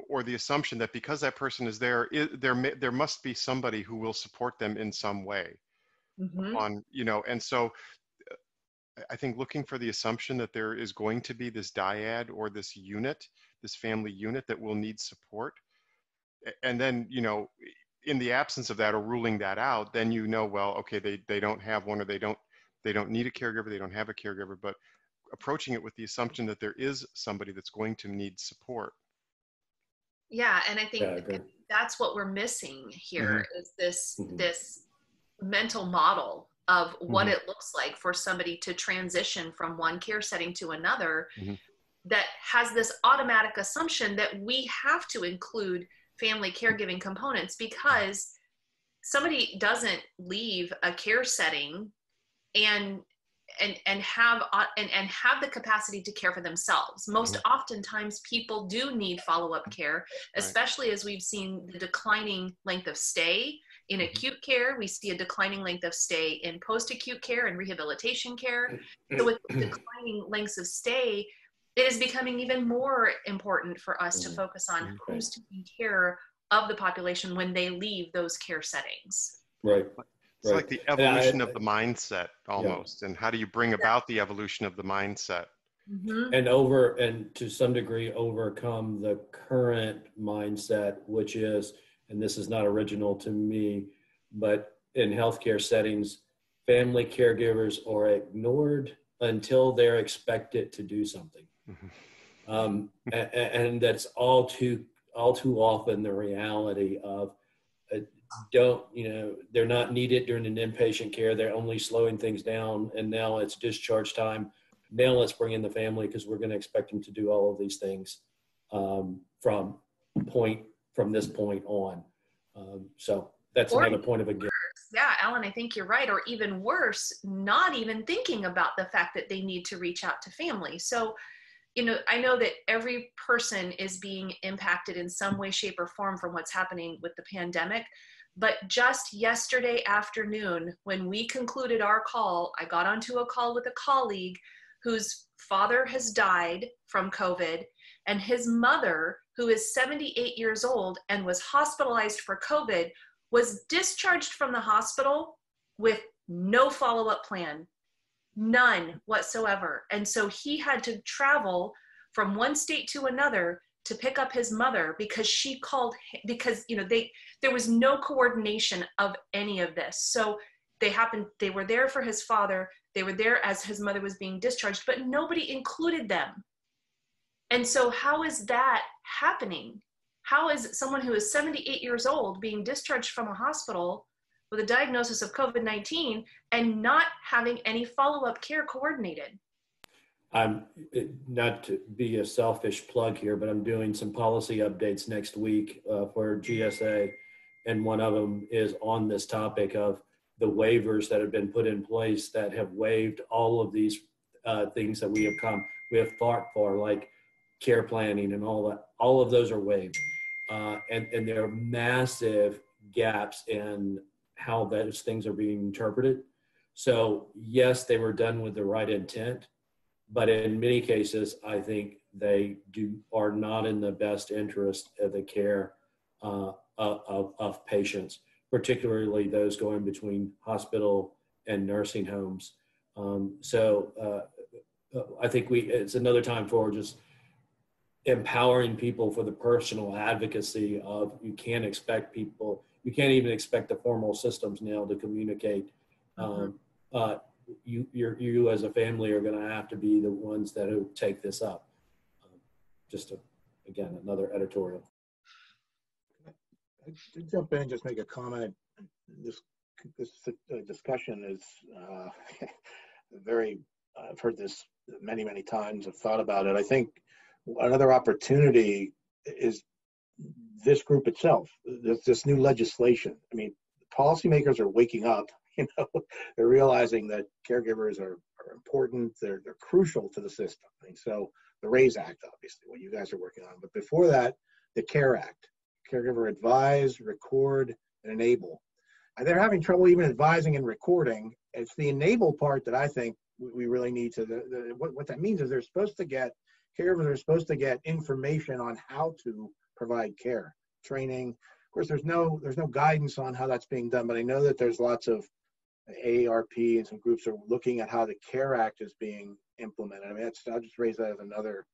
or the assumption that because that person is there, there there must be somebody who will support them in some way. Mm-hmm. On you know, and so uh, I think looking for the assumption that there is going to be this dyad or this unit, this family unit that will need support. And then, you know, in the absence of that or ruling that out, then you know, well, okay, they, they don't have one or they don't they don't need a caregiver, they don't have a caregiver, but approaching it with the assumption that there is somebody that's going to need support. Yeah, and I think yeah, that's what we're missing here mm-hmm. is this mm-hmm. this mental model of what mm-hmm. it looks like for somebody to transition from one care setting to another mm-hmm. that has this automatic assumption that we have to include family caregiving components because somebody doesn't leave a care setting and and and have uh, and, and have the capacity to care for themselves most mm-hmm. oftentimes people do need follow-up care especially right. as we've seen the declining length of stay in mm-hmm. acute care we see a declining length of stay in post-acute care and rehabilitation care so with declining lengths of stay it is becoming even more important for us to mm-hmm. focus on mm-hmm. who's taking care of the population when they leave those care settings. Right. It's right. like the evolution I, of the mindset almost. Yeah. And how do you bring about the evolution of the mindset? Mm-hmm. And over, and to some degree, overcome the current mindset, which is, and this is not original to me, but in healthcare settings, family caregivers are ignored until they're expected to do something. Mm-hmm. Um, and, and, that's all too all too often the reality of don't you know they're not needed during an inpatient care. They're only slowing things down, and now it's discharge time. Now let's bring in the family because we're going to expect them to do all of these things um, from point from this point on. Um, so that's or another point of a gift. Yeah, Alan, I think you're right. Or even worse, not even thinking about the fact that they need to reach out to family. So you know, I know that every person is being impacted in some way, shape, or form from what's happening with the pandemic. But just yesterday afternoon, when we concluded our call, I got onto a call with a colleague whose father has died from COVID, and his mother, who is 78 years old and was hospitalized for COVID, was discharged from the hospital with no follow up plan, none whatsoever. And so he had to travel from one state to another to pick up his mother because she called because you know they there was no coordination of any of this. So they happened they were there for his father, they were there as his mother was being discharged, but nobody included them. And so how is that happening? How is someone who is 78 years old being discharged from a hospital with a diagnosis of COVID 19 and not having any follow up care coordinated. I'm not to be a selfish plug here, but I'm doing some policy updates next week uh, for GSA. And one of them is on this topic of the waivers that have been put in place that have waived all of these uh, things that we have come, we have fought for, like care planning and all that. All of those are waived. Uh, and, and there are massive gaps in how those things are being interpreted. So yes, they were done with the right intent, but in many cases, I think they do are not in the best interest of the care uh, of, of patients, particularly those going between hospital and nursing homes. Um, so uh, I think we it's another time for just empowering people for the personal advocacy of you can't expect people you can't even expect the formal systems now to communicate. Mm-hmm. Um, uh, you, you as a family are going to have to be the ones that take this up. Um, just again, another editorial. To jump in and just make a comment. This this uh, discussion is uh, very. I've heard this many, many times, I've thought about it. I think another opportunity is this group itself, this, this new legislation. I mean, policymakers are waking up, you know, they're realizing that caregivers are, are important, they're, they're crucial to the system. And so the RAISE Act, obviously, what you guys are working on. But before that, the CARE Act, caregiver advise, record, and enable. And they're having trouble even advising and recording. It's the enable part that I think we really need to, the, the, what, what that means is they're supposed to get, caregivers are supposed to get information on how to provide care, training. Of course, there's no, there's no guidance on how that's being done, but I know that there's lots of AARP and some groups are looking at how the CARE Act is being implemented. I mean, I'll just raise that as another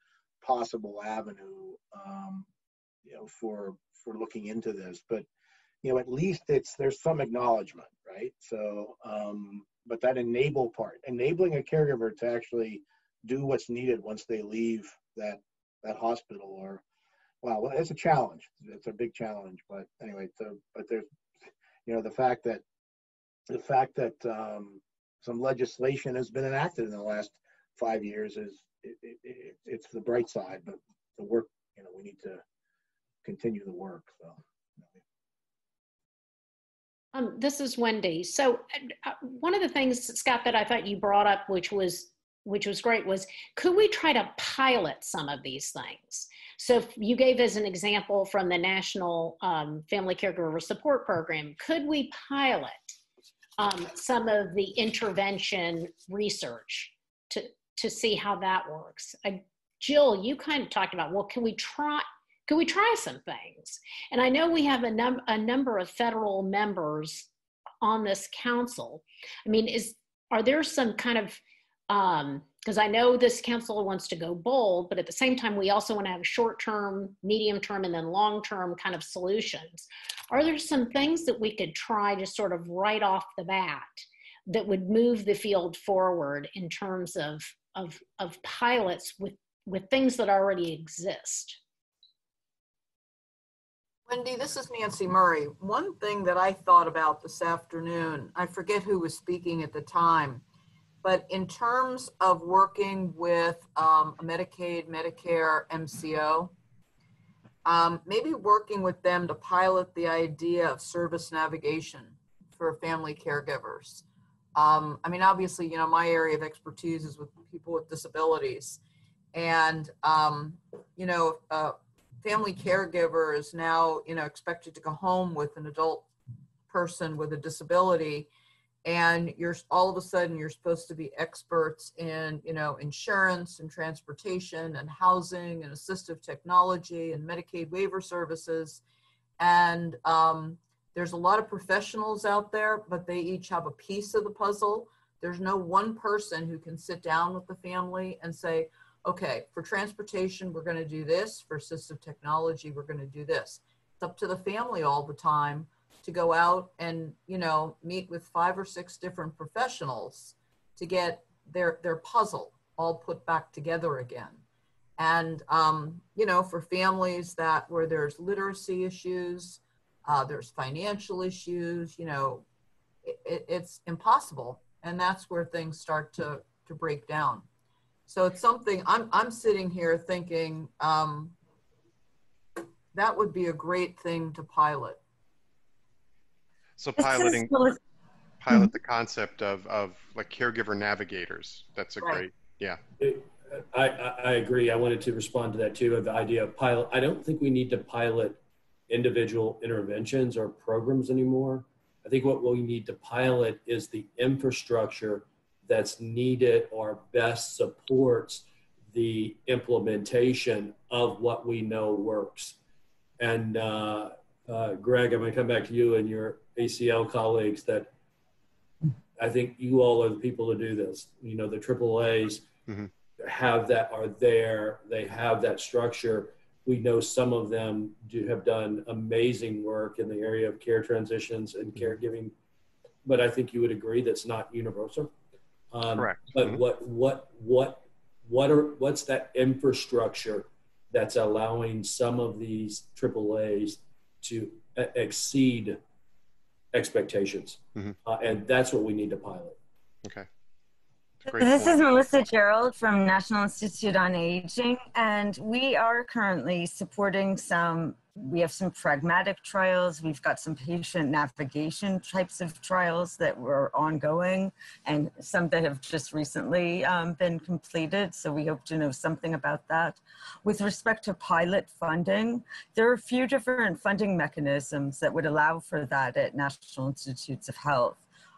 possible avenue, um, you know, for for looking into this. But you know, at least it's there's some acknowledgement, right? So, um, but that enable part, enabling a caregiver to actually do what's needed once they leave that that hospital or well, it's a challenge. It's a big challenge. But anyway, so but there's you know the fact that the fact that um, some legislation has been enacted in the last five years is it, it, it, it's the bright side, but the work, you know, we need to continue the work. So. Um, this is Wendy. So uh, one of the things, Scott, that I thought you brought up, which was which was great, was could we try to pilot some of these things? So you gave as an example from the National um, Family Caregiver Support Program. Could we pilot um, some of the intervention research to to see how that works. Uh, Jill, you kind of talked about, well, can we try, can we try some things? And I know we have a, num- a number of federal members on this council. I mean, is, are there some kind of, because um, I know this council wants to go bold, but at the same time, we also want to have short term, medium term, and then long term kind of solutions. Are there some things that we could try to sort of right off the bat that would move the field forward in terms of of, of pilots with, with things that already exist. Wendy, this is Nancy Murray. One thing that I thought about this afternoon, I forget who was speaking at the time, but in terms of working with um, Medicaid, Medicare, MCO, um, maybe working with them to pilot the idea of service navigation for family caregivers. Um, I mean, obviously, you know, my area of expertise is with people with disabilities. And, um, you know, a family caregiver is now, you know, expected to go home with an adult person with a disability. And you're all of a sudden, you're supposed to be experts in, you know, insurance and transportation and housing and assistive technology and Medicaid waiver services. And, um, there's a lot of professionals out there, but they each have a piece of the puzzle. There's no one person who can sit down with the family and say, okay, for transportation, we're going to do this. For assistive technology, we're going to do this. It's up to the family all the time to go out and, you know, meet with five or six different professionals to get their, their puzzle all put back together again. And, um, you know, for families that where there's literacy issues, uh, there's financial issues, you know, it, it's impossible. And that's where things start to, to break down. So it's something I'm, I'm sitting here thinking um, that would be a great thing to pilot. So piloting, pilot the concept of, of like caregiver navigators. That's a right. great, yeah. I, I agree. I wanted to respond to that too, of the idea of pilot. I don't think we need to pilot individual interventions or programs anymore. I think what we need to pilot is the infrastructure that's needed or best supports the implementation of what we know works. And uh, uh, Greg, I'm going to come back to you and your ACL colleagues that I think you all are the people to do this. You know, the AAAs mm-hmm. have that, are there, they have that structure we know some of them do have done amazing work in the area of care transitions and mm-hmm. caregiving, but I think you would agree that's not universal. Um, Correct. But mm-hmm. what what what what are what's that infrastructure that's allowing some of these AAA's to exceed expectations, mm-hmm. uh, and that's what we need to pilot. Okay. Great this point. is Melissa Gerald from National Institute on Aging, and we are currently supporting some. We have some pragmatic trials. We've got some patient navigation types of trials that were ongoing, and some that have just recently um, been completed. So we hope to know something about that. With respect to pilot funding, there are a few different funding mechanisms that would allow for that at National Institutes of Health.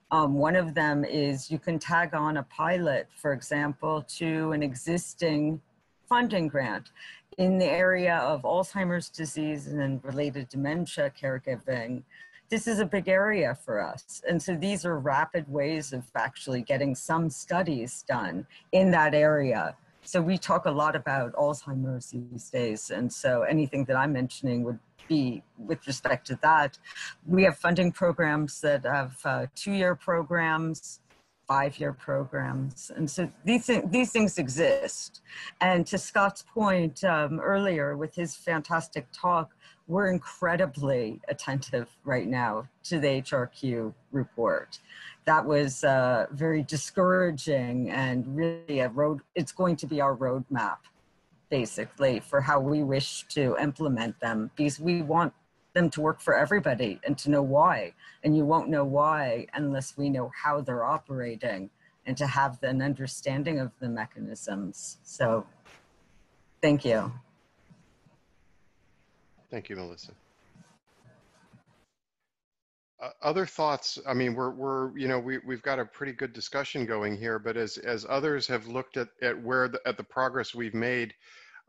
Um, one of them is you can tag on a pilot, for example, to an existing funding grant in the area of Alzheimer's disease and related dementia caregiving. This is a big area for us. And so these are rapid ways of actually getting some studies done in that area. So we talk a lot about Alzheimer's these days. And so anything that I'm mentioning would be with respect to that. We have funding programs that have uh, two-year programs, five-year programs, and so these thi- these things exist. And to Scott's point um, earlier with his fantastic talk, we're incredibly attentive right now to the AHRQ report. That was uh, very discouraging and really a road. It's going to be our roadmap basically for how we wish to implement them because we want them to work for everybody and to know why and you won't know why unless we know how they're operating and to have an understanding of the mechanisms so thank you Thank you, Melissa. Uh, other thoughts? I mean, we're, we're, you know, we, we've got a pretty good discussion going here, but as, as others have looked at, at where, the, at the progress we've made,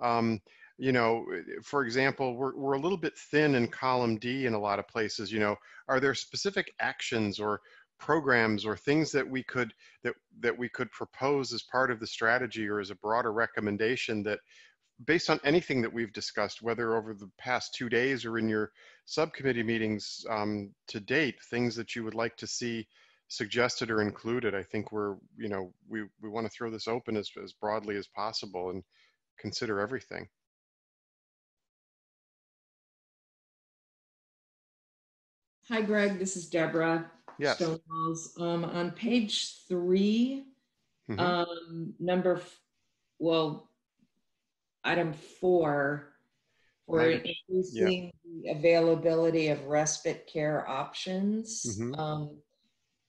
um, you know, for example, we're, we're a little bit thin in column D in a lot of places, you know, are there specific actions or programs or things that we could, that, that we could propose as part of the strategy or as a broader recommendation that based on anything that we've discussed, whether over the past two days or in your subcommittee meetings um, to date, things that you would like to see suggested or included, I think we're, you know, we, we want to throw this open as, as broadly as possible and consider everything. Hi, Greg. This is Deborah Yes. Stonewalls. Um, on page 3 Mhm. um, number, f- well, item four, for increasing the availability of respite care options. Mhm. Um,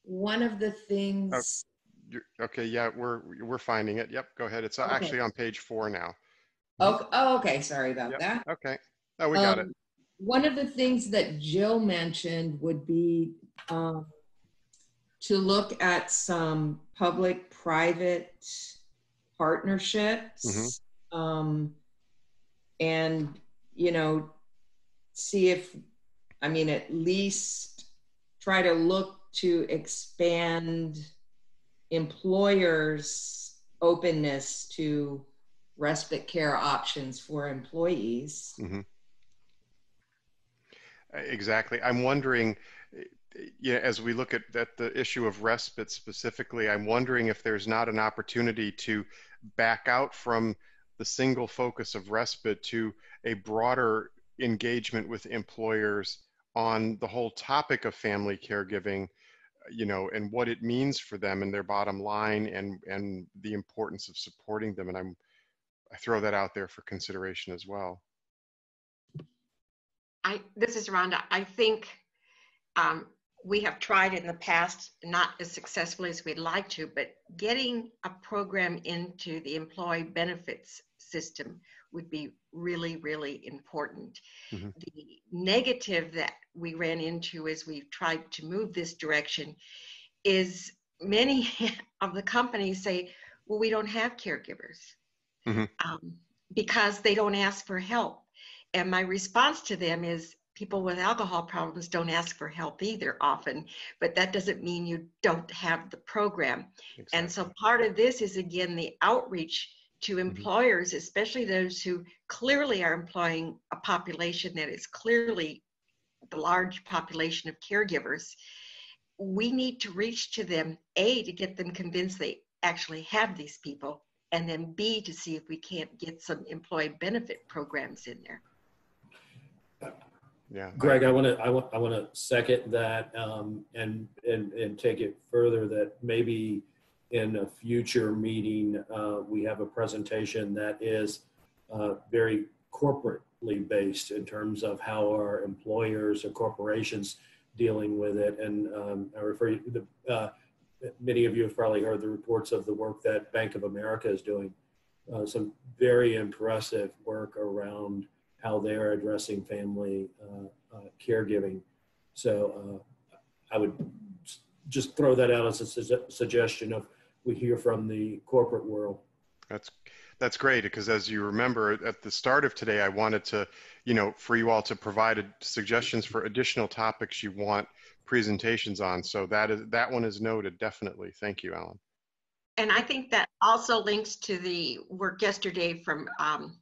one of the things, You're, okay, yeah, we're, we're finding it. Yep, go ahead. It's Okay. actually on page four now. oh, oh, okay, sorry about Yep, that. Okay. Oh, we got it. One of the things that Jill mentioned would be um, to look at some public-private partnerships. um, And, you know, see if, I mean, at least try to look to expand employers' openness to respite care options for employees. Mhm. Exactly. I'm wondering, uh, yeah, as we look at, at the issue of respite specifically, I'm wondering if there's not an opportunity to back out from the single focus of respite to a broader engagement with employers on the whole topic of family caregiving, you know, and what it means for them and their bottom line and, and the importance of supporting them. And I'm, I throw that out there for consideration as well. I, this is Rhonda. I think um, we have tried in the past, not as successfully as we'd like to, but getting a program into the employee benefits system would be really, really important. Mhm. The negative that we ran into as we've tried to move this direction is many of the companies say, well, we don't have caregivers Mhm. um, because they don't ask for help. And my response to them is people with alcohol problems don't ask for help either often, but that doesn't mean you don't have the program. And so part of this is again the outreach to mm-hmm. employers, especially those who clearly are employing a population that is clearly the large population of caregivers. We need to reach to them, A, to get them convinced they actually have these people, and then B, to see if we can't get some employee benefit programs in there. Yeah. Greg, I want to, I want, I want to second that um, and, and, and take it further that maybe in a future meeting, uh, we have a presentation that is uh, very corporately based in terms of how our employers or corporations dealing with it. And um, I refer you to the, uh, many of you have probably heard the reports of the work that Bank of America is doing. Uh, some very impressive work around how they're addressing family uh, uh, caregiving. So uh, I would just throw that out as a su suggestion of we hear from the corporate world. That's that's great because as you remember at the start of today, I wanted to, you know, for you all to provide suggestions for additional topics you want presentations on. So that is that one is noted definitely. Thank you, Alan. And I think that also links to the work yesterday from um,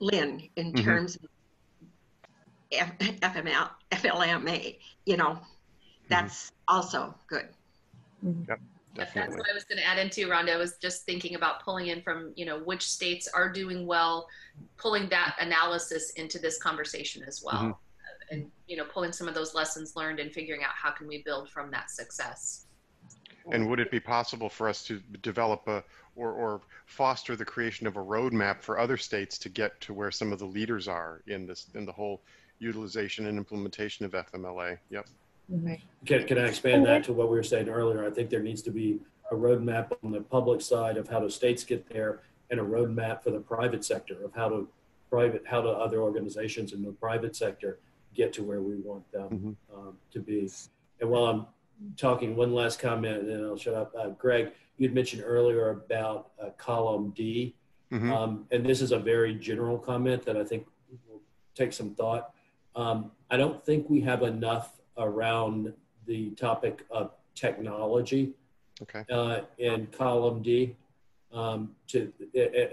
Lynn in mm-hmm. terms of F- FML, FLMA. You know, that's mm-hmm. also good. Yep. Definitely. That's what I was going to add into, Rhonda. I was just thinking about pulling in from, you know, which states are doing well, pulling that analysis into this conversation as well. Mm-hmm. And, you know, pulling some of those lessons learned and figuring out how can we build from that success. And would it be possible for us to develop a or, or foster the creation of a roadmap for other states to get to where some of the leaders are in this in the whole utilization and implementation of FMLA? Yep. Can, can I expand that to what we were saying earlier? I think there needs to be a roadmap on the public side of how do states get there and a roadmap for the private sector of how to private, how do other organizations in the private sector get to where we want them mm-hmm. um, to be. And while I'm talking, one last comment and then I'll shut up. Uh, Greg, you'd mentioned earlier about uh, column D. Mm-hmm. Um, and this is a very general comment that I think will take some thought. Um, I don't think we have enough around the topic of technology okay. uh, in column D. Um, to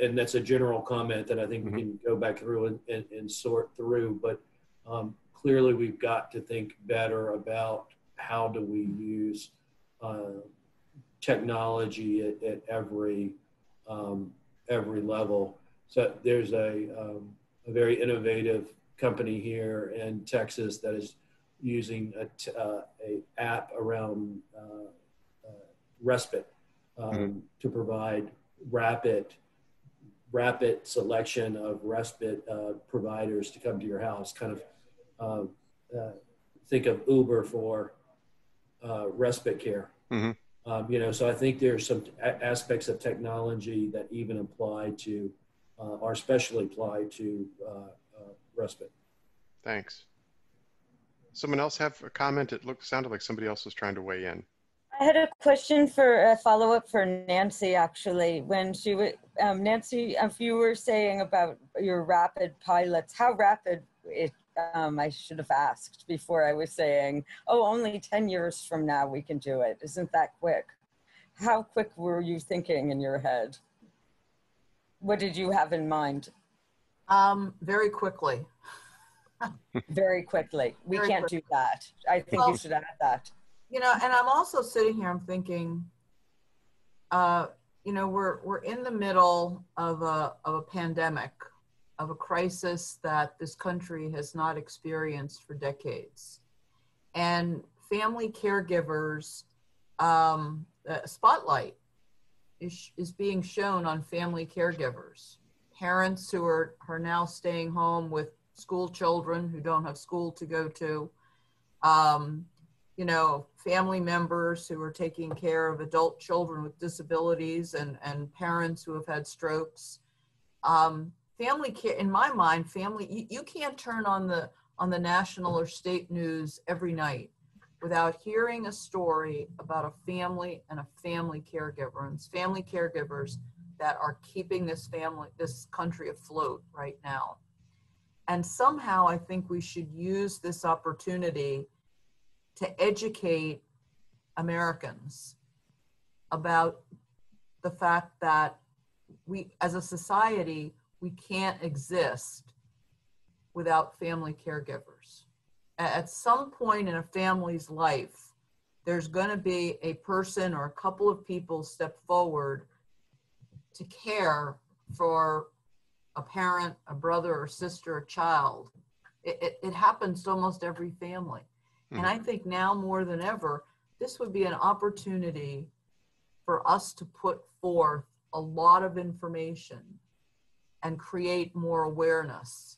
and that's a general comment that I think mm-hmm. we can go back through and, and, and sort through. But um, clearly, we've got to think better about how do we use uh, technology at, at every um, every level. So there's a, um, a very innovative company here in Texas that is using a, t- uh, a app around uh, uh respite um, mm-hmm. to provide rapid rapid selection of respite uh, providers to come to your house. Kind of um, uh, think of Uber for respite care. Mm-hmm. Um, you know, so I think there's some a- aspects of technology that even apply to, uh, or especially apply to uh, uh, respite. Thanks. Someone else have a comment? It looked sounded like somebody else was trying to weigh in. I had a question for a follow up for Nancy actually. When she was, um, Nancy, if you were saying about your rapid pilots, how rapid it, um, I should have asked before I was saying, oh, only 10 years from now we can do it. Isn't that quick? How quick were you thinking in your head? What did you have in mind? Um, very quickly very quickly. We very can't quickly. do that. I think well, you should add that. You know, and I'm also sitting here, I'm thinking, uh, you know, we're we're in the middle of a of a pandemic, of a crisis that this country has not experienced for decades. And family caregivers, um, spotlight is, is being shown on family caregivers. Parents who are, are now staying home with school children who don't have school to go to, um, you know, family members who are taking care of adult children with disabilities and, and parents who have had strokes. Um, family care, in my mind, family, you, you can't turn on the, on the national or state news every night without hearing a story about a family and a family caregiver and family caregivers that are keeping this family, this country afloat right now. And somehow I think we should use this opportunity to educate Americans about the fact that we, as a society, we can't exist without family caregivers. At some point in a family's life, there's going to be a person or a couple of people step forward to care for a parent, a brother or sister, a child. It, it, it happens to almost every family. Mm-hmm. And I think now more than ever, this would be an opportunity for us to put forth a lot of information and create more awareness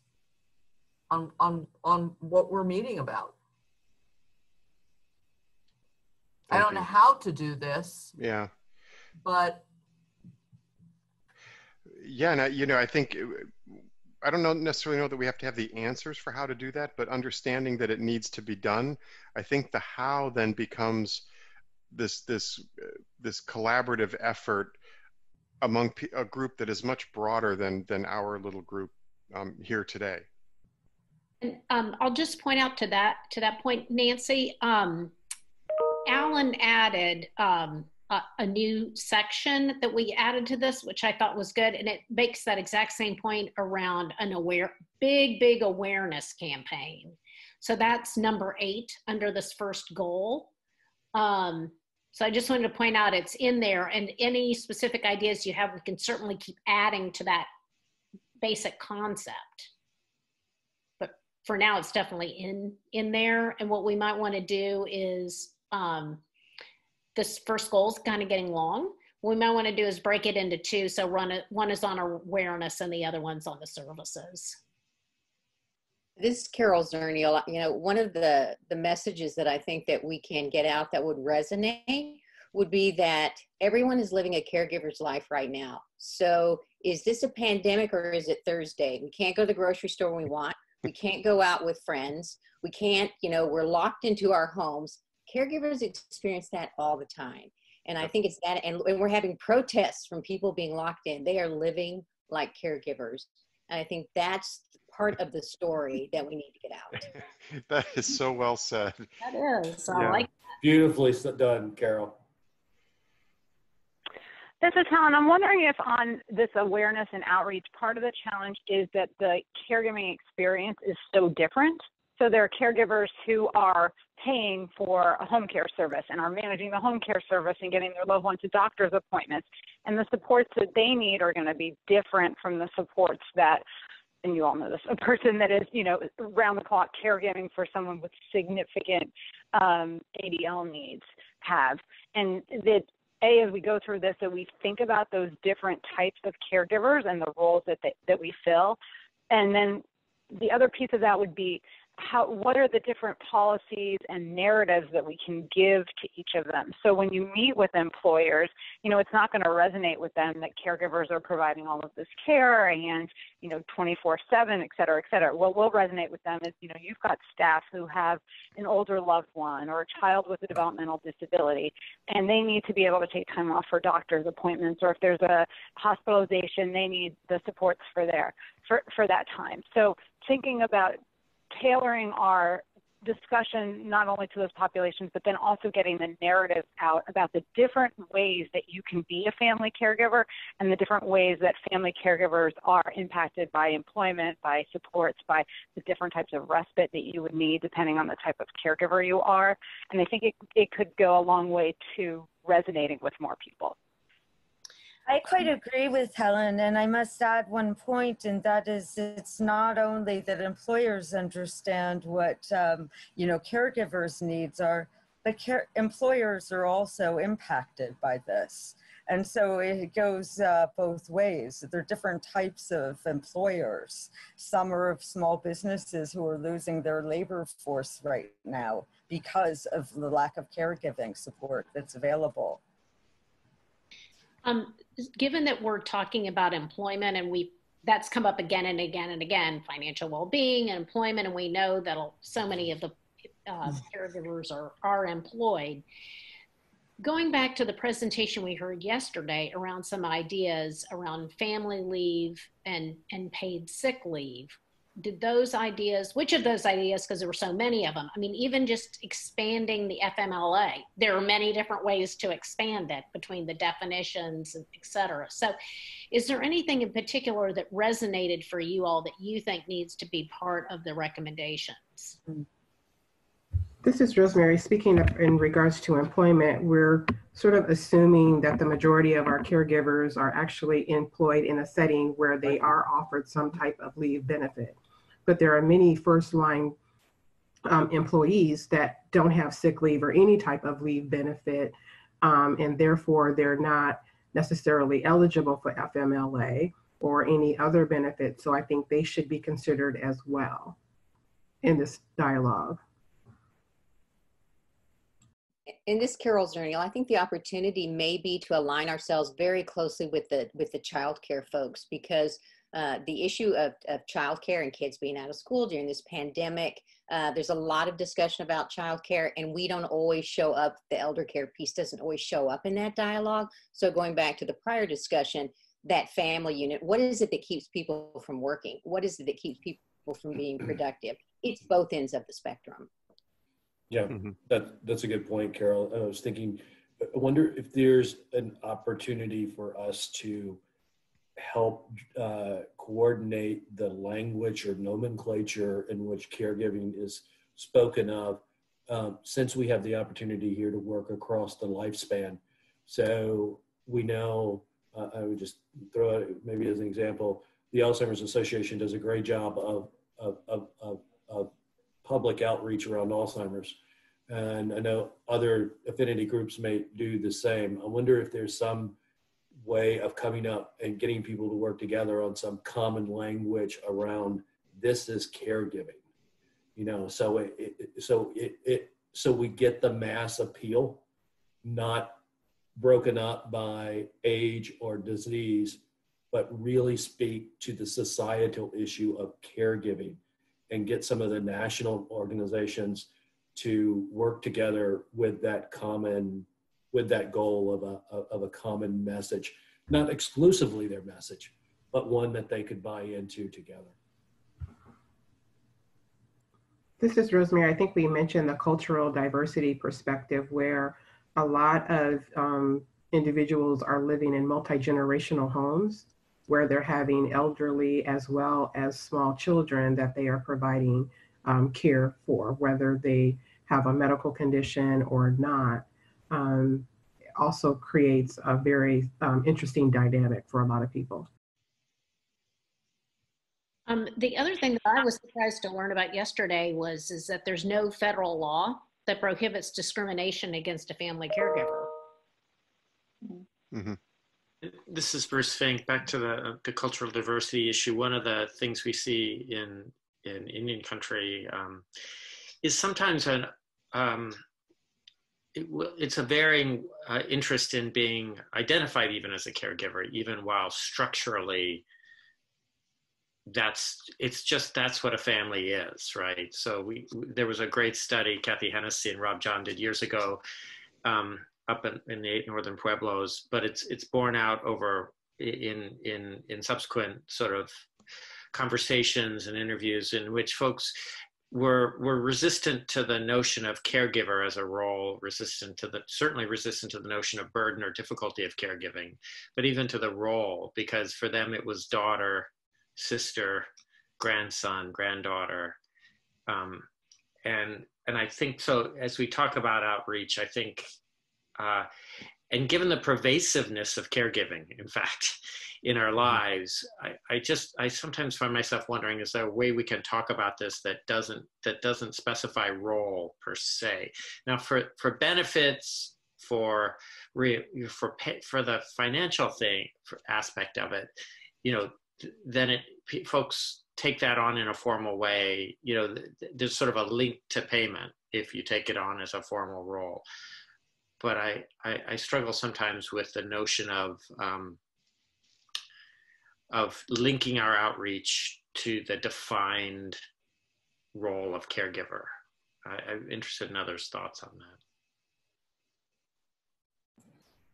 on, on, on what we're meeting about. I don't know how to do this, Yeah. but Yeah, and I, you know, I think uh, I don't know necessarily know that we have to have the answers for how to do that, but understanding that it needs to be done, I think the how then becomes this this uh, this collaborative effort among a group that is much broader than than our little group um, here today. And um, I'll just point out to that to that point, Nancy. Um, Alan added um, a, a new section that we added to this, which I thought was good, and it makes that exact same point around an aware, big, big awareness campaign. So that's number eight under this first goal. Um, so I just wanted to point out it's in there, and any specific ideas you have, we can certainly keep adding to that basic concept. But for now it's definitely in in there and what we might want to do is um this first goal is kind of getting long. What we might want to do is break it into two so run it one is on awareness and the other one's on the services This is Carol Zernial. You know, one of the the messages that I think that we can get out that would resonate would be that everyone is living a caregiver's life right now. So, is this a pandemic or is it Thursday? We can't go to the grocery store when we want. We can't go out with friends. We can't, you know, we're locked into our homes. Caregivers experience that all the time. And I think it's that, and, and we're having protests from people being locked in. They are living like caregivers. And I think that's part of the story that we need to get out. that is so well said. that is I Yeah. like Beautifully done, Carol. This is Helen. I'm wondering if on this awareness and outreach, part of the challenge is that the caregiving experience is so different. So there are caregivers who are paying for a home care service and are managing the home care service and getting their loved one to doctor's appointments. And the supports that they need are going to be different from the supports that, and you all know this, a person that is, you know, round the clock caregiving for someone with significant um, ADL needs have. And that a as we go through this that we think about those different types of caregivers and the roles that they, that we fill and then the other piece of that would be how what are the different policies and narratives that we can give to each of them? So when you meet with employers you know it's not going to resonate with them that caregivers are providing all of this care and you know 24 7 et cetera et cetera. What will resonate with them is you know you've got staff who have an older loved one or a child with a developmental disability and they need to be able to take time off for doctor's appointments or if there's a hospitalization they need the supports for there for for that time. So thinking about tailoring our discussion not only to those populations, but then also getting the narrative out about the different ways that you can be a family caregiver and the different ways that family caregivers are impacted by employment, by supports, by the different types of respite that you would need depending on the type of caregiver you are. And I think it, it could go a long way to resonating with more people. I quite agree with Helen, and I must add one point, and that is it's not only that employers understand what um, you know caregivers' needs are, but care- employers are also impacted by this, and so it goes uh, both ways. There are different types of employers. Some are of small businesses who are losing their labor force right now because of the lack of caregiving support that's available. Um, given that we're talking about employment and we that's come up again and again and again, financial well-being and employment, and we know that so many of the uh, caregivers are are employed. Going back to the presentation we heard yesterday around some ideas around family leave and and paid sick leave, did those ideas which of those ideas because there were so many of them i mean even just expanding the fmla there are many different ways to expand it between the definitions et cetera so is there anything in particular that resonated for you all that you think needs to be part of the recommendations This is Rosemary. Speaking in regards to employment, we're sort of assuming that the majority of our caregivers are actually employed in a setting where they are offered some type of leave benefit. But there are many first line um, employees that don't have sick leave or any type of leave benefit um, and therefore they're not necessarily eligible for FMLA or any other benefits. So I think they should be considered as well in this dialogue. in this Carol's Zernial, I think the opportunity may be to align ourselves very closely with the with the childcare folks because uh, the issue of, of childcare and kids being out of school during this pandemic, uh, there's a lot of discussion about childcare, and we don't always show up. The elder care piece doesn't always show up in that dialogue. So going back to the prior discussion, that family unit, what is it that keeps people from working? What is it that keeps people from being productive? It's both ends of the spectrum. Yeah, that, that's a good point, Carol. I was thinking, I wonder if there's an opportunity for us to help uh, coordinate the language or nomenclature in which caregiving is spoken of, um, since we have the opportunity here to work across the lifespan. So we know, uh, I would just throw it maybe as an example, the Alzheimer's Association does a great job of, of, of, of, of public outreach around Alzheimer's. And I know other affinity groups may do the same. I wonder if there's some way of coming up and getting people to work together on some common language around this is caregiving. You know, so it, it so it, it so we get the mass appeal, not broken up by age or disease, but really speak to the societal issue of caregiving and get some of the national organizations to work together with that common with that goal of a of a common message not exclusively their message but one that they could buy into together. This is rosemary. I think we mentioned the cultural diversity perspective where a lot of um, individuals are living in multi-generational homes where they're having elderly as well as small children that they are providing um, care for, whether they have a medical condition or not, um, also creates a very um, interesting dynamic for a lot of people. Um, the other thing that I was surprised to learn about yesterday was is that there's no federal law that prohibits discrimination against a family caregiver. Mm-hmm. This is Bruce Finke. Back to the the cultural diversity issue. One of the things we see in in Indian country um, is sometimes an um, it, it's a varying uh, interest in being identified even as a caregiver, even while structurally that's it's just that's what a family is right? So we there was a great study kathy hennessy and rob john did years ago um, up in, in the eight northern pueblos but it's it's borne out over in in in subsequent sort of conversations and interviews in which folks were were resistant to the notion of caregiver as a role, resistant to the certainly resistant to the notion of burden or difficulty of caregiving, but even to the role because for them it was daughter, sister, grandson, granddaughter, um, and and I think so. As we talk about outreach, I think, uh, and given the pervasiveness of caregiving, in fact, in our mm-hmm. lives I, I just i sometimes find myself wondering is there a way we can talk about this that doesn't that doesn't specify role per se? Now for for benefits for re, for pay, for the financial thing aspect of it you know then it folks take that on in a formal way you know there's sort of a link to payment if you take it on as a formal role but I, I, I struggle sometimes with the notion of um, of linking our outreach to the defined role of caregiver. I, am interested in others' thoughts on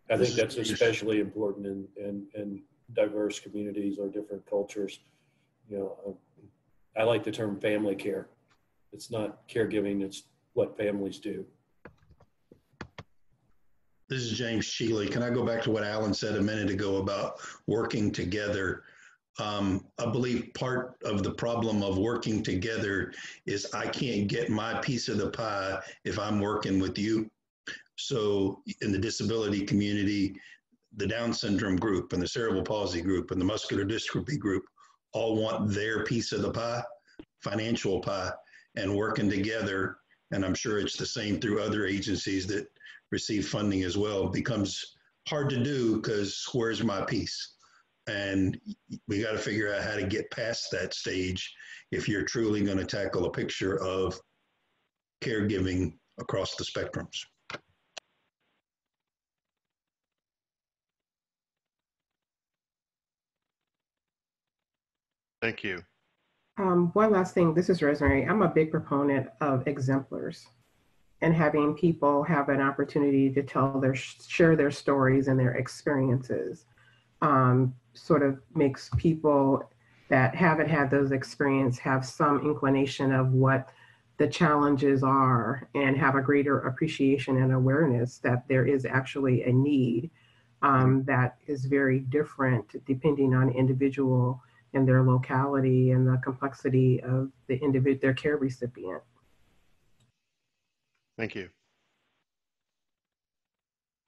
that. I think that's especially important in, in, in diverse communities or different cultures. You know, um, I like the term family care. It's not caregiving, it's what families do. This is James Shealy. Can I go back to what Alan said a minute ago about working together? Um, I believe part of the problem of working together is I can't get my piece of the pie if I'm working with you. So in the disability community, the Down syndrome group and the cerebral palsy group and the muscular dystrophy group all want their piece of the pie, financial pie, and working together. And I'm sure it's the same through other agencies that receive funding as well becomes hard to do because where's my piece? And we got to figure out how to get past that stage if you're truly going to tackle a picture of caregiving across the spectrums. Thank you. Um, one last thing, this is Rosemary. I'm a big proponent of exemplars and having people have an opportunity to tell their, share their stories and their experiences. Um, sort of makes people that haven't had those experiences have some inclination of what the challenges are and have a greater appreciation and awareness that there is actually a need um, that is very different depending on individual and their locality and the complexity of the individual, their care recipient. Thank you.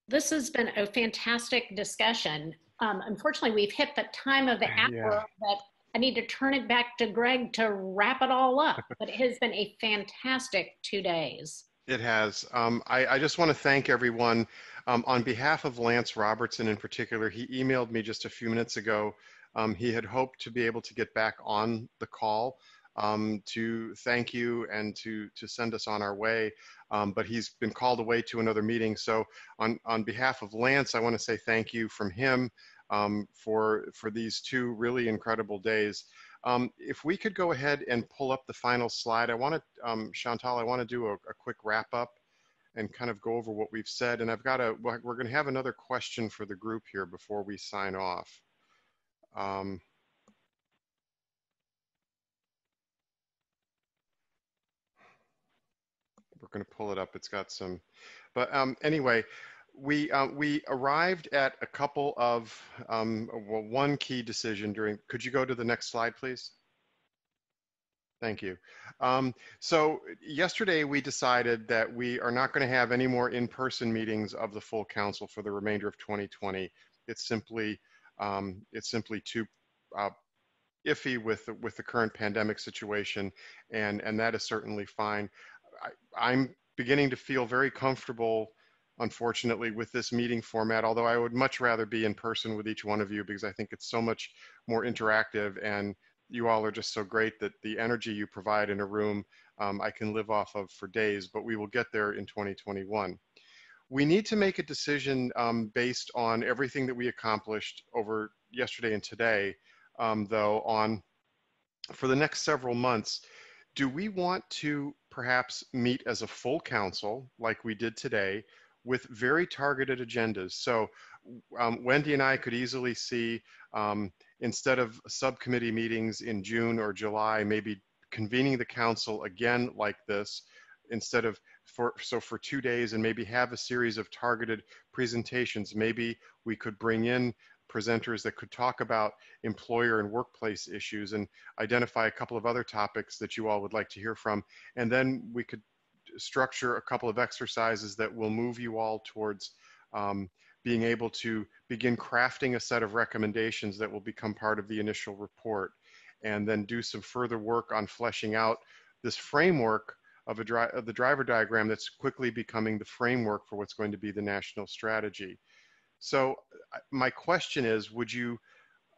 This has been a fantastic discussion. Um, unfortunately, we've hit the time of the hour Yeah. that I need to turn it back to Greg to wrap it all up. but it has been a fantastic two days. It has. Um, I, I just want to thank everyone. Um, on behalf of Lance Robertson in particular, he emailed me just a few minutes ago. Um, he had hoped to be able to get back on the call um, to thank you and to, to send us on our way, um, but he's been called away to another meeting. So on, on behalf of Lance, I want to say thank you from him um, for, for these two really incredible days. Um, if we could go ahead and pull up the final slide, I want to, um, Chantal, I want to do a, a quick wrap up and kind of go over what we've said. And I've got a, we're going to have another question for the group here before we sign off. Um, we're going to pull it up. It's got some, but um, anyway, we uh, we arrived at a couple of um, well, one key decision during. Could you go to the next slide, please? Thank you. Um, so yesterday we decided that we are not going to have any more in-person meetings of the full council for the remainder of 2020. It's simply um, it's simply too uh, iffy with the, with the current pandemic situation, and and that is certainly fine. I, I'm beginning to feel very comfortable, unfortunately, with this meeting format. Although I would much rather be in person with each one of you because I think it's so much more interactive and you all are just so great that the energy you provide in a room um, I can live off of for days, but we will get there in 2021. We need to make a decision um, based on everything that we accomplished over yesterday and today, um, though, on for the next several months. Do we want to perhaps meet as a full council like we did today with very targeted agendas? So um, Wendy and I could easily see um, instead of subcommittee meetings in June or July, maybe convening the council again like this instead of for so for two days and maybe have a series of targeted presentations maybe we could bring in presenters that could talk about employer and workplace issues and identify a couple of other topics that you all would like to hear from and then we could structure a couple of exercises that will move you all towards um, being able to begin crafting a set of recommendations that will become part of the initial report and then do some further work on fleshing out this framework of, of the driver diagram that's quickly becoming the framework for what's going to be the national strategy. So my question is, would you,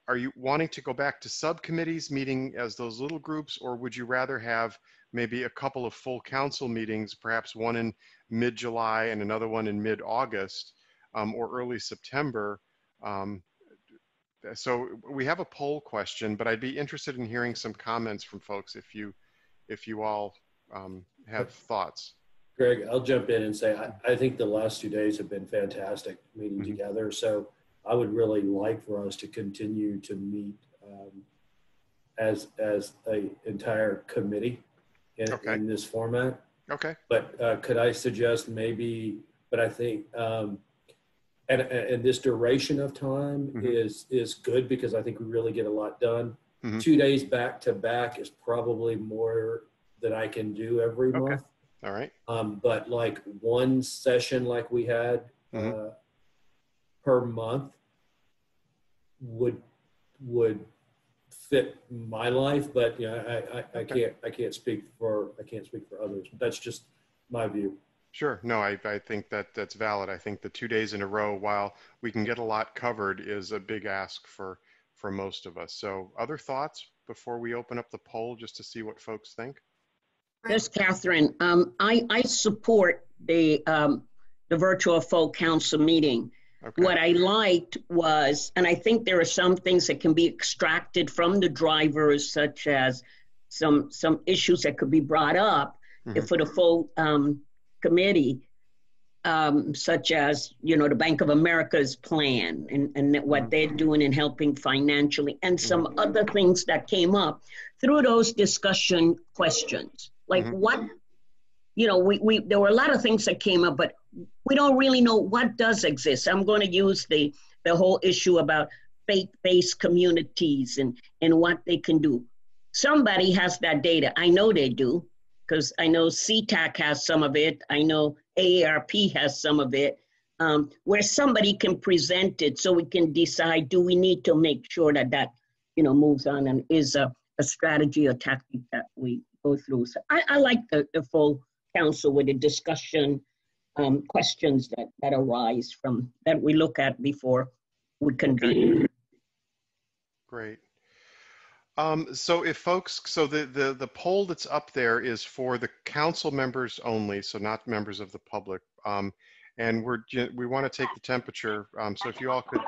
are you wanting to go back to subcommittees meeting as those little groups, or would you rather have maybe a couple of full council meetings, perhaps one in mid-July and another one in mid-August, um, or early September. Um, so we have a poll question, but I'd be interested in hearing some comments from folks if you, if you all um, have thoughts. Greg, I'll jump in and say I, I think the last two days have been fantastic meeting mm -hmm. together. So I would really like for us to continue to meet um, as as a entire committee in, okay. in this format. Okay. But uh, could I suggest maybe? But I think um, and, and this duration of time mm-hmm. is is good because I think we really get a lot done. Mm-hmm. Two days back to back is probably more than I can do every okay. month. All right. Um, but like one session like we had mm-hmm. uh, per month would would fit my life, but you know, I, I, I can't I can't speak for I can't speak for others. That's just my view. Sure. No, I, I think that that's valid. I think the two days in a row, while we can get a lot covered, is a big ask for for most of us. So, other thoughts before we open up the poll, just to see what folks think. Yes, Catherine. Um, I I support the um, the virtual full council meeting. Okay. What I liked was, and I think there are some things that can be extracted from the drivers, such as some some issues that could be brought up mm-hmm. for the full um, committee, um, such as you know the Bank of America's plan and, and what they're mm-hmm. doing in helping financially, and some mm-hmm. other things that came up through those discussion questions, like mm-hmm. what you know we, we there were a lot of things that came up, but we don't really know what does exist. I'm going to use the the whole issue about faith-based communities and and what they can do. Somebody has that data. I know they do because I know SeaTac has some of it. I know AARP has some of it, um, where somebody can present it so we can decide, do we need to make sure that that, you know, moves on and is a, a strategy or tactic that we go through. So I, I like the, the full council with the discussion um, questions that, that arise from, that we look at before we convene. Great. Um, so if folks, so the, the, the poll that's up there is for the council members only, so not members of the public. Um, and we're, we want to take the temperature. Um, so if you all could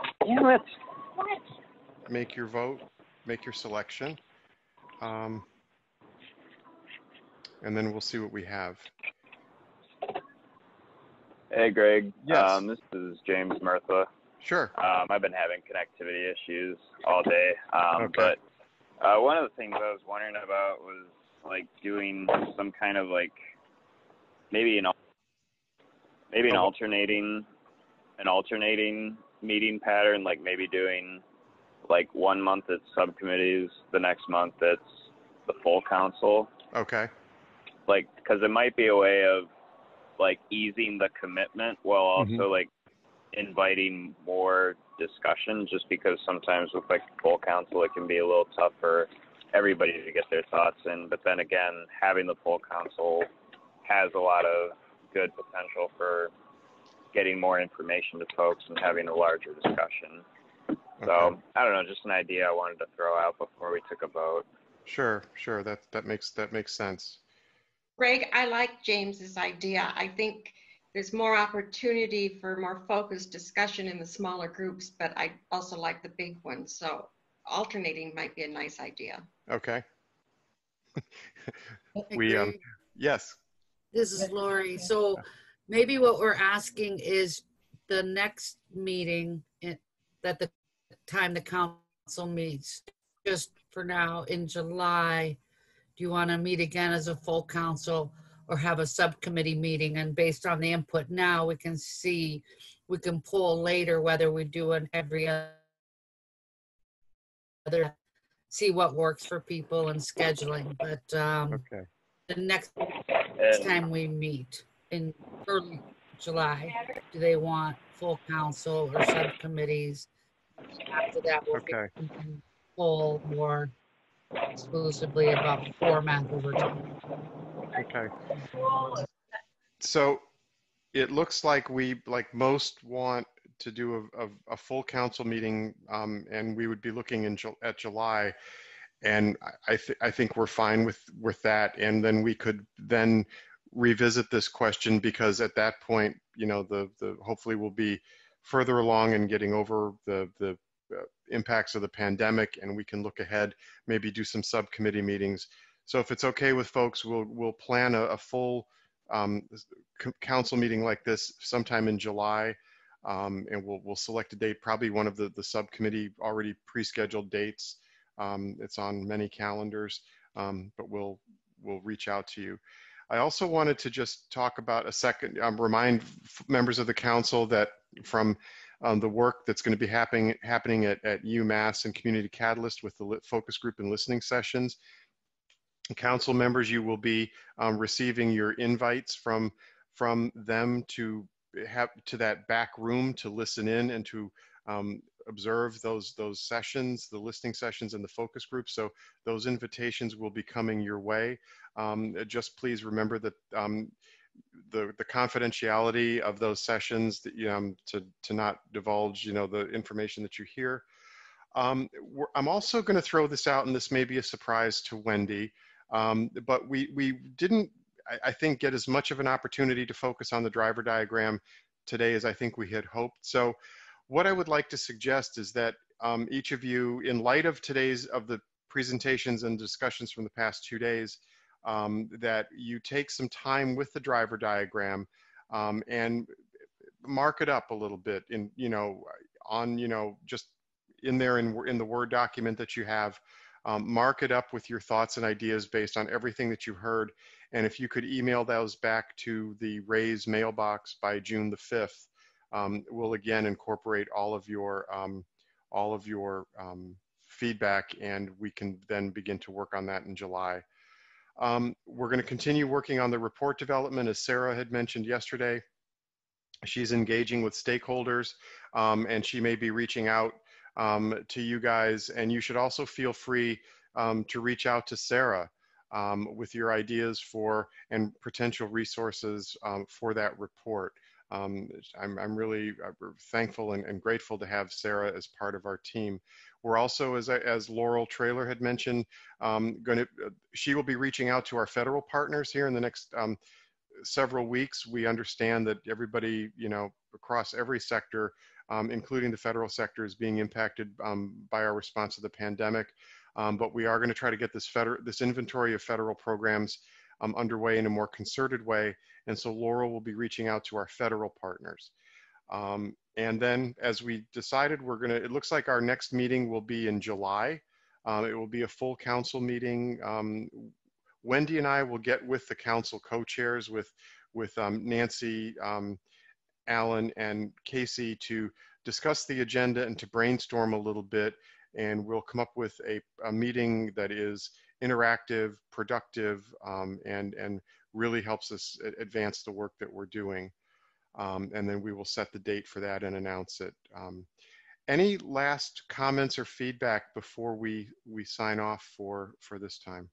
make your vote, make your selection. Um, and then we'll see what we have. Hey, Greg. Yes. Um, this is James Murtha. Sure. Um, I've been having connectivity issues all day, um, Okay. but uh, one of the things I was wondering about was like doing some kind of like maybe an maybe an alternating an alternating meeting pattern, like maybe doing like one month it's subcommittees, the next month it's the full council. Okay. Like, because it might be a way of like easing the commitment while also Mhm. like inviting more discussion just because sometimes with like full council it can be a little tough for everybody to get their thoughts in but then again having the full council has a lot of good potential for getting more information to folks and having a larger discussion so Okay. i don't know just an idea i wanted to throw out before we took a vote Sure, sure. That, that makes, that makes sense. Greg, I like James's idea. I think there's more opportunity for more focused discussion in the smaller groups, but I also like the big ones. So alternating might be a nice idea. Okay. We, um, yes, This is Lori. So maybe what we're asking is the next meeting in- that the time the council meets, just for now in July, do you want to meet again as a full council or have a subcommittee meeting? And based on the input now, we can see, we can pull later whether we do an every other, see what works for people and scheduling. But um, okay. the next time we meet in early July, do they want full council or subcommittees? After that, we'll Okay. pull more exclusively about format over time. Okay. So it looks like we, like most, want to do a, a, a full council meeting, um, and we would be looking in, Ju- at July. And I, th- I think we're fine with, with that. And then we could then revisit this question because at that point, you know, the, the, hopefully we'll be further along in getting over the, the impacts of the pandemic and we can look ahead, maybe do some subcommittee meetings. So if it's okay with folks, we'll, we'll plan a, a full um, council meeting like this sometime in July. Um, and we'll, we'll select a date, probably one of the, the subcommittee already pre-scheduled dates. Um, it's on many calendars, um, but we'll, we'll reach out to you. I also wanted to just talk about a second, um, remind members of the council that from um, the work that's going to be happening happening at, at UMass and Community Catalyst with the focus group and listening sessions. Council members, you will be um, receiving your invites from from them to have to that back room to listen in and to um, observe those those sessions, the listening sessions and the focus groups. So those invitations will be coming your way. Um, just please remember that um, the, the confidentiality of those sessions that, you know, to, to not divulge, you know, the information that you hear. Um, I'm also going to throw this out, and this may be a surprise to Wendy, um, but we, we didn't, I, I, think, get as much of an opportunity to focus on the driver diagram today as I think we had hoped. So what I would like to suggest is that um, each of you, in light of today's, of the presentations and discussions from the past two days, um, that you take some time with the driver diagram um, and mark it up a little bit in, you know, on, you know, just in there in, in the Word document that you have. Um, mark it up with your thoughts and ideas based on everything that you heard. And if you could email those back to the Raise mailbox by June the 5th, um, we'll again incorporate all of your, um, all of your um, feedback and we can then begin to work on that in July. Um, we're going to continue working on the report development as Sarah had mentioned yesterday. She's engaging with stakeholders um, and she may be reaching out um, to you guys. And you should also feel free um, to reach out to Sarah um, with your ideas for and potential resources um, for that report. Um, I'm, I'm, really uh, thankful and, and, grateful to have Sarah as part of our team. We're also, as, as Laurel Trailer had mentioned, um, going to, uh, she will be reaching out to our federal partners here in the next several weeks. We understand that everybody, you know, across every sector um, including the federal sector, is being impacted um, by our response to the pandemic. Um, but we are going to try to get this, federal, this inventory of federal programs um, underway in a more concerted way. And so Laurel will be reaching out to our federal partners. Um, and then as we decided, we're to, it looks like our next meeting will be in July. Um, it will be a full council meeting. Wendy and I will get with the council co-chairs with, with Nancy Alan and Casey to discuss the agenda and to brainstorm a little bit. And we'll come up with a, a meeting that is interactive, productive, um, and, and really helps us advance the work that we're doing. Um, and then we will set the date for that and announce it. Um, any last comments or feedback before we, we sign off for, for this time?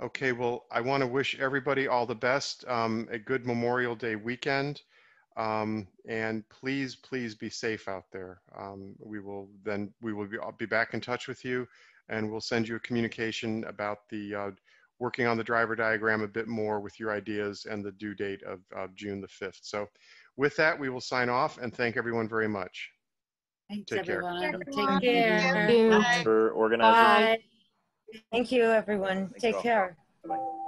Okay, well, I want to wish everybody all the best, um, a good Memorial Day weekend. Um, and please, please be safe out there. Um, we will then, we will be, I'll be back in touch with you and we'll send you a communication about the uh, working on the driver diagram a bit more with your ideas and the due date of, of June the 5th. So with that, we will sign off and thank everyone very much. Thanks, Take care. Take care. care. For organizing. Bye. Thank you, everyone. Thank Take you care. Bye-bye.